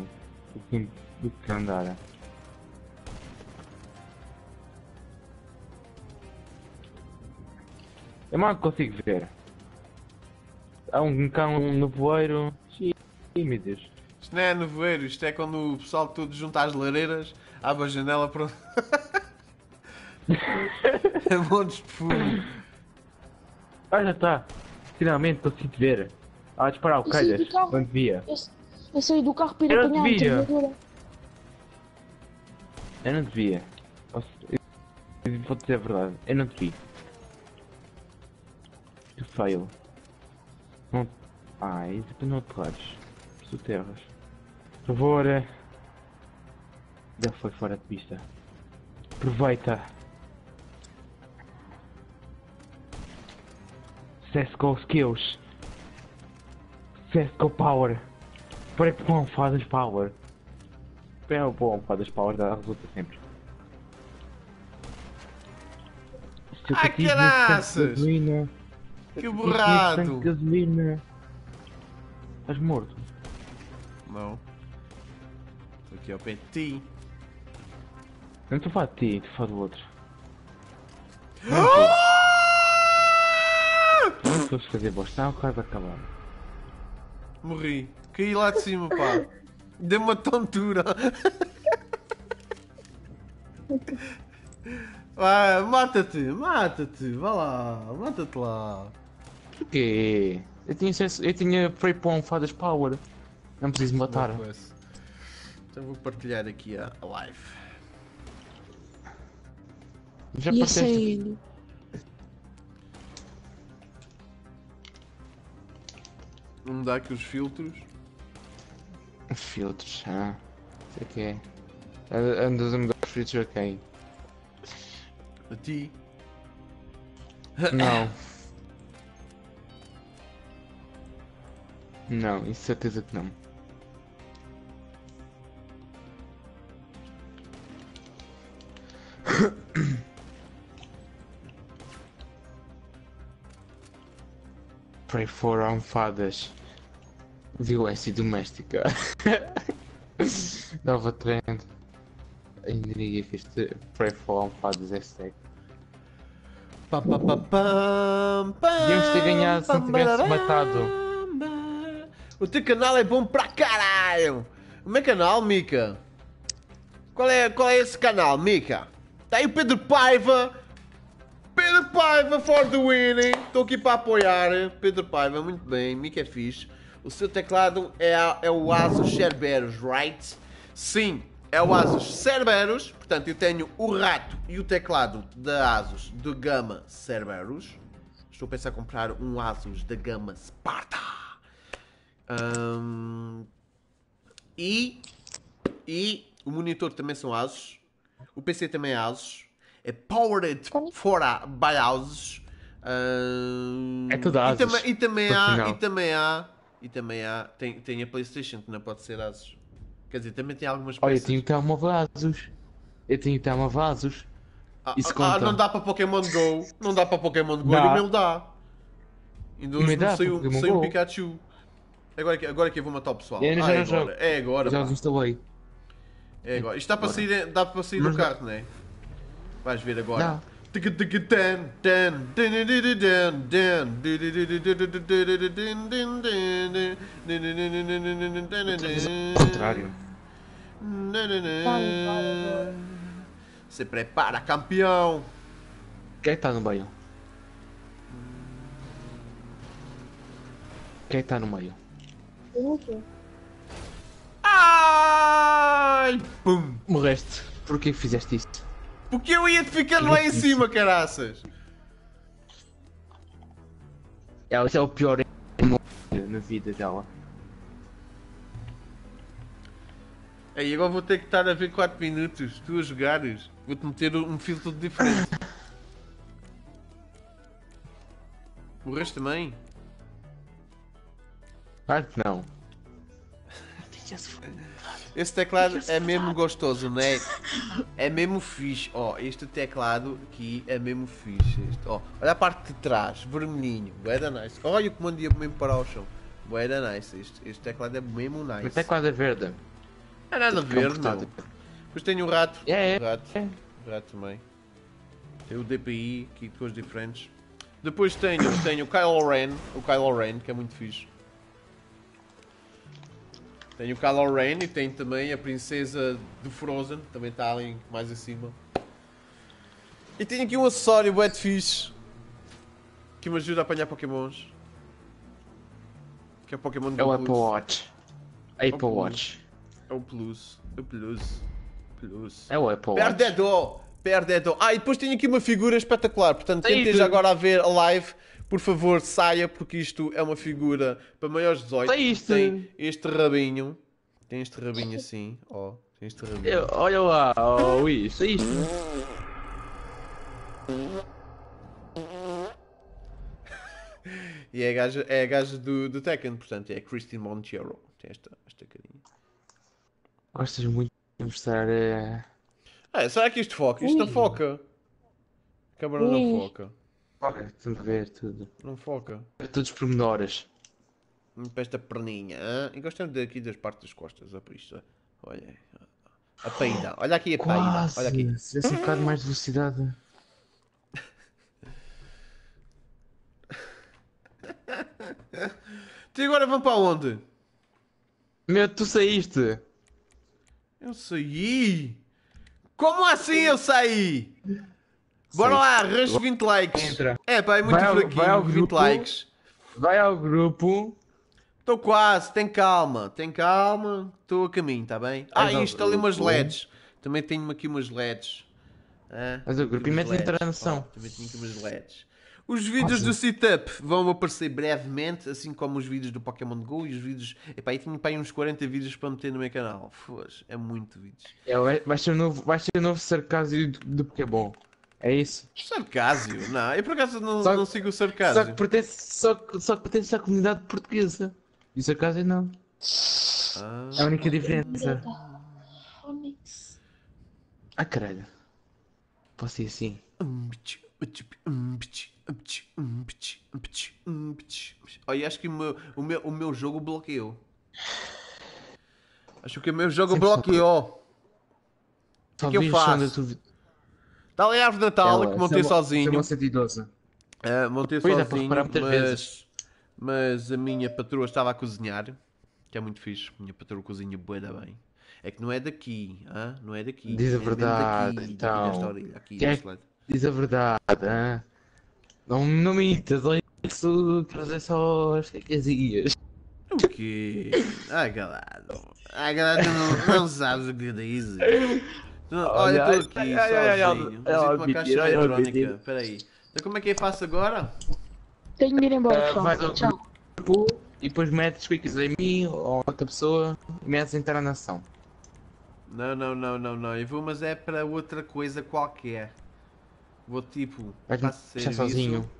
do que, do que andar. Eu mal consigo ver. Há um cão no voeiro. Ih, meu Deus. Isto não é nevoeiro, isto é quando o pessoal todo junta às lareiras, abre a janela para. é montes de fumo. Ah, já está. Finalmente consigo ver. Ah, o saí calhas. do carro. Quando via. Eu, eu saí do carro para ir apanhar a devia. metralhadora. Eu não devia. Eu vou dizer a verdade. Eu não devia. Tu fail. Não. Ah, isso é para não aterrares. Tu terras. Por favor. eh. Já foi fora de pista. Aproveita. CSGO Skills. CSGO Power. Para que bom fazes Power. É o bom fazes Power dá resulta sempre. Se tanto caraças! gasolina, Que borrado! gasolina. Estás morto. Não. Estou aqui ao pé de ti. Não estou a ti, estou a do outro. Não estou a fazer bosta. Não, quase acabar. Morri. Caí lá de cima, pá. Deu uma tontura. Vai, mata-te, mata-te, vá lá, mata-te lá. Porquê? Eu tinha, eu tinha Prey para almofadas Power. Não preciso me matar. Então vou partilhar aqui a live. Já E a Vamos dar aqui os filtros. filtros. Ah, sei que é. Andas a mudar os filtros a quem? A ti. Não. Não, isso certeza que não. Pray for almofadas. Violência doméstica. Nova trend. Ainda que este Pray for almofadas é seco. Pá, pá, pá, pam, pam, Devíamos ter ganhado se não pam, tivesse matado. O teu canal é bom pra caralho. O meu canal, Mica? Qual é, qual é esse canal, Mica? Tá aí o Pedro Paiva. Paiva for the winning. Estou aqui para apoiar. Pedro Paiva, muito bem. Mica é fixe. O seu teclado é, a- é o Asus Cerberus, right? Sim, é o Asus Cerberus. Portanto, eu tenho o rato e o teclado da Asus de gama Cerberus. Estou a pensar em comprar um Asus da gama Sparta. Ahm, e, e o monitor também são Asus. O PC também é Asus. É powered for a, by Asus. Ahm, É tudo e Asus, também- E, também há, final. e também há, e também há, tem, tem a Playstation que não pode ser Asus. Quer dizer, também tem algumas Olha, eu tenho telemavasos. Eu tenho telemavasos. Ah, Isso ah, conta. não dá para Pokémon Go. Não dá para Pokémon Go. Dá. E o meu dá. Ainda O hoje dá me saiu, um Go. Pikachu. Agora que, agora que eu vou matar o pessoal. Eu Ah, é não agora. É agora. Já instalei. É agora. Isto dá para sair, dá para sair do Mas não- carro, não é? Vais ver agora. Tan, Contrário. Se prepara, campeão. Quem é que está no meio? Quem é que está no meio? Não. Ai! Pum! Morreste. Porquê que fizeste isso? Porque eu ia-te ficar lá em cima, caraças! Ela é o pior na vida dela. Aí agora vou ter que estar a ver 4 minutos, tu a jogares. Vou-te meter um filtro diferente. Morreste também? Claro que não. Esse teclado é mesmo gostoso, não é? É mesmo fixe. Ó, este teclado aqui é mesmo fixe. Este. Ó, olha a parte de trás, vermelhinho. Bué da nice. Olha o comando ia mesmo para o chão. Bué da nice. Este, este teclado é mesmo nice. Até quase é verde. É nada verde, meu. portátil. Depois tenho o rato. É, é. O rato. É. O rato também. Tem o DPI, aqui cores diferentes. Depois tenho, tenho o Kylo Ren. O Kylo Ren, que é muito fixe. Tenho o Kylo Ren e tem também a princesa do Frozen. Também está ali mais acima. E tenho aqui um acessório bué fixe. Que me ajuda a apanhar pokémons. Que é o Pokémon É o Go Apple. Watch. Apple Plus. Watch. É o Plus. É o Plus. Plus. É o Apple Watch. Perdedor! Perdedor! Ah, e depois tenho aqui uma figura espetacular. Portanto, quem esteja agora a ver a live, por favor, saia, porque isto é uma figura para maiores de 18. Saíste. Tem este rabinho. Tem este rabinho assim. Ó, tem este rabinho. Eu- Olha lá, oh, Luís, é isto. E é a gaja, é a gaja do, do Tekken, portanto, é a Christine Monteiro. Tem esta, esta carinha. Gostas muito de mostrar. eh, Ah, será que isto foca? Isto não foca. A câmara não foca. Olha, tudo ver, tudo. Não foca. Todos os pormenores. Para esta perninha. hã? E gostamos daqui das partes das costas. Olha para isto. Olha. A peida. Olha aqui a peida. Quase. Olha aqui. Se desse um bocado mais de velocidade. E agora vão para onde? Meu, tu saíste. Eu saí? Como assim eu saí? Bora lá, rush 20 likes. Entra. É pá, é muito Vai ao- fraquinho, vai ao 20 grupo. likes. Vai ao grupo. Estou quase, tem calma, tem calma. Estou a caminho, está bem? Ah, ao instalei umas. LEDs. Também tenho aqui umas LEDs. Ah, Mas o grupo e mete interação. Também tenho aqui umas LEDs. Os vídeos do Setup vão aparecer brevemente, assim como os vídeos do Pokémon GO e os vídeos. Epá, aí tinha aí uns 40 vídeos para meter no meu canal. Foda-se, é muito vídeos. É, vai, vai ser o novo, vai ser novo sarcásio do, do Pokémon. É isso. Sarcásio? Não, eu por acaso não, Só- não sigo o Só que sarcásio. pertence, só, que- só que pertence à comunidade portuguesa. E o sarcásio não. Ah, É a única diferença. Ah, caralho. Posso ir assim? Olha, acho que o meu, o meu, o meu jogo bloqueou. Acho que o meu jogo Sempre bloqueou. Só que eu vi o som faço? Está ali a árvore de Natal Ela, que montei sozinho. chama 112. Ah, montei Pois, para sozinho, muitas mas, vezes. mas a minha patroa estava a cozinhar, que é muito fixe. A minha patroa cozinha bué da bem. É que não é daqui, não é daqui. Diz a é verdade, daqui, então. Daqui desta orelha, aqui, é-. Diz a verdade? Não, não mintas, olha isso, trazer só as caquezias. O quê? Ai, galado. Ai, galado, tu não, não sabes o que dizes. Não- Olha, Olha, estou aqui ai, ai, ai, ai, sozinho. ai, uma caixa ai, ai, eletrónica. mentira. Espera aí. Então como é que eu faço agora? Tenho de ir embora, Ah, pessoal. ao Tchau. grupo e depois metes clicas em mim ou outra pessoa e metes entrar na ação. Não, não, não, não, não. Eu vou, mas é para outra coisa qualquer. Vou tipo. Faço serviço, sozinho.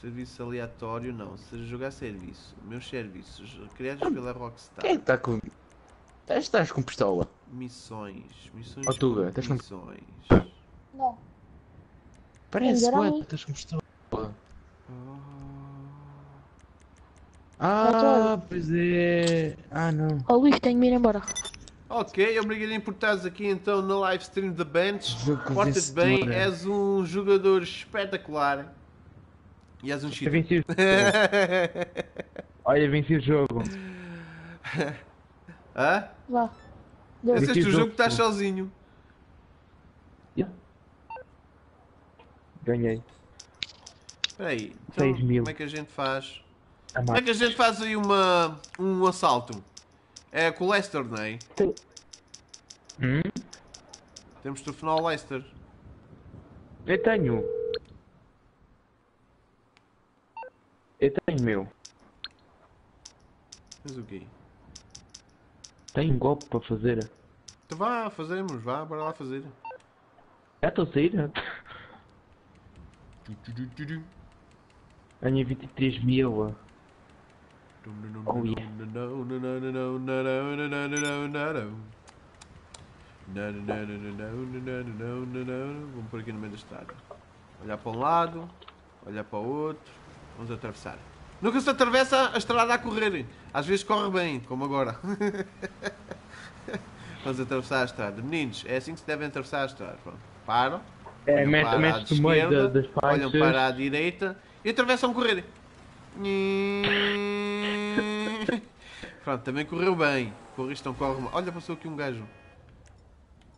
Serviço aleatório, não. Se jogar serviço. Meus serviços. Criados pela Rockstar. Quem é que está com. Estás, estás com pistola? Missões. Missões. Ó, Tuga, estás com- Missões. Não. Parece, ué, estás com pistola. Ah. Ah, pois é. Ah, não. Ó Luís, tenho de ir embora. Ok, obrigadinho por estares aqui então na live stream da Bench. Jogo com Porta-te bem, és um jogador espetacular. E és um Eu cheater. venci o Olha, venci o jogo. Hã? Vá. Deu. Venceste Venci o o jogo que estás sozinho. Ganhei. Espera aí. Então, 6 mil. como é que a gente faz? A Como é que a gente faz aí uma, um assalto? É com o Leicester, não é? Hum? Temos de telefonar ao Leicester. Eu tenho. Eu tenho, meu. Mas o quê? Tenho um golpe para fazer. Então vá, fazemos, vá, bora lá fazer. Já estou a sair? Ganhei 23 mil. Oh, yeah. Vamos por aqui no meio da estrada. Olhar para um lado, olhar para o outro. Vamos atravessar. Nunca se atravessa a estrada a correr. Às vezes corre bem, como agora. Vamos atravessar a estrada. Meninos, é assim que se devem atravessar a estrada. Pronto. Param. É, olham mete- para a metes no meio da- das Olham para a direita e atravessam a correr. Pronto, também correu bem. Corriste, não corre mal. Olha, passou aqui um gajo.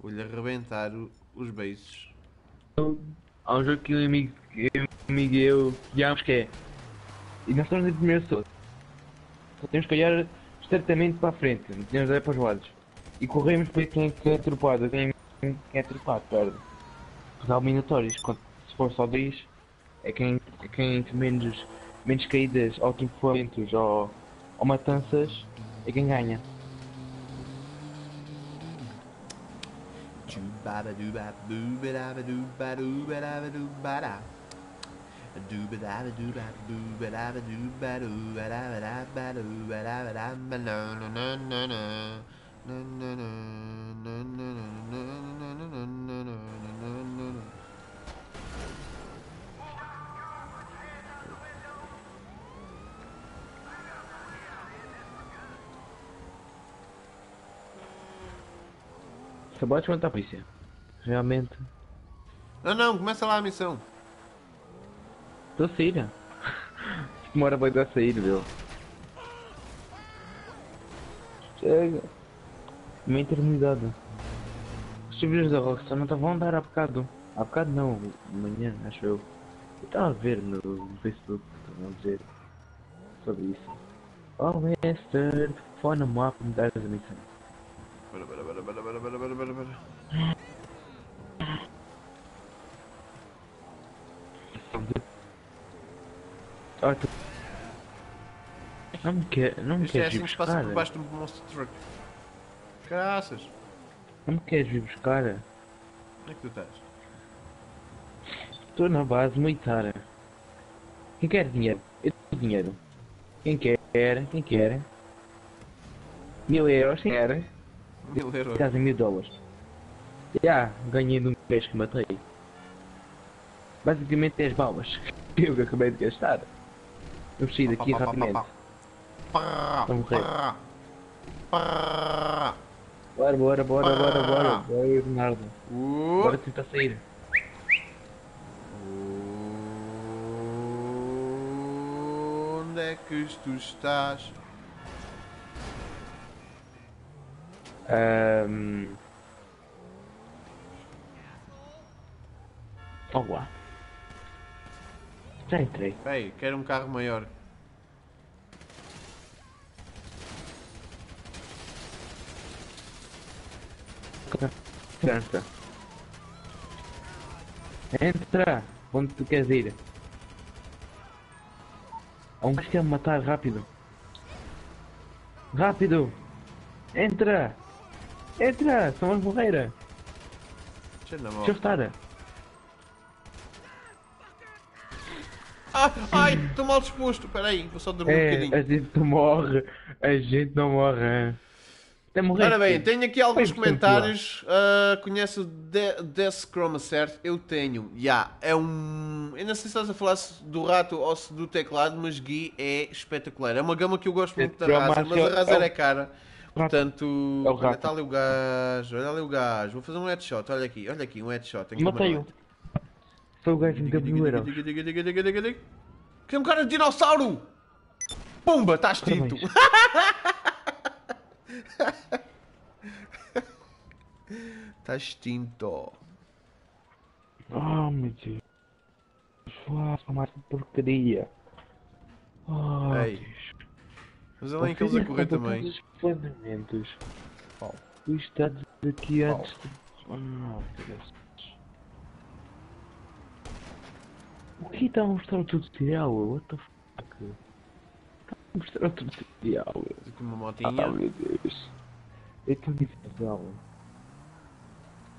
Vou-lhe arrebentar o- os beijos. Há um jogo que o amigo, e eu jogamos que é. E nós estamos em primeiro só. Só temos que olhar estreitamente para a frente, não temos de olhar para os lados. E corremos para quem é que é atropelado, quem, quem é atropelado, perde. Os eliminatórios, quando, se for só 10, é quem, é quem tem menos, menos caídas, ou atropelamentos, ou, ou matanças, é quem ganha. Só pode contar a polícia. Realmente. Não, não, começa lá a missão. Estou a sair. Demora bem a sair, meu. É uma eternidade. Os servidores da Rockstar não estavam a andar há bocado. Há bocado não, amanhã, acho eu. Eu estava a ver no Facebook, estavam a dizer sobre isso. Oh, Mister, foi no mapa me dar as missões. Bora, bora, bora, bora, bora, bora, bora, bora, bora. Oh, tu... Não me quer, não me é queres vir assim passa buscar? por baixo do monster truck. Graças. Não me queres vir buscar? Onde é que tu estás? Estou na base militar. Quem quer dinheiro? Eu tenho dinheiro. Quem quer? Quem quer? Mil euros, quem quer? Mil euros. Casa mil dólares. Já, ganhei de um peixe que matei. Basicamente 10 balas. Eu que acabei de gastar. Vamos sair daqui rapidamente. Vamos morrer. Bora, bora, bora, bora, bora. Bora, Bernardo. Uh. Bora tentar sair. Onde é que tu estás? Um... Oh, wow. Já entrei. Ei, quero um carro maior. Entra. Entra! Onde tu queres ir? Há um gajo que quer me matar rápido. Rápido! Entra! Entra! São as morreira! Deixa eu estar! Ah, ai, estou mal disposto. Espera aí, vou só dormir um É, bocadinho. a gente não morre! A gente não morre! Até morrer. Ora bem, tenho aqui alguns comentários. Ah, conhece o De Death Chroma, certo? Eu tenho. Já, é um. Eu não sei se estás a falar se do rato ou se do teclado, mas Gui é espetacular. É uma gama que eu gosto muito da Razer, mas a é Razer é é cara. Portanto, É olha, está ali o gajo, olha ali o gajo. Vou fazer um headshot, olha aqui, olha aqui, um headshot. Matei-o! Foi o gajo que me deu mil euros. Que é um cara de dinossauro! Pumba, estás tinto! Estás tinto. Oh meu Deus! Faça mais porcaria! Oh, Ei, Deus. Mas além que eles a correr também. Os fundamentos. Pau. O estado daqui antes de... Oh, Deus. O que está a mostrar o tutorial? What the fuck? Está a mostrar o tutorial. Aqui uma Ah, motinha. meu Deus. É tão difícil.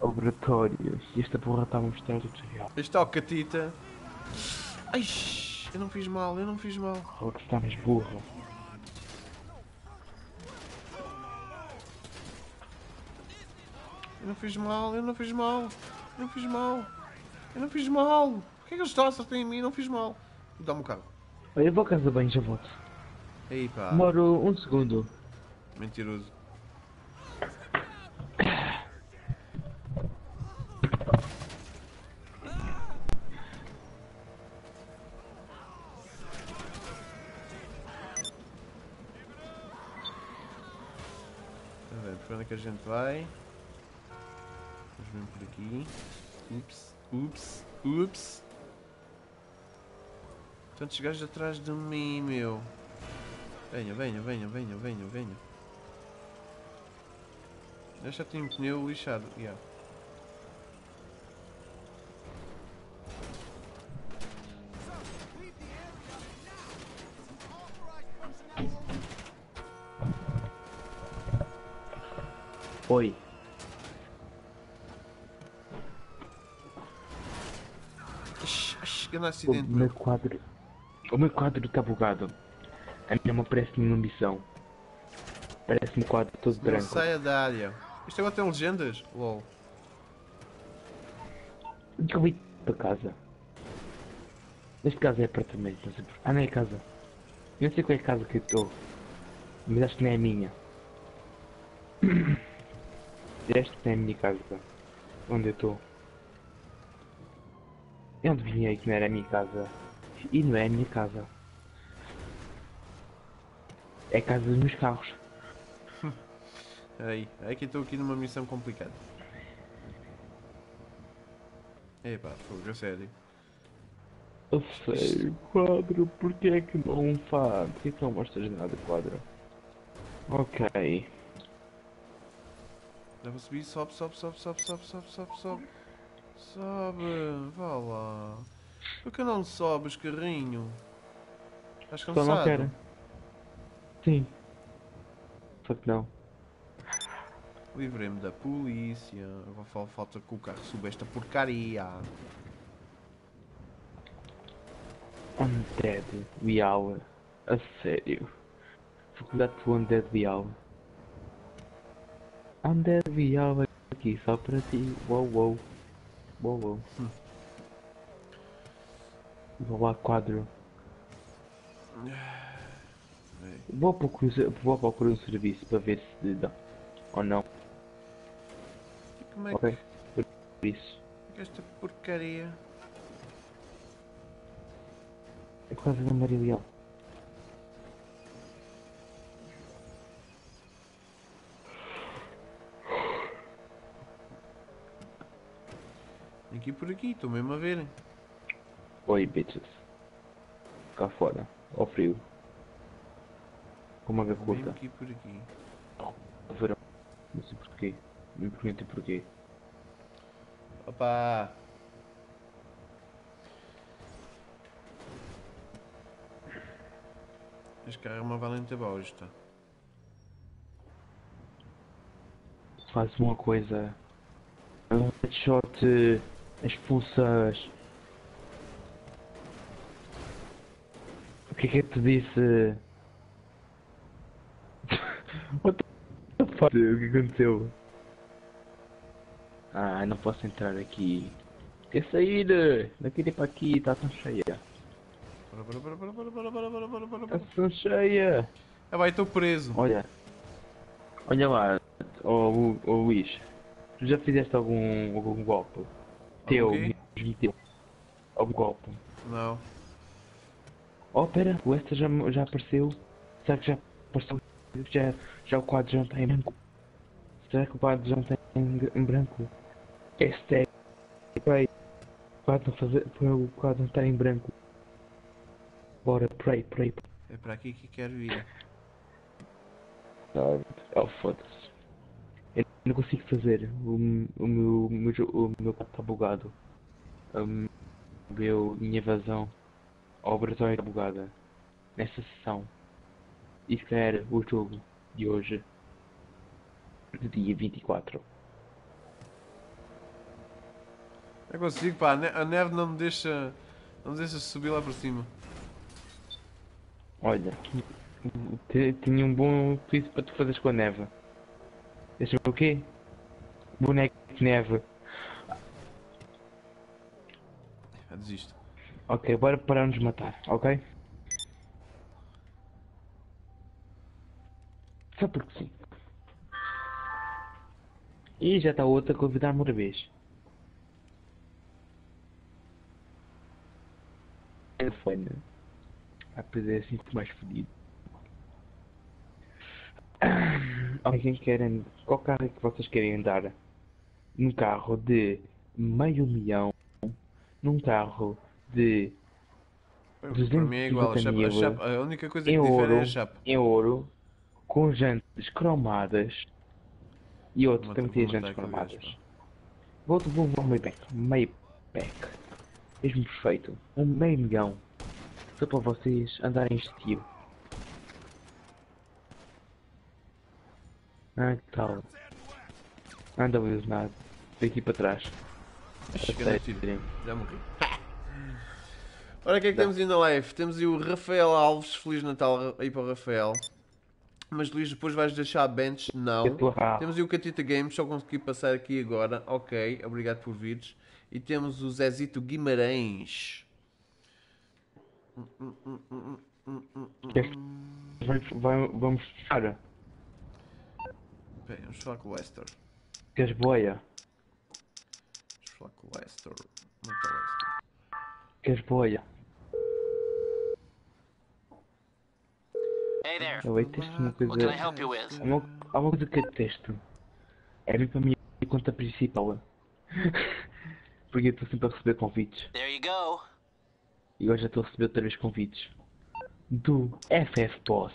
Laboratório. E esta porra está a mostrar o tutorial. Aí está o Catita. Ai, eu não fiz mal, eu não fiz mal. Oh, que está mais burro. Eu não fiz mal, eu não fiz mal. Eu não fiz mal. Eu não fiz mal. Por que é que eles estão a acertar em mim? Não fiz mal. Dá-me o carro. Olha, eu vou a casa bem, já volto. Aí pá, Demoro um segundo. mentiroso. Onde é que a gente vai? Vamos ver por aqui. Ups, ups, ups. Tantos gajos atrás de mim, meu. Venha, venha, venha, venha, venha, venha. Eu já tenho um pneu lixado. Yeah. Oi. Ixi, ixi, grande O acidente, meu. quadro. O meu quadro está bugado. A minha não parece nenhuma ambição. Parece-me um quadro todo Não branco. saia da área. Isto agora tem legendas? LOL. Eu vim para casa. Neste caso é apartamento, não sei por... Ah, não é casa. Eu não sei qual é a casa que eu estou. Mas acho que não é a minha. Esta não é a minha casa. Onde eu estou. Eu adivinhei que não era a minha casa. E não é a minha casa. É a casa dos meus carros. Aí, é que estou aqui numa missão complicada. Epá, fogo, a sério. Eu sei, quadro, porquê é que não faz? Porquê que não mostras nada, quadro? Ok. Dá para subir, sobe, sobe, sobe, sobe, sobe, sobe, sobe, sobe. Sobe, vá lá. Por que não sobes, carrinho? Estás Só cansado? não quero. Sim. Só que não. Livrei-me da polícia. Agora fal- falta que o carro suba esta porcaria. Undead Vial. A sério. Faculdade do Undead Vial. Undead Vial aqui só para ti. Uou uou. Uou uou. Vou lá quadro. Vou procurar, vou procurar um serviço para ver se dá. Ou não. E como é que Ok. Por isso. esta porcaria. É causa da que ir por aqui, estou mesmo a ver. Oi, bitches. Cá fora. Ao frio. Com manga Tenho curta. que ir por aqui. Verão. Não sei porquê. Me perguntem porquê. Opa! Este carro é uma valente bosta. Faz uma coisa. Um headshot. Expulsas. O que é que tu disse? What the fuck? O que aconteceu? Ah, não posso entrar aqui. Quer sair? Não quero ir para aqui, está tão cheia. Para, para, para, para, para, para, para, para, para, para, Está para. tão cheia. Ah, vai, estou preso. Olha. Olha lá, ô oh, Luís. Tu já fizeste algum, algum golpe? Teu, mesmo teu. Algum golpe? Não. Oh, pera, o esta já, já apareceu. Será que já apareceu? Já, já o quadro já não está em branco? Será que o quadro já não está em, em branco? Este é. Peraí. O quadro não fazer. O quadro não está em branco. Bora, peraí, peraí. É para aqui que quero ir. Oh, foda-se. Eu não consigo fazer. O, o meu. O meu, o meu bugado. O meu. Minha evasão. A operação está bugada. Nessa sessão. Isso era o jogo de hoje. De dia 24. Não consigo, pá. A ne- a neve não me deixa. Não me deixa subir lá para cima. Olha. Tinha um bom twist para tu fazeres com a neve. Deixa-me o quê? Boneco de neve. Ah, desisto. Ok, bora parar de nos matar, ok? Só porque sim. E já está outra a convidar-me outra vez. É foi, né? Ah, pois é, assim mais fodido. Ok, quem querem. Qual carro é que vocês querem andar? Num carro de meio milhão. Num carro de Para mim é igual. A, chapa, a, 250 mil chapa, a única coisa que difere é ouro, a chapa. em ouro, com jantes cromadas e outro também vou jantes cromadas. Vou vou vou Maybach, Maybach, mesmo perfeito, um meio milhão, só para vocês andarem estilo. Ah, que tal? Anda lesionado, daqui para trás. Ixi, A grande sério. tiro. Já morri. Ora, o que é que temos aí na live? Temos aí o Rafael Alves. Feliz Natal aí para o Rafael. Mas Luís, depois vais deixar a bench? Não. Temos aí o Catita Games, só consegui passar aqui agora. Ok, obrigado por vires. E temos o Zezito Guimarães. Vamos fechar. Bem, vamos falar com o Lester. Queres boia? Vamos falar com o Lester. Não está o Lester. Queres boia? Hey there. Eu leitei uma coisa. What can I help you with? Uma há uma coisa que eu detesto. É vir para a minha conta principal. Porque eu estou sempre a receber convites. There you go. E agora já estou a receber outra vez convites. Do FF Boss.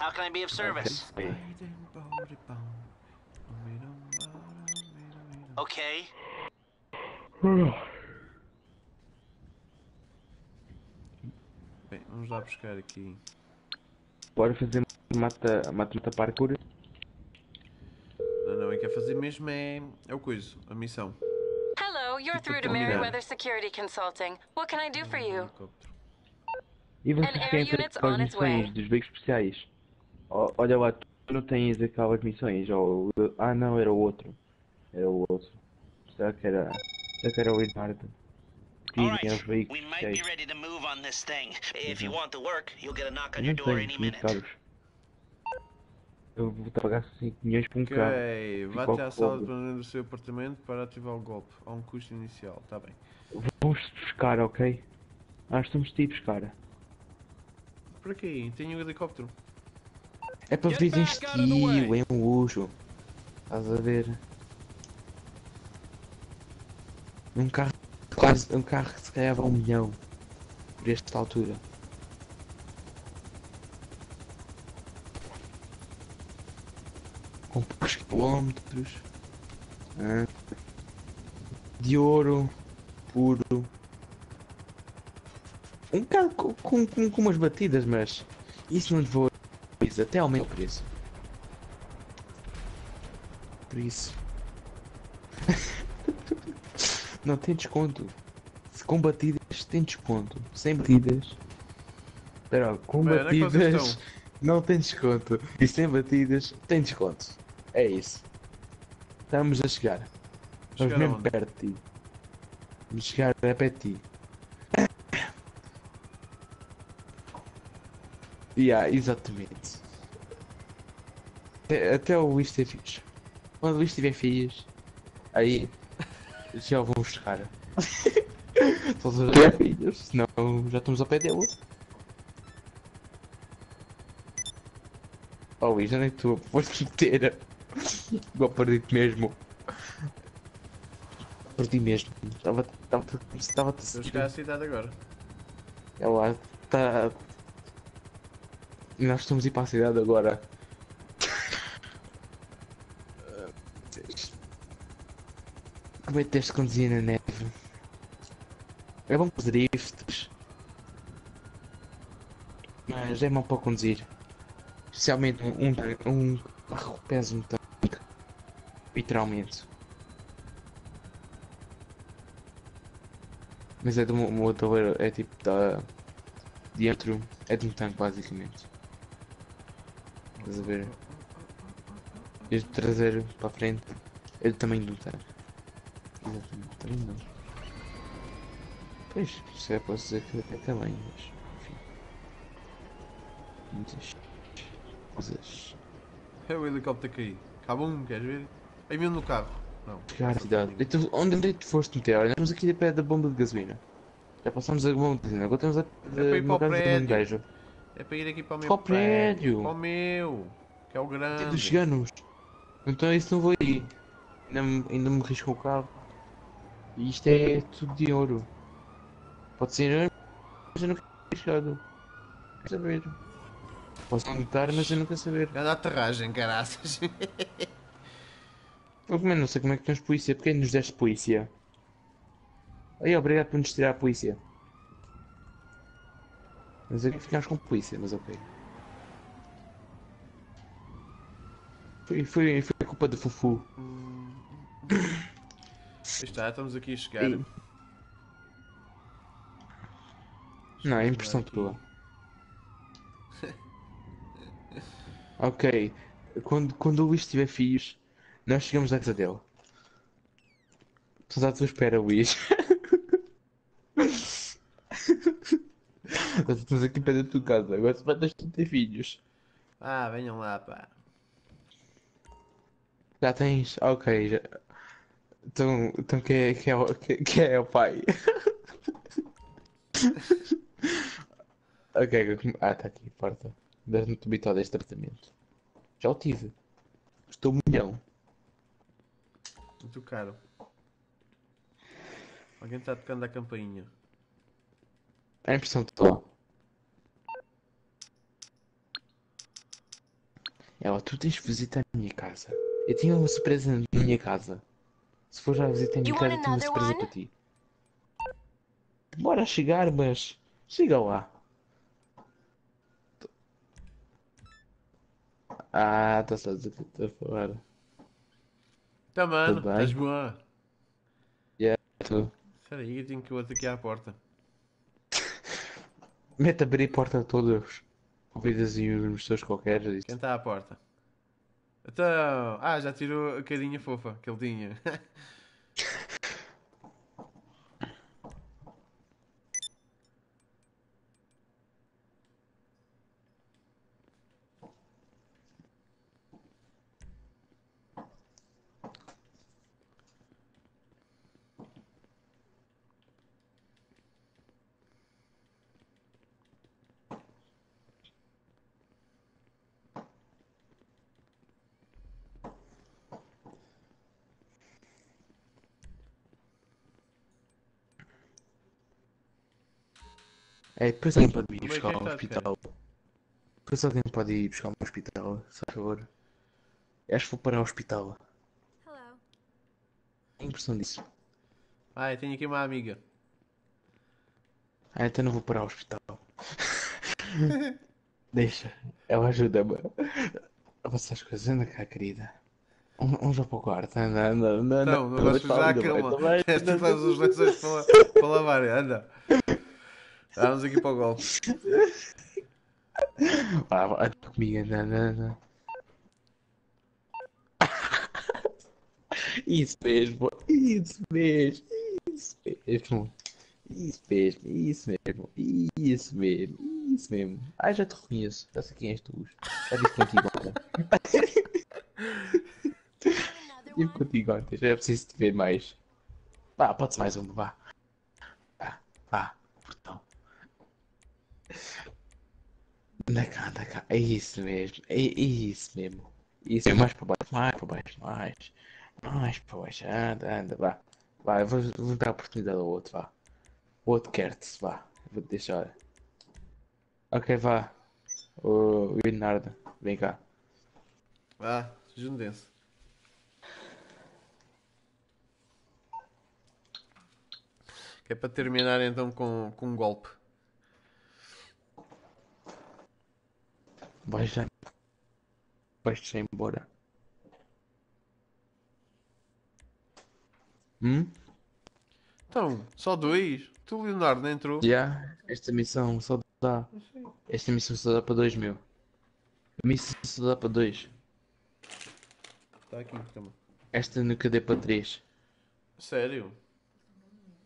How can I be of service? Okay. Bem, vamos lá buscar aqui. Bora fazer mata, mata, mata parkour. Não, não, é que é fazer mesmo é, é o coisa, a missão. Hello, you're through to. Meriwether Security Consulting. What can I do for you? E air querem unit's fazer as on its way. missões dos veículos especiais? Olha lá, tu não tens aquelas missões. Ou... Ah não, era o outro. Era o outro. Será que era. Será que era o? Que All right. We veículos might be especiais. ready to move on this thing. If you want to work, you'll get a knock on Eu your door any minute. vou pagar 5 milhões por um carro. Ok, vá até à sala de planejamento do seu apartamento para ativar o golpe. Há um custo inicial, está bem. Vamos buscar, ok? Nós estamos de ir buscar. Para quê? Tenho um helicóptero. É para ver em estilo, é um luxo. Estás a ver? Um carro quase. Um carro que se calhar vale um milhão. Por esta altura. Com poucos quilómetros. Ah. De ouro. Puro. Um bocado com, com, com, com umas batidas, mas. Isso não lhe vou Pois, até aumenta o preço. Por isso. Não tem desconto. Se com batidas tem desconto. Sem batidas. Espera, com Bem, onde é batidas estão? não tem desconto. E sem batidas tem desconto. É isso. Estamos a chegar. Estamos mesmo aonde? perto de ti. Vamos chegar é perto de ti. Yeah, exatamente. Até, até o Luís ter filhos. Quando o Luís tiver filhos, aí já o vão buscar. Só se tiver filhos, senão já estamos ao pé dele. Oh Luís, onde é que tu foste meter? Igual perdi-te mesmo. Perdi mesmo. Estava. Estava. Estava. Vou chegar à cidade agora. Ela está. Nós estamos a ir para a cidade agora. De conduzir na neve? É bom para os drifts. Mas é mau para conduzir. Especialmente um, um, um carro um tanque. Literalmente. Mas é de um motor, é tipo da. Dentro é de um tanque basicamente. Estás a ver? Este traseiro para a frente é do tamanho de um tanque. Exatamente, tamanho não. Pois, isso é posso dizer que é tamanho, mas enfim. Muitas coisas. É o helicóptero aqui. Cabum, queres ver? Aí mesmo no carro. Não. Cidade. Então, onde, é que tu foste meter? Olha, estamos aqui a pé da bomba de gasolina. Já passamos a bomba de gasolina, agora estamos a para o casa de bandeja. É para ir aqui para o meu Para o prédio. Para o meu. Que é o grande. dos ganos. Então isso não vou ir. Ainda me, ainda me risco o carro. E isto é tudo de ouro. Pode ser, mas eu não quero arriscado. Quero saber. Posso notar, mas eu quero saber. Anda a aterragem, caraças. Eu também não sei como é que temos polícia. Porque nos deste polícia? Aí, obrigado por nos tirar a polícia. Mas aqui ficamos com polícia, mas ok. Foi, foi, foi culpa do Fufu. Está, estamos aqui a chegar. Ei. Não, é impressão tua. ok. Quando, quando o Luís tiver filhos, nós chegamos à casa dele. Estás à tua espera, Luís. Estamos aqui perto da tua casa. Agora se vai ter de ter filhos. Ah, venham lá, pá. Já tens? Ok, já. Então, então quem, é, quem, é, o- quem, quem é o pai? Ok, ah, está aqui, porta. Mas muito habituado a este tratamento. Já o tive. Estou um milhão. Muito caro. Alguém está tocando a campainha. É a impressão que estou. Ela, tu tens visita à minha casa. Eu tinha uma surpresa na minha casa. Se for já visita casa, want eu tenho uma surpresa para ti. Demora a chegar, mas chega lá. Ah, tá só a dizer que estou a falar. Tá, mano, Tudo bem? estás boa. Tu. Espera aí, eu tenho que ir outro aqui à porta. Mete a abrir a porta a todos. Convidas e uns pessoas qualquer. e- Quem está à porta? Então, ah, já tirou a carinha fofa que ele tinha. É, depois alguém pode ir buscar ao hospital. Depois alguém pode ir buscar ao hospital, se faz favor. Acho que vou para o hospital. Hello. Tenho impressão disso. Ah, eu tenho aqui uma amiga. Ah, então não vou para o hospital. Deixa, ela ajuda-me a passar as coisas. Anda cá, querida. Um- Vamos já para o quarto. Anda, anda, anda. anda. Não, não vais Vai, fazer a cama. vai, fazer os lençóis para, para lavar. Anda. Vamos aqui para o golpe. Vá, vai, comigo, anda, anda, anda. Isso mesmo, isso mesmo, isso mesmo. Isso mesmo, isso mesmo, isso mesmo, isso mesmo. Ah, já te reconheço, já sei quem és tu. Já disse contigo ontem. One? contigo ontem, já é preciso te ver mais. Vá, pode ser mais um. Vá, vá, portão. Anda cá, anda cá. É isso mesmo, é isso mesmo. Isso mesmo, mais para baixo, mais para baixo, mais. Mais para baixo, anda, anda, vá. Vá, eu vou, vou dar a oportunidade ao outro, vá. O outro quer-te, vá. Vou-te deixar. Ok, vá. O Leonardo, vem cá. Vá, juntem-se. Que é para terminar então com, com um golpe. Vais já. Vais já embora. Hum? Então, só dois? Tu, Leonardo, não entrou? Já, esta missão só dá. Esta missão só dá para 2 mil. A missão só dá para 2. Está aqui, toma. Esta nunca deu para 3. Sério?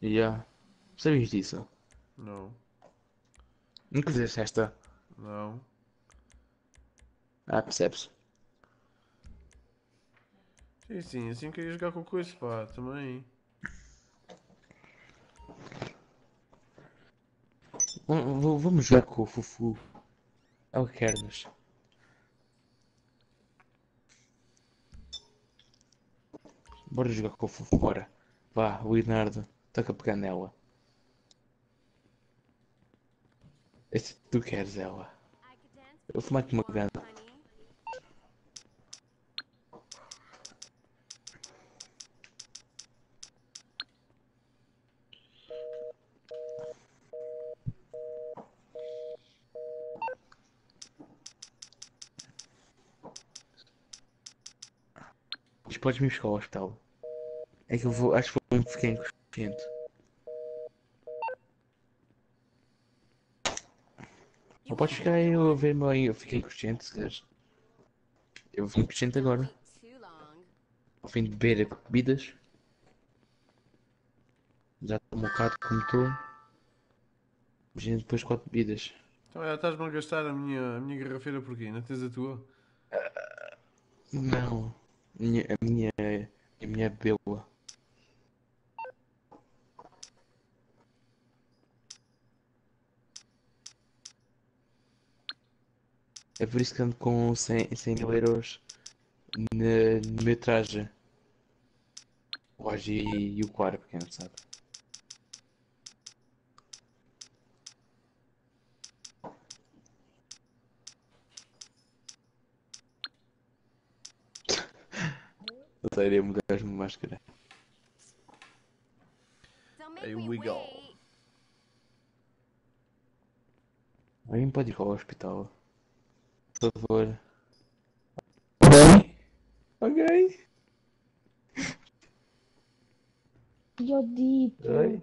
Já. Sabias disso? Não, Nunca fizeste esta. não. Ah, percebes? Sim, sim, assim que eu ia jogar com coisa, pá, também. V- Vamos jogar com o Fufu. É o que queres. Bora jogar com o Fufu, bora. Vá, Leonardo, toca pegar nela. Esse tu queres ela. Eu vou fumar-te uma gana. honey. Mas podes me buscar ao hospital. É que eu vou, acho que vou ficar inconsciente. Ou podes ficar aí a ver-me aí, eu fiquei inconsciente se queres. Eu vou inconsciente agora. Ao fim de beber bebidas. Já estou um bocado como estou. Imagina depois quatro bebidas. Então, é, estás-me a gastar a minha, a minha garrafeira por quê? Não tens a tua? Não minha, minha, minha bela. É por isso que ando com 100, 100 mil euros na metragem. O Roger e, e o Cora, porque não sabe. Eu estaria mudar as máscara. Here me we go. Alguém pode ir ao hospital? Por favor. Ok. Ok. Iodito. Oi.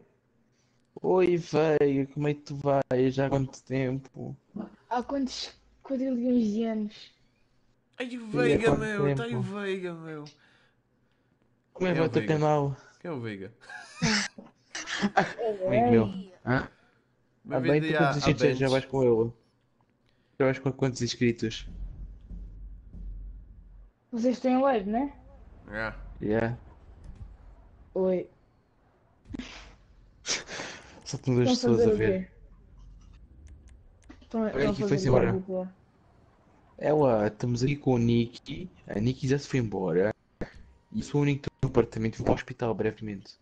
Oi, Veiga, como é que tu vais? Já há quanto tempo? Há quantos quadrilhões de anos? Ai, o Veiga, meu. Tá aí? Veiga, meu. Como é que É vai o o teu Veiga. canal? Quem é o Veiga? Amigo meu. Hã? Ah, bem, Bem-vindo tu à- quantos inscritos já vais com ele? Já vais com quantos inscritos? Vocês estão em live, né? Ah, Yeah. Oi. Só te mudas Estão a pessoas a o ver. quê? Estão, Olha a aqui, fazer foi-se o quê? embora. É lá, estamos aqui com o Nicky. A Nicky já se foi embora. E sou o único que estou no apartamento. Vou para o hospital brevemente.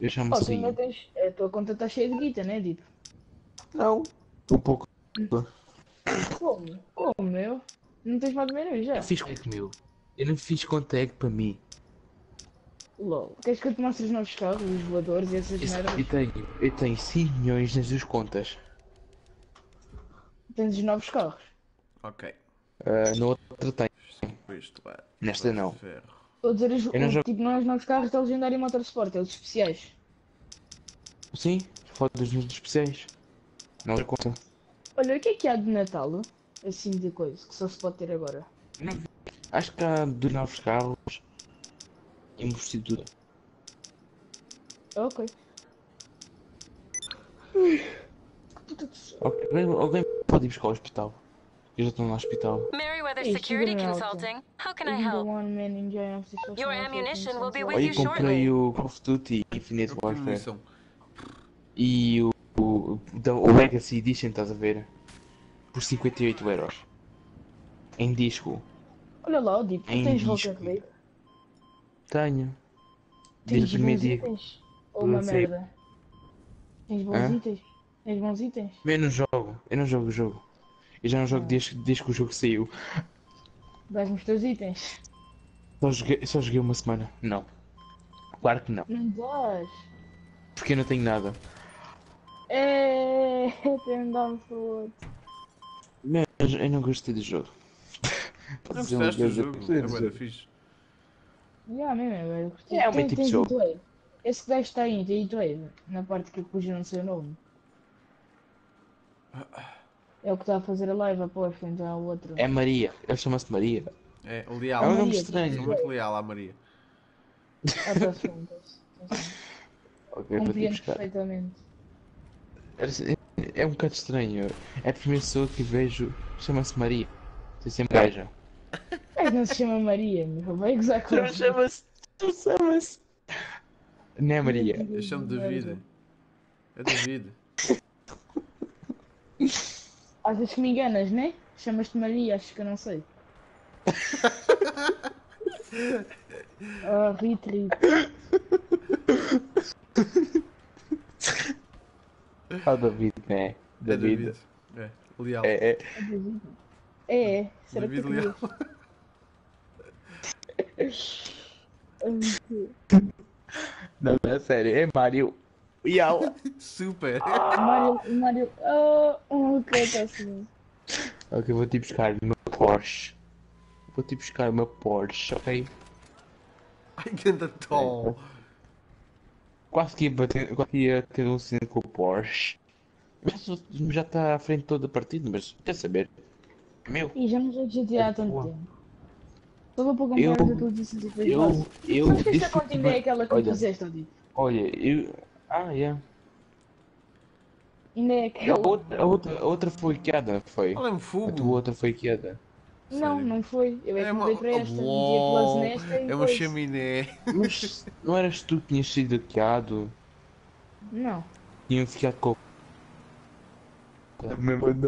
Eu já me Oh, saí. tens. A tua conta está cheia de guita, né? Tipo, Não. Um pouco. como? Como, meu? Não tens mais dinheiro já? Eu fiz contact meu. Eu não fiz contact para mim. LOL. Queres que eu te mostre os novos carros, os voadores e essas Esse- merdas? Eu tenho, eu tenho 5 milhões nas duas contas. Tens os novos carros. ok. Ah, na outra tenho. Isto é. Nesta não. Ferro. Estou a dizer, os, Eu não o- jogo- tipo, não é os novos carros da Legendário Motorsport, é os especiais. Sim, foto dos especiais. Não outra conta. Olha, o que é que há de Natal? Assim de coisa, que só se pode ter agora. Acho que há dois novos carros e um vestido tudo. Ok. Ok, Alguém, alguém pode ir buscar ao hospital. Eu já estou no hospital. Eu comprei o Call of Duty Infinite Warfare e o, o, o Legacy Edition, estás a ver? Por 58 euros. Em disco. Olha lá, o Deep, tu Em tens disco. Rocket League? Tenho. Tens Desde o primeiro bons dia. itens? Ou uma merda? Tens bons Hã? itens? Tens bons itens? Eu não jogo. Eu não jogo o jogo. Eu já não jogo desde, desde que o jogo saiu. Dás-me os teus itens? Só joguei, só joguei uma semana. Não. Claro que não. Não dás? Porque eu não tenho nada. É, tem down for what? Mas eu não gostei do jogo. Não gostaste do jogo? gostei É do bué da fixe. Yeah, mesmo, é velho. curti. É, o meu Tem- tipo de jogo. Esse que deste aí, tem Heatwave. Na parte que pus no seu nome. É o que está a fazer a live após, então é o outro. É Maria. Ele chama-se Maria. É, É um leal. nome Maria, estranho. Sou muito leal à Maria. Ah, está-se bem, está-se bem. Ok, Compreendo perfeitamente. É, é um bocado estranho. É a primeira pessoa que vejo. Chama-se Maria. Tem sempre gaja. É que não se chama Maria, meu. Vai gozar com Tu chama-se. Tu chamas. Não é Maria. Eu chamo David. É Achas que me enganas, né? Chamas-te Maria, acho que eu não sei. Ah, rit, rit. Ah, David, né? É David. David. É, leal. É, é. É, é. Será que David tu leal. Não, é sério. É Mario. Iau. Super. Mário, Mário. Ah, ok, está assim. Ok, vou te buscar o meu Porsche. Vou te buscar o meu Porsche, ok? Ai, ganda tall. Quase que ia, bater, quase que ia ter um acidente com o Porsche. Mas já está à frente toda a partida, mas quer saber? Meu, Ih, já não jogo GTA há tanto tempo. Só vou para comprar Eu- as atualizações e depois eu, eu, Sabes que ainda é aquela que olha, tu fizeste, Odito? olha, eu, ah, yeah. Ainda é A outra, a outra, a outra foi queada, foi. Olha, é um A tua fogo. outra foi queada. Não, Sério? não foi. Eu é que É mudei uma... para esta. Uou, nesta e é uma chaminé. Mas não eras tu que tinhas sido hackeado? Não. Tinham ficado com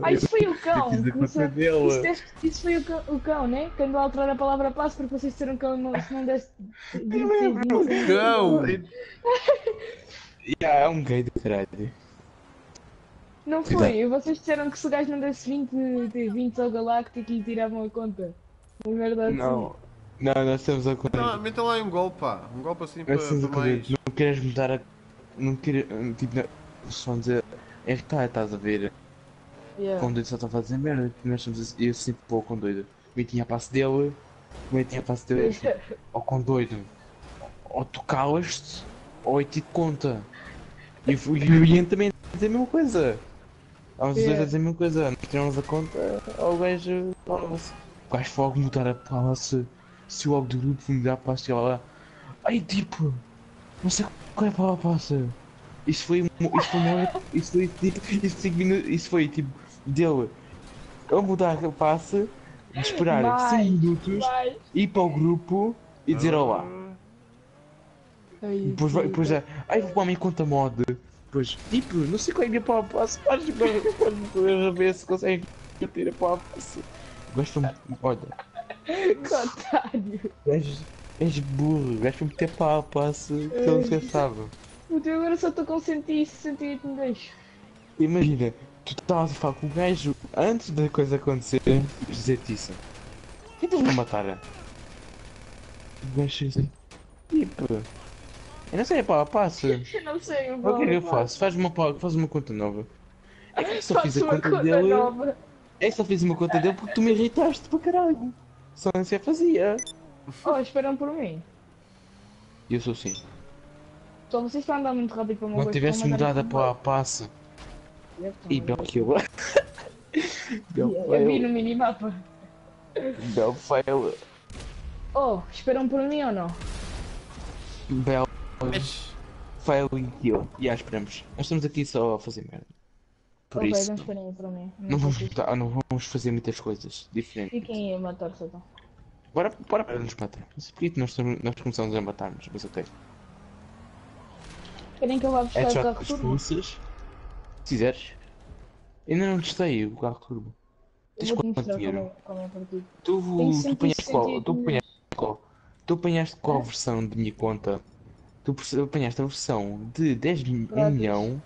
Ah, isso foi o cão! Conta Isso, dele. isso, isso foi o cão, o cão, né? Que andou a alterar a palavra passo porque vocês disseram que ele não, se não desse 25, 25. Cão! Yeah, é um gay do caralho. Não foi, vocês disseram que se o gajo não desse 20, de 20 ao Galáctico e tiravam a conta. Uma merda assim. Não. Não, nós estamos a Não, contar. metam lá um golpe, pá. Um golpe assim para, Nós estamos a para contar. mais. Não queres mudar a. Não queres. Tipo, não- só dizer. É que tá, estás a ver. Yeah. Com doido só está a fazer merda. Nós estamos a. Eu sempre vou com doido. Metia a passe dele. Metia a passe dele. Ou com doido. Ou tu calas-te. Ou eu te conta. E o Ian também diz a mesma coisa. Há uns dois Yeah. a dizer a mesma coisa. Nós tiramos a conta. Ou o gajo. fala-se. O gajo foi logo mudar a passe. Se o grupo mudar a passe. Chegar lá. Ai tipo. Não sei qual é a palavra passe. Isso foi. Isso foi. Isso foi tipo. Isso, cinco minutos, isso foi tipo. Dele. A mudar a passe. De esperar Vai, 5 minutos. Vai. Ir para o grupo. E dizer olá. Ai, Depois, vai, depois é, ai vou para a minha conta mod. Depois, tipo, não sei qual é a minha palavra passe. Faz para ver se consegue ter a palavra passe. Gosto muito. Olha, Que otário. és, és burro. Gosto muito de ter palavra passe que ele nunca sabe. Puta, agora só estou com 168 me deixo. Imagina, tu estavas a falar com o gajo antes da coisa acontecer e dizer-te isso. Tentas me matar. O gajo assim. Tipo, eu não sei a palavra passe. Eu não sei, eu O que é que eu faço? Faz uma, faz uma conta nova. É que eu só fiz a conta conta dele. nova. É que só fiz uma conta dele porque tu me irritaste para caralho. Só não se fazia. Oh, esperam por mim. Eu sou assim. Só vocês estão a andar muito rápido para uma Não coisa. tivesse para mandar mudado a palavra passe. bem. E Bel Kill. Bel Eu vi no minimapa. Bel fail. Oh, esperam por mim ou não? Bel Mas, e kill. E ah, esperamos. Nós estamos aqui só a fazer merda. Por ok, isso. não por mim. Não vamos, consigo. botar- não vamos fazer muitas coisas diferentes. Fiquem a matar-se então. Bora, bora para nos matar. Não sei porque que nós, estamos- nós começamos a matar-nos, mas ok. Querem que eu vá buscar o carro turbo? Se quiseres. Ainda não testei o carro turbo. Tens Eu quanto dinheiro? como é, como é. Tu, tu apanhaste qual? 168 Tu apanhaste qual? Tu apanhaste qual versão de minha conta? Tu apanhaste a versão de 10 mi- um Grátis. milhão.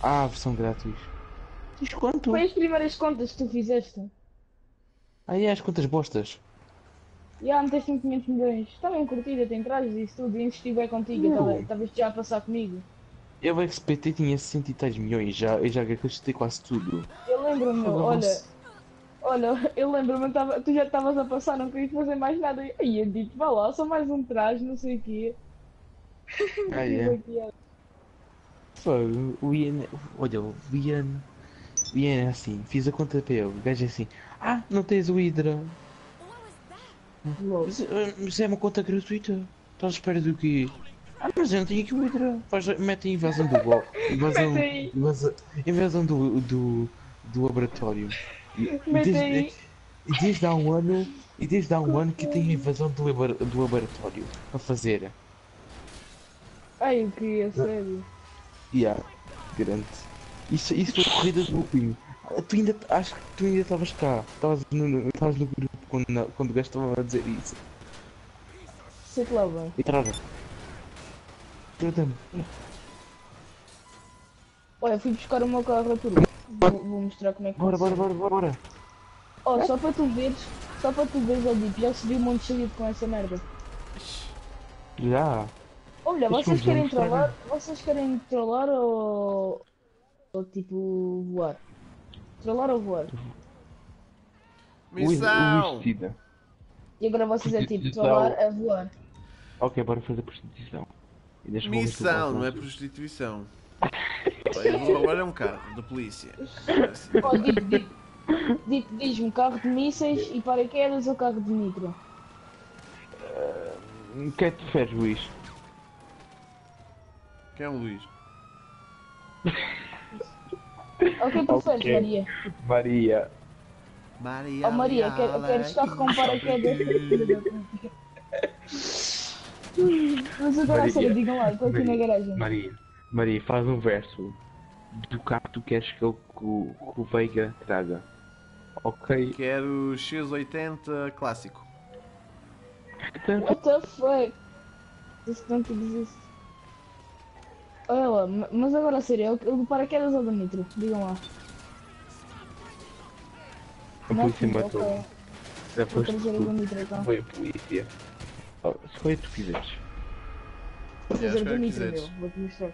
Ah, a versão grátis. Diz quanto? Foi as primeiras contas que tu fizeste. Aí é as contas bostas. E ah, meteste em 500 milhões. Bem curtida, tem trajes e isso tudo. E insisti bem contigo. Talvez, talvez já a passar comigo. Eu XPT tinha 60 e tais milhões, já, eu já gastei quase tudo. Eu lembro-me, olha. Olha, eu lembro-me, tu já estavas a passar, não querias fazer mais nada. E aí eu disse, vá lá, só mais um traje, não sei o quê. Ah, é. Fogo, o Ian. Olha, o Ian. O Ian é assim, fiz a conta para ele. O gajo é assim, ah, não tens o Hydra. Mas, eh, mas é uma conta gratuita. Estás à espera do quê? Ah, mas eu não tenho aqui o Hydra. Faz, mete a invasão do gol. Invasão, invasão, invasão do, do, do laboratório. E, desde, desde há um ano. E desde há um ano que tem a invasão do, do laboratório a fazer. Ai, o que é sério? Yeah, grande. Isso, isso foi corrida do grupinho. Ah, Tu ainda, acho que tu ainda estavas cá. Estavas no, estavas no grupo quando, quando o gajo estava a dizer isso. Sei-te lá bem. Entrada. Entrada. Olha, fui buscar o meu carro a turbo. Vou, vou mostrar como é que Bora, bora, bora, bora, bora. Oh, só para tu veres, só para tu veres, Deep, já subi um monte de com essa merda. Já. Olha, vocês querem trollar? Vocês querem trollar ou. ou tipo voar? Trollar ou voar? Missão! E agora vocês é tipo trollar a voar. Ok, bora fazer prostituição. E Missão, não é prostituição. Eu vou roubar um carro da polícia. Oh, Deep, Deep, diz-me carro de mísseis e paraquedas ou carro de nitro? O que é que tu fez, Luís? Quem é o Luís? O que preferes, Ok. Maria? Maria. Maria. Oh Maria, quer- queres carro com paraquedas? Mas agora a sério, digam lá, estou aqui na garagem. Maria. Maria, faz um verso. do carro que tu queres que, ele, que, o, que o Veiga traga. Ok? Quero X80 clássico. What the fuck? This don't exist. Olha lá, ma- mas agora a sério, é o do paraquedas ou do nitro? Digam lá. a polícia Nitro, matou. Já Vou foste trazer o do tu. nitro então. Foi a polícia. Oh, escolhe o que tu quiseres. Vou Yeah, o espero do que nitro, meu. Vou-te mostrar.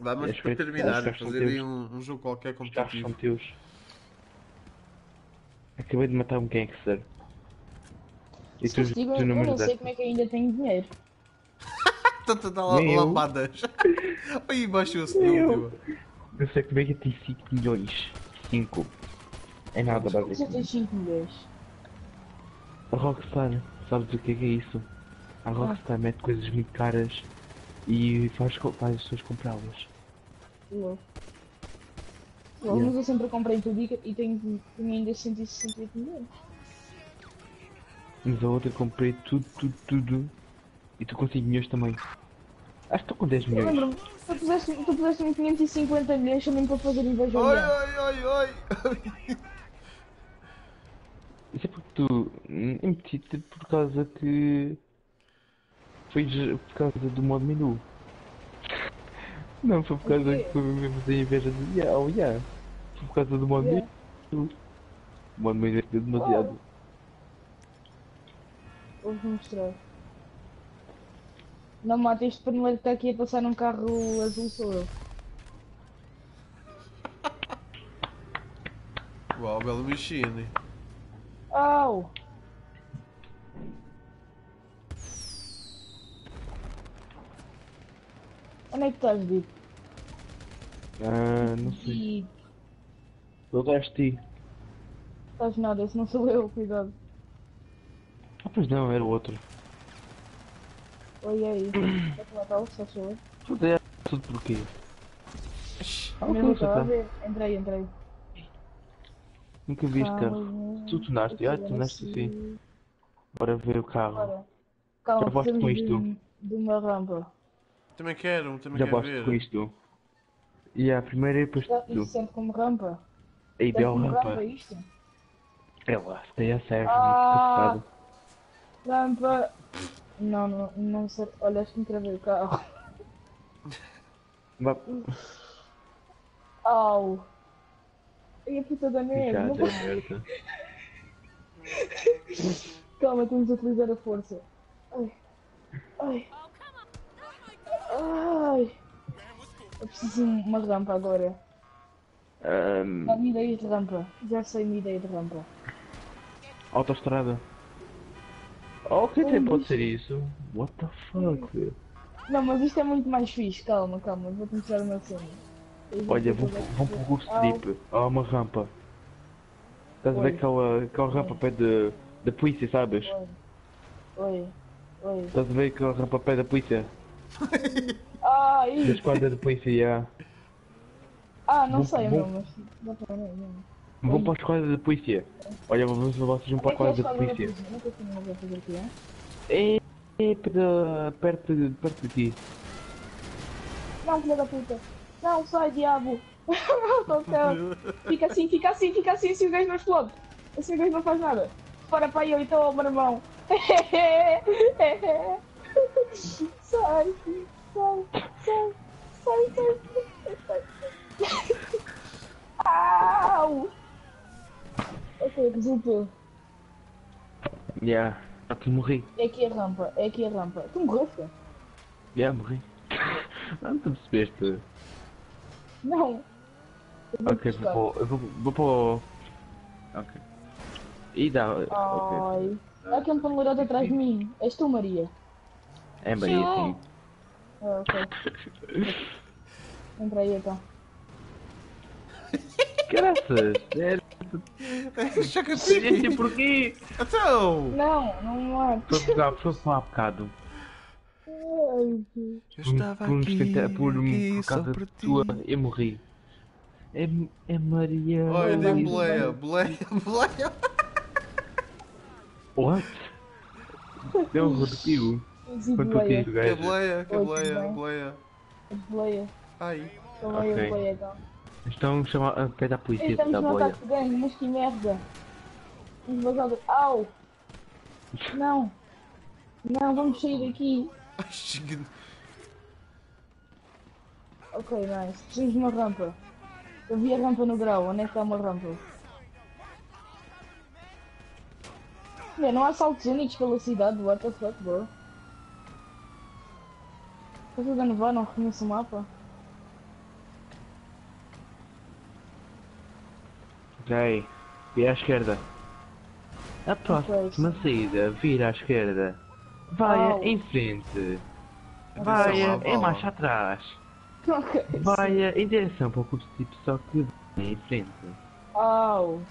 Vamos Acho para terminar, fazer aí um, um jogo qualquer Os competitivo. são teus. Acabei de matar um gangster. E Se tu, tu eu não me não sei como é que ainda tenho dinheiro. Tanta da lambadas. Aí no eu. último. Eu sei que o Veiga tem 5 milhões. 5. É nada, Já basicamente. tens 5 milhões. A Rockstar, sabes o que é, que é isso? A Rockstar mete coisas muito caras e faz, faz as pessoas comprá-las. Louco. Louco, Mas eu sempre comprei tudo e e tenho, tenho ainda 168 milhões. Mas a outra comprei tudo, tudo, tudo. E tu com 5 milhões também. Acho que estou com 10 Eu milhões. lembro-me, tu puseste- tu puseste-me 550 milhões também para fazer inveja Oi, oi, oi, oi. Isso é porque tu hum, metiste por causa que. Foi por causa do modo menu. Não, foi por causa que foi mesmo da inveja do yeah, oh, yeah. Foi por causa do modo Yeah. menu. O modo menu é demasiado. Vou-vos mostrar. Não mata este primeiro que está aqui a passar num carro azul sou eu. Uau, bela machine. Au! Onde é que estás, Dito? Ah, não sei. Eu gosto de ti. estás nada, esse não sou eu, cuidado. Ah, pois não, era o outro. Oi, aí. Vai matar o só sou eu. Tudo é tudo porquê? Ah, Nem ok, vou já estar a tá. ver. Entrei, entrei. Nunca vi este carro. Tu tornaste, ah, tornaste assim. Bora ver o carro. Calma, Já vosto com isto. de, de uma rampa. Também quero, também Já quero gosto ver. com isto. E a primeira e depois Já, tu. Isto serve como rampa? Aí deu como rampa rampa. isto? É lá, tem a serve. Ah. Rampa. Não, não, não serve. Olha, acho que me travei o carro. Au! Ai, a puta da merda. Não. Calma, temos de utilizar a força. Ai. Ai. Ai. Eu preciso de uma rampa agora. Ahm, Dá-me ideia de rampa. Já sei minha ideia de rampa. autostrada. Ok, até Um pode bicho. ser isso. What the fuck? Não, mas isto é muito mais fixe. Calma, calma. Vou mostrar o meu vou Olha, fazer vão aqui. vão para o Google Au. Strip. Há uma rampa. Estás a ver aquela, aquela rampa pé de, da polícia, sabes? Oi. Oi. Estás a ver aquela rampa pé da polícia? Ah, Da isso. esquadra da polícia, yeah. Ah, não sei, meu, mas. Dá para ver, não. Oi. para a esquadra da polícia. Olha, vamos vocês para a é é esquadra da polícia. é? É, é para, perto, de- perto de ti. Não, filha da puta. Não, sai, diabo. Tô tão- Fica assim, fica assim, fica assim, se o gajo não explode. Se o gajo não faz nada. Para para eu então, meu irmão. sai, sai, sai, sai, sai, sai, sai. Au! Ok, resultou. Yeah. Ah, tu morri. É aqui a rampa, é aqui a rampa. Tu morreste? Yeah, morri. Não, tu percebeste. Não. Eu Ok, vou, eu vou, vou para o... Ok. E dá... Ok. Ai. Há aqui um paneleirado atrás de mim. És tu, Maria. É Maria, sim. Ah, ok. Entra aí então. Graças. É, Choca Gente, porquê? Então! Não, não foi falar há bocado. Eu Por, estava por, aqui, tentar- por, aqui por só causa por de ti. tua, eu morri. É, é Maria. Olha, dei não, boleia, boleia, boleia. What? Deu um. Easy Quanto o quê, boleia. do Que gajo? boleia, que boleia, boleia. Boleia. Ai. Só vai Estão a chamar a pé da polícia Estamos da no boia. ataque de gangue, mas que merda. Vamos vazar do... Au! Não! Não, vamos sair daqui. Ai, chega. Ok, nice. De uma rampa. Eu vi a rampa no grau. Onde é que está uma rampa? Bem, não há saltos únicos pela cidade. What the fuck, bro? Estás a nevar? Não reconheço o mapa? Ok, vira à esquerda. A próxima saída, vira à esquerda. Vai Au. em frente. Vai em bola. marcha atrás. Ok. Vai em direção para o curso tipo só que em frente. Au!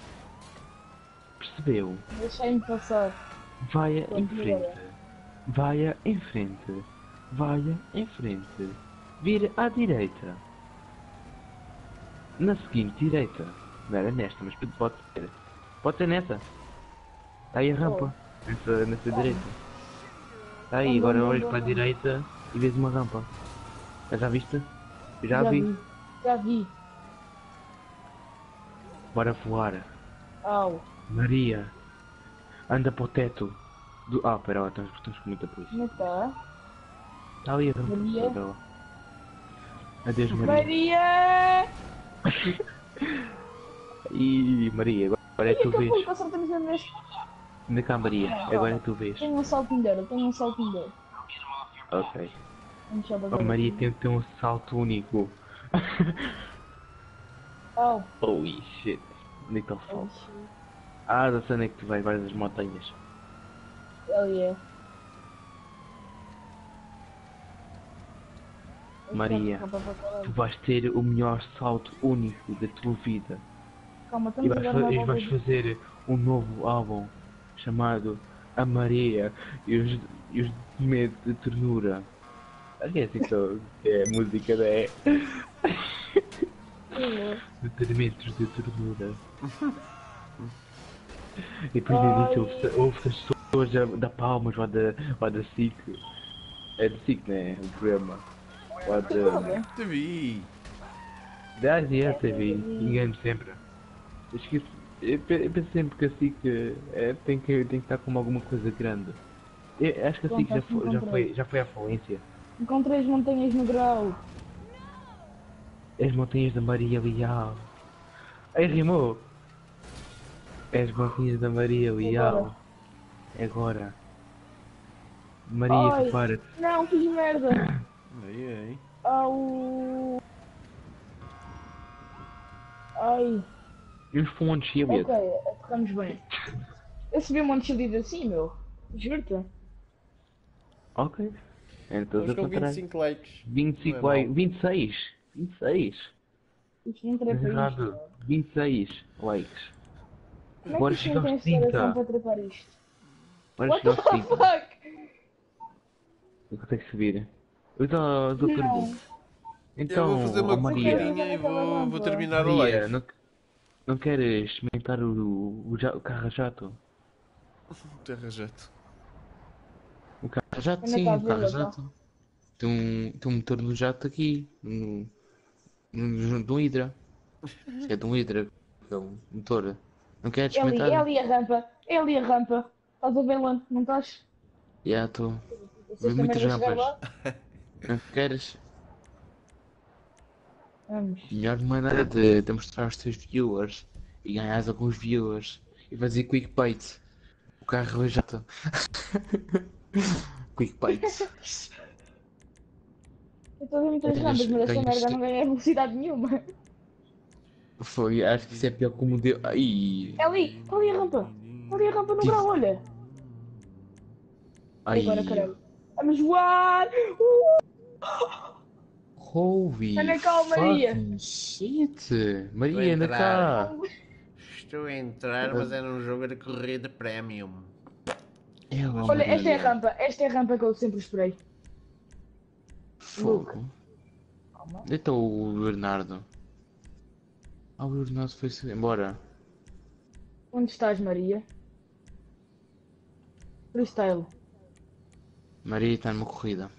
Percebeu? Deixei-me passar. Vai em frente. Vai em frente. Vai em frente. Vira à direita. Na seguinte direita. Não era nesta, mas pode ser. Pode ser nessa. Está aí a rampa. Nessa, nessa direita. Está aí, agora olhas para a direita e vês uma rampa. Já viste? Já, vi. Já vi. Bora voar. Au. Maria. Anda para o teto. Do... Ah, pera lá, estamos, estamos com muita polícia. É está? Está ali a rampa. Maria? Adeus, Maria. Maria! E Maria, agora é tu vez. Anda cá, Maria. Agora é tu vês. Tenho um salto dela, tenho um salto dela. Ok. A bater. Maria tem que ter um salto único. Au. Holy shit. Onde é que Oh, salto? shit. Ah, da cena é que tu vais várias montanhas. Hell yeah. Maria. Tu vais ter o melhor salto único da tua vida. Calma, E vais, agora fa- e vais de... fazer um novo álbum chamado A Maria e os, e os Medos de Ternura. Acho é assim que é a música da é. Determentos de ternura. E depois início ouve-se as pessoas a- da Palmas ou a da, ou da SIC. É da SIC, né? O programa. Ou da. Te vi. Da TV. Engano sempre. Eu esqueço. Eu pe- eu penso sempre que a SIC é, tem, que, tem que estar com alguma coisa grande. Eu acho que a SIC já foi, já foi, já foi à falência. Encontrei as montanhas no grau. As montanhas da Maria Leal. Aí rimou. As montanhas da Maria Leal. É agora. Maria, Ai. prepara-te. Não, fiz merda. Aí, aí. Au. Ai. E os fontes, Shield? Ok, aterramos bem. Eu subi um monte de vida assim, meu. Juro-te. Ok. Então, Estamos a com contar. 25 likes. 25, Não é like, mau. 26. 26. Isto não trepa Estás isto. errado. meu. 26 likes. Como Agora é que isto chega não tem aos aceleração 30. para trepar isto? Agora What chega the aos 30. fuck? Não consegue subir. Eu Não. pergunta. Então, eu vou fazer uma ó Maria. e vou, vou terminar a live. Não, queres experimentar o, o, ja- o carro a jato? Terra jato. O carro jato, Onde é sim, há o carro vila, jato. Tem um, tem um motor no jato aqui, no, no, de um Hydra. É de um Hydra, é um motor. Não queres É ali, experimentar? é ali a rampa. É ali a rampa. Estás a ver lá? Não estás? Já estou. Vocês muitas também vão chegar rampas. lá? Não queres? Vamos. Melhor maneira de, de mostrar aos teus viewers e ganhares alguns viewers e fazer clickbait. O carro é jato. clickbait. Eu estou a ver muitas rampas, mas ganhas- merda não ganha velocidade nenhuma. Foi, acho que isso é pior que o modelo. Ai, É ali, está ali a rampa. Está ali a rampa no grau, olha. ai. Agora, caralho. Vamos voar! Uh! Holy Anda cá, Maria. shit! Maria, anda entrar. cá! Estou a entrar, mas é num jogo de corrida premium. Ela, Olha, esta é a Maria. rampa. Esta é a rampa que eu sempre esperei. Fogo. Então o Bernardo. Ah, o Bernardo foi-se embora. Onde estás, Maria? Freestyle. Maria está numa corrida.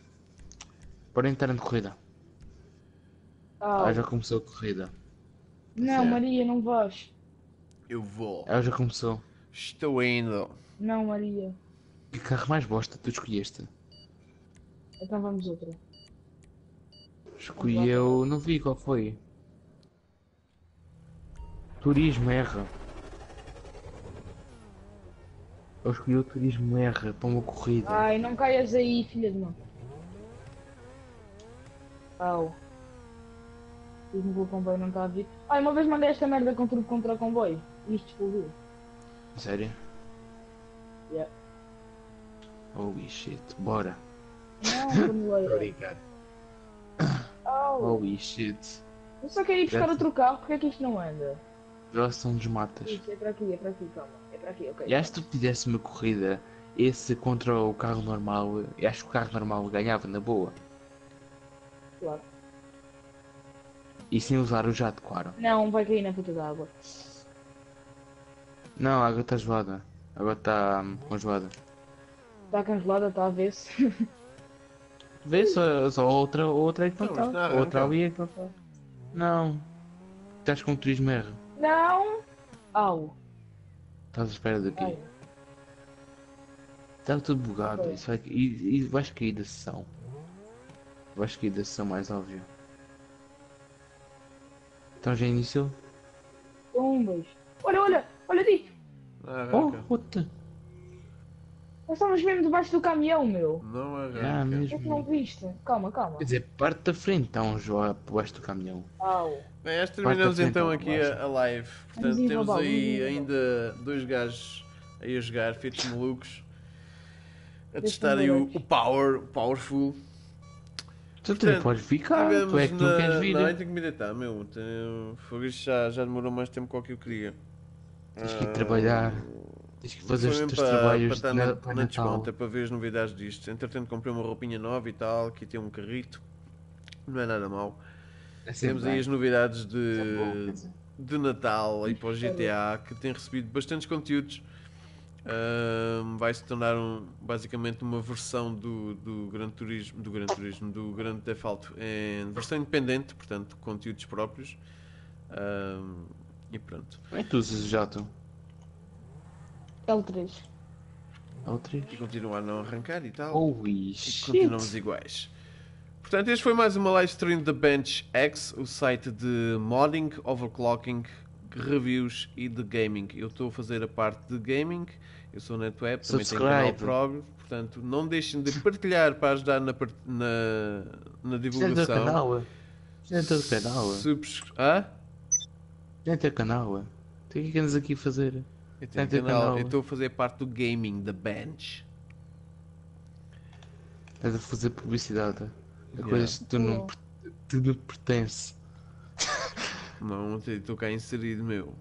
Bora entrar na corrida. Au. Ah, já começou a corrida. Não, Certo. Maria, não vais. Eu vou. Ah, já começou. Estou indo. Não, Maria. Que carro mais bosta tu escolheste? Então vamos outra. Escolhi eu. Não vi qual foi. Turismo R. Eu escolhi o Turismo R para uma corrida. Ai, não caias aí, filha de mãe. Au. Diz-me que o comboio não está a vir. Ai, uma vez mandei esta merda com tudo contra o comboio. E isto explodiu. Sério? Yeah. Holy shit, bora. Não, paneleira. Obrigado. Au. Holy shit. Eu só quero ir buscar outro carro, porque é que isto não anda? Já são dos matas. Isso, é para aqui, é para aqui, calma. É para aqui, ok. E acho que tu fizesse uma corrida, esse contra o carro normal, eu acho que o carro normal ganhava na boa. Claro. E sem usar o jato, claro. Não, vai cair na puta d'água. Não, a água está gelada. Agora está hum, congelada. Está congelada, está a ver-se. Vê só, só outra, outra é que não está. não Outra arranca. ali é que não está. Não. Estás com o turismo R. Não! Au! Estás à espera? Ai. Está tudo bugado. Isso vai, e, e vais cair da sessão. Vais cair da sessão mais óbvia. Então já iniciou? Tumbas. Olha, olha, olha disso. Oh, Arranca. what the... Nós estamos mesmo debaixo do caminhão, meu. Não Ah, arranca. É que não mesmo. viste? Calma, calma. Quer dizer, parte da frente está um jogo por baixo do caminhão. Au. Bem, acho que terminamos então então, aqui a, a live. Portanto, Vamos temos aí ainda dois gajos aí a jogar, feitos malucos. A testarem ver o, o Power, o Powerful. Portanto, podes ficar, tu é que não na- queres vir. Não, eu tenho que me deitar, meu. Tenho... Fogo, isto já, já demorou mais tempo que o que eu queria. Tens que ir trabalhar, tens que fazer os teus para, trabalhos para estar de na, na, para na desconta, para ver as novidades disto. Entretanto, comprei uma roupinha nova e tal, que tem um carrito. Não é nada mau. É Temos aí bem. as novidades É bom, de, de Natal aí para o GTA, que tem recebido bastantes conteúdos. Vai se tornar um- basicamente uma versão do, do Gran Turismo, do Gran Turismo, do Grande Theft Auto em versão independente, portanto, conteúdos próprios. E pronto. Como é que tu usas o jato? L3. Outras? E continuar a não arrancar e tal. Holy E shit. continuamos iguais. Portanto, este foi mais uma live stream da Bench X, o site de modding, overclocking, reviews e de gaming. Eu estou a fazer a parte de gaming, eu sou NetWeb, também tenho canal. Prog, portanto não deixem de partilhar para ajudar na, part- na, na é divulgação. canal, é? Isto é do teu canal, é? Subs... É do teu canal, é? Tu o que é que andas aqui a fazer? Eu é tenho canal, canal. eu estou a fazer parte do gaming da Bench. Estás a fazer publicidade. A Yeah. coisas que tu não, tu não pertence. Não, estou cá inserido, meu.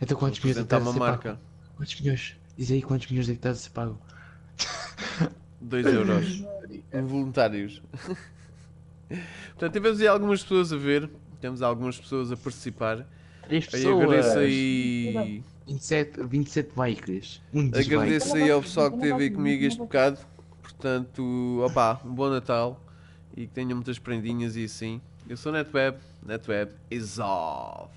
Então quantos é estás a uma marca. pago? Quantos milhões? Diz aí quantos milhões é que estás a ser pago? 2 euros. Involuntários. Portanto, tivemos aí algumas pessoas a ver. Temos algumas pessoas a participar. Três Aí pessoas. agradeço aí. 27, 27 bikes. Um. Agradeço aí ao pessoal que esteve aí comigo este bocado. Portanto, opá, um bom Natal e que tenham muitas prendinhas e assim. Eu sou NetWeb, NetWeb is off.